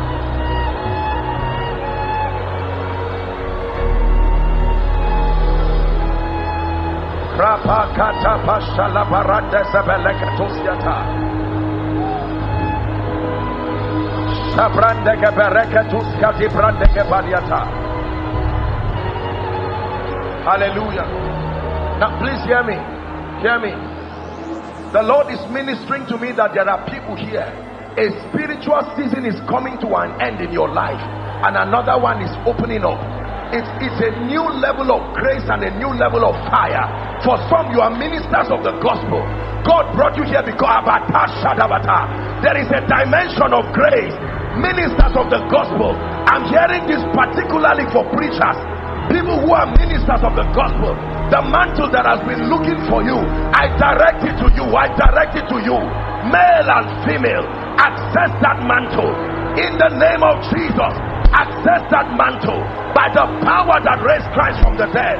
Hallelujah. Now please hear me. Hear me. The Lord is ministering to me that there are people here. A spiritual season is coming to an end in your life, and another one is opening up. It's, it's a new level of grace and a new level of fire. For some, you are ministers of the gospel. God brought you here because there is a dimension of grace. Ministers of the gospel. I'm hearing this particularly for preachers, people who are ministers of the gospel. The mantle that has been looking for you, I direct it to you. I direct it to you. Male and female, access that mantle in the name of Jesus. Access that mantle by the power that raised Christ from the dead.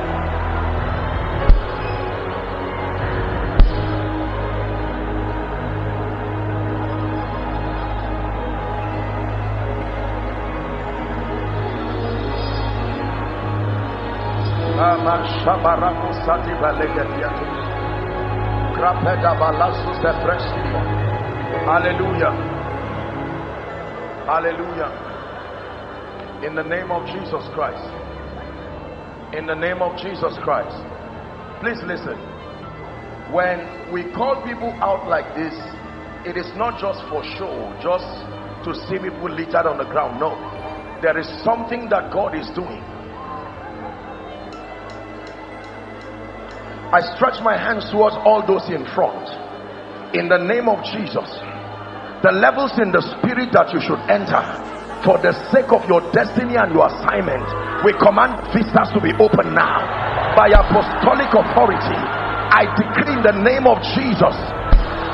Hallelujah. Hallelujah. In the name of Jesus Christ. In the name of Jesus Christ. Please listen. When we call people out like this, it is not just for show, just to see people littered on the ground. No. There is something that God is doing. I stretch my hands towards all those in front. In the name of Jesus. The levels in the spirit that you should enter for the sake of your destiny and your assignment. We command vistas to be open now. By apostolic authority, I decree in the name of Jesus,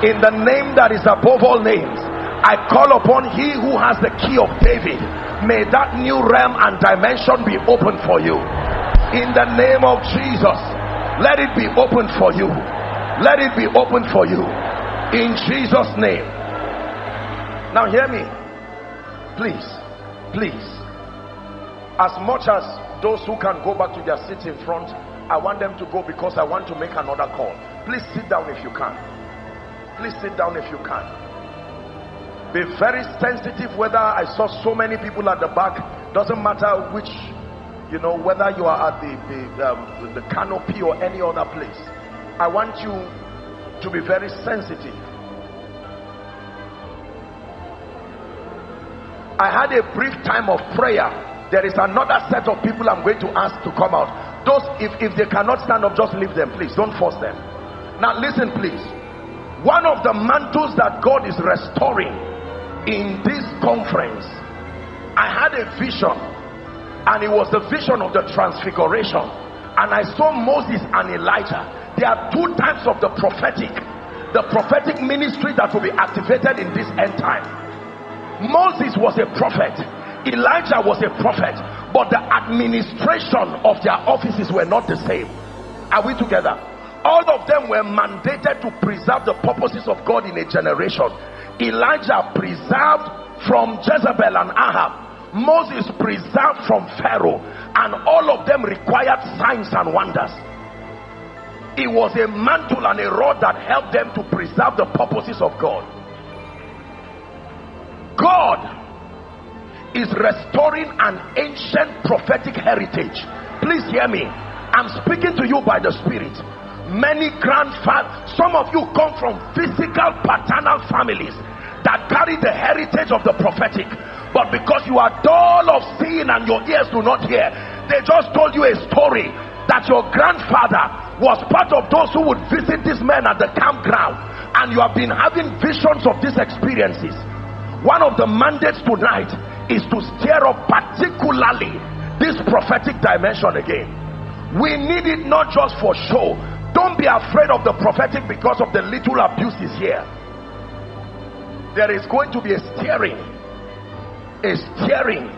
in the name that is above all names, I call upon he who has the key of David. May that new realm and dimension be open for you In the name of Jesus, let it be open for you. Let it be open for you. In Jesus' name. Now, hear me. Please, please. As much as those who can go back to their seats in front, I want them to go because I want to make another call. Please sit down if you can. Please sit down if you can. Be very sensitive whether I saw so many people at the back. Doesn't matter which, you know, whether you are at the, the, um, the canopy or any other place. I want you to be very sensitive. I had a brief time of prayer. There is another set of people I'm going to ask to come out. Those, if, if they cannot stand up, just leave them, please. Don't force them. Now, listen, please. One of the mantles that God is restoring in this conference, I had a vision, and it was the vision of the transfiguration. And I saw Moses and Elijah. There are two types of the prophetic the prophetic ministry that will be activated in this end time. Moses was a prophet, Elijah was a prophet, but the administration of their offices were not the same. Are we together? all of them were mandated to preserve the purposes of God in a generation. Elijah preserved from Jezebel and Ahab. Moses preserved from Pharaoh. And all of them required signs and wonders. It was a mantle and a rod that helped them to preserve the purposes of God. God is restoring an ancient prophetic heritage. Please hear me. I'm speaking to you by the Spirit many grandfathers some of you come from physical paternal families that carry the heritage of the prophetic but because you are dull of seeing and your ears do not hear they just told you a story that your grandfather was part of those who would visit these men at the campground and you have been having visions of these experiences one of the mandates tonight is to stir up particularly this prophetic dimension again we need it not just for show don't be afraid of the prophetic because of the little abuses here. There is going to be a steering, a steering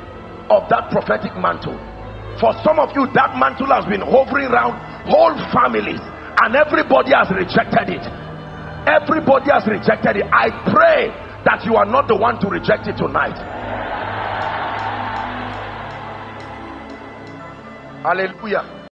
of that prophetic mantle. For some of you, that mantle has been hovering around whole families, and everybody has rejected it. Everybody has rejected it. I pray that you are not the one to reject it tonight. Hallelujah.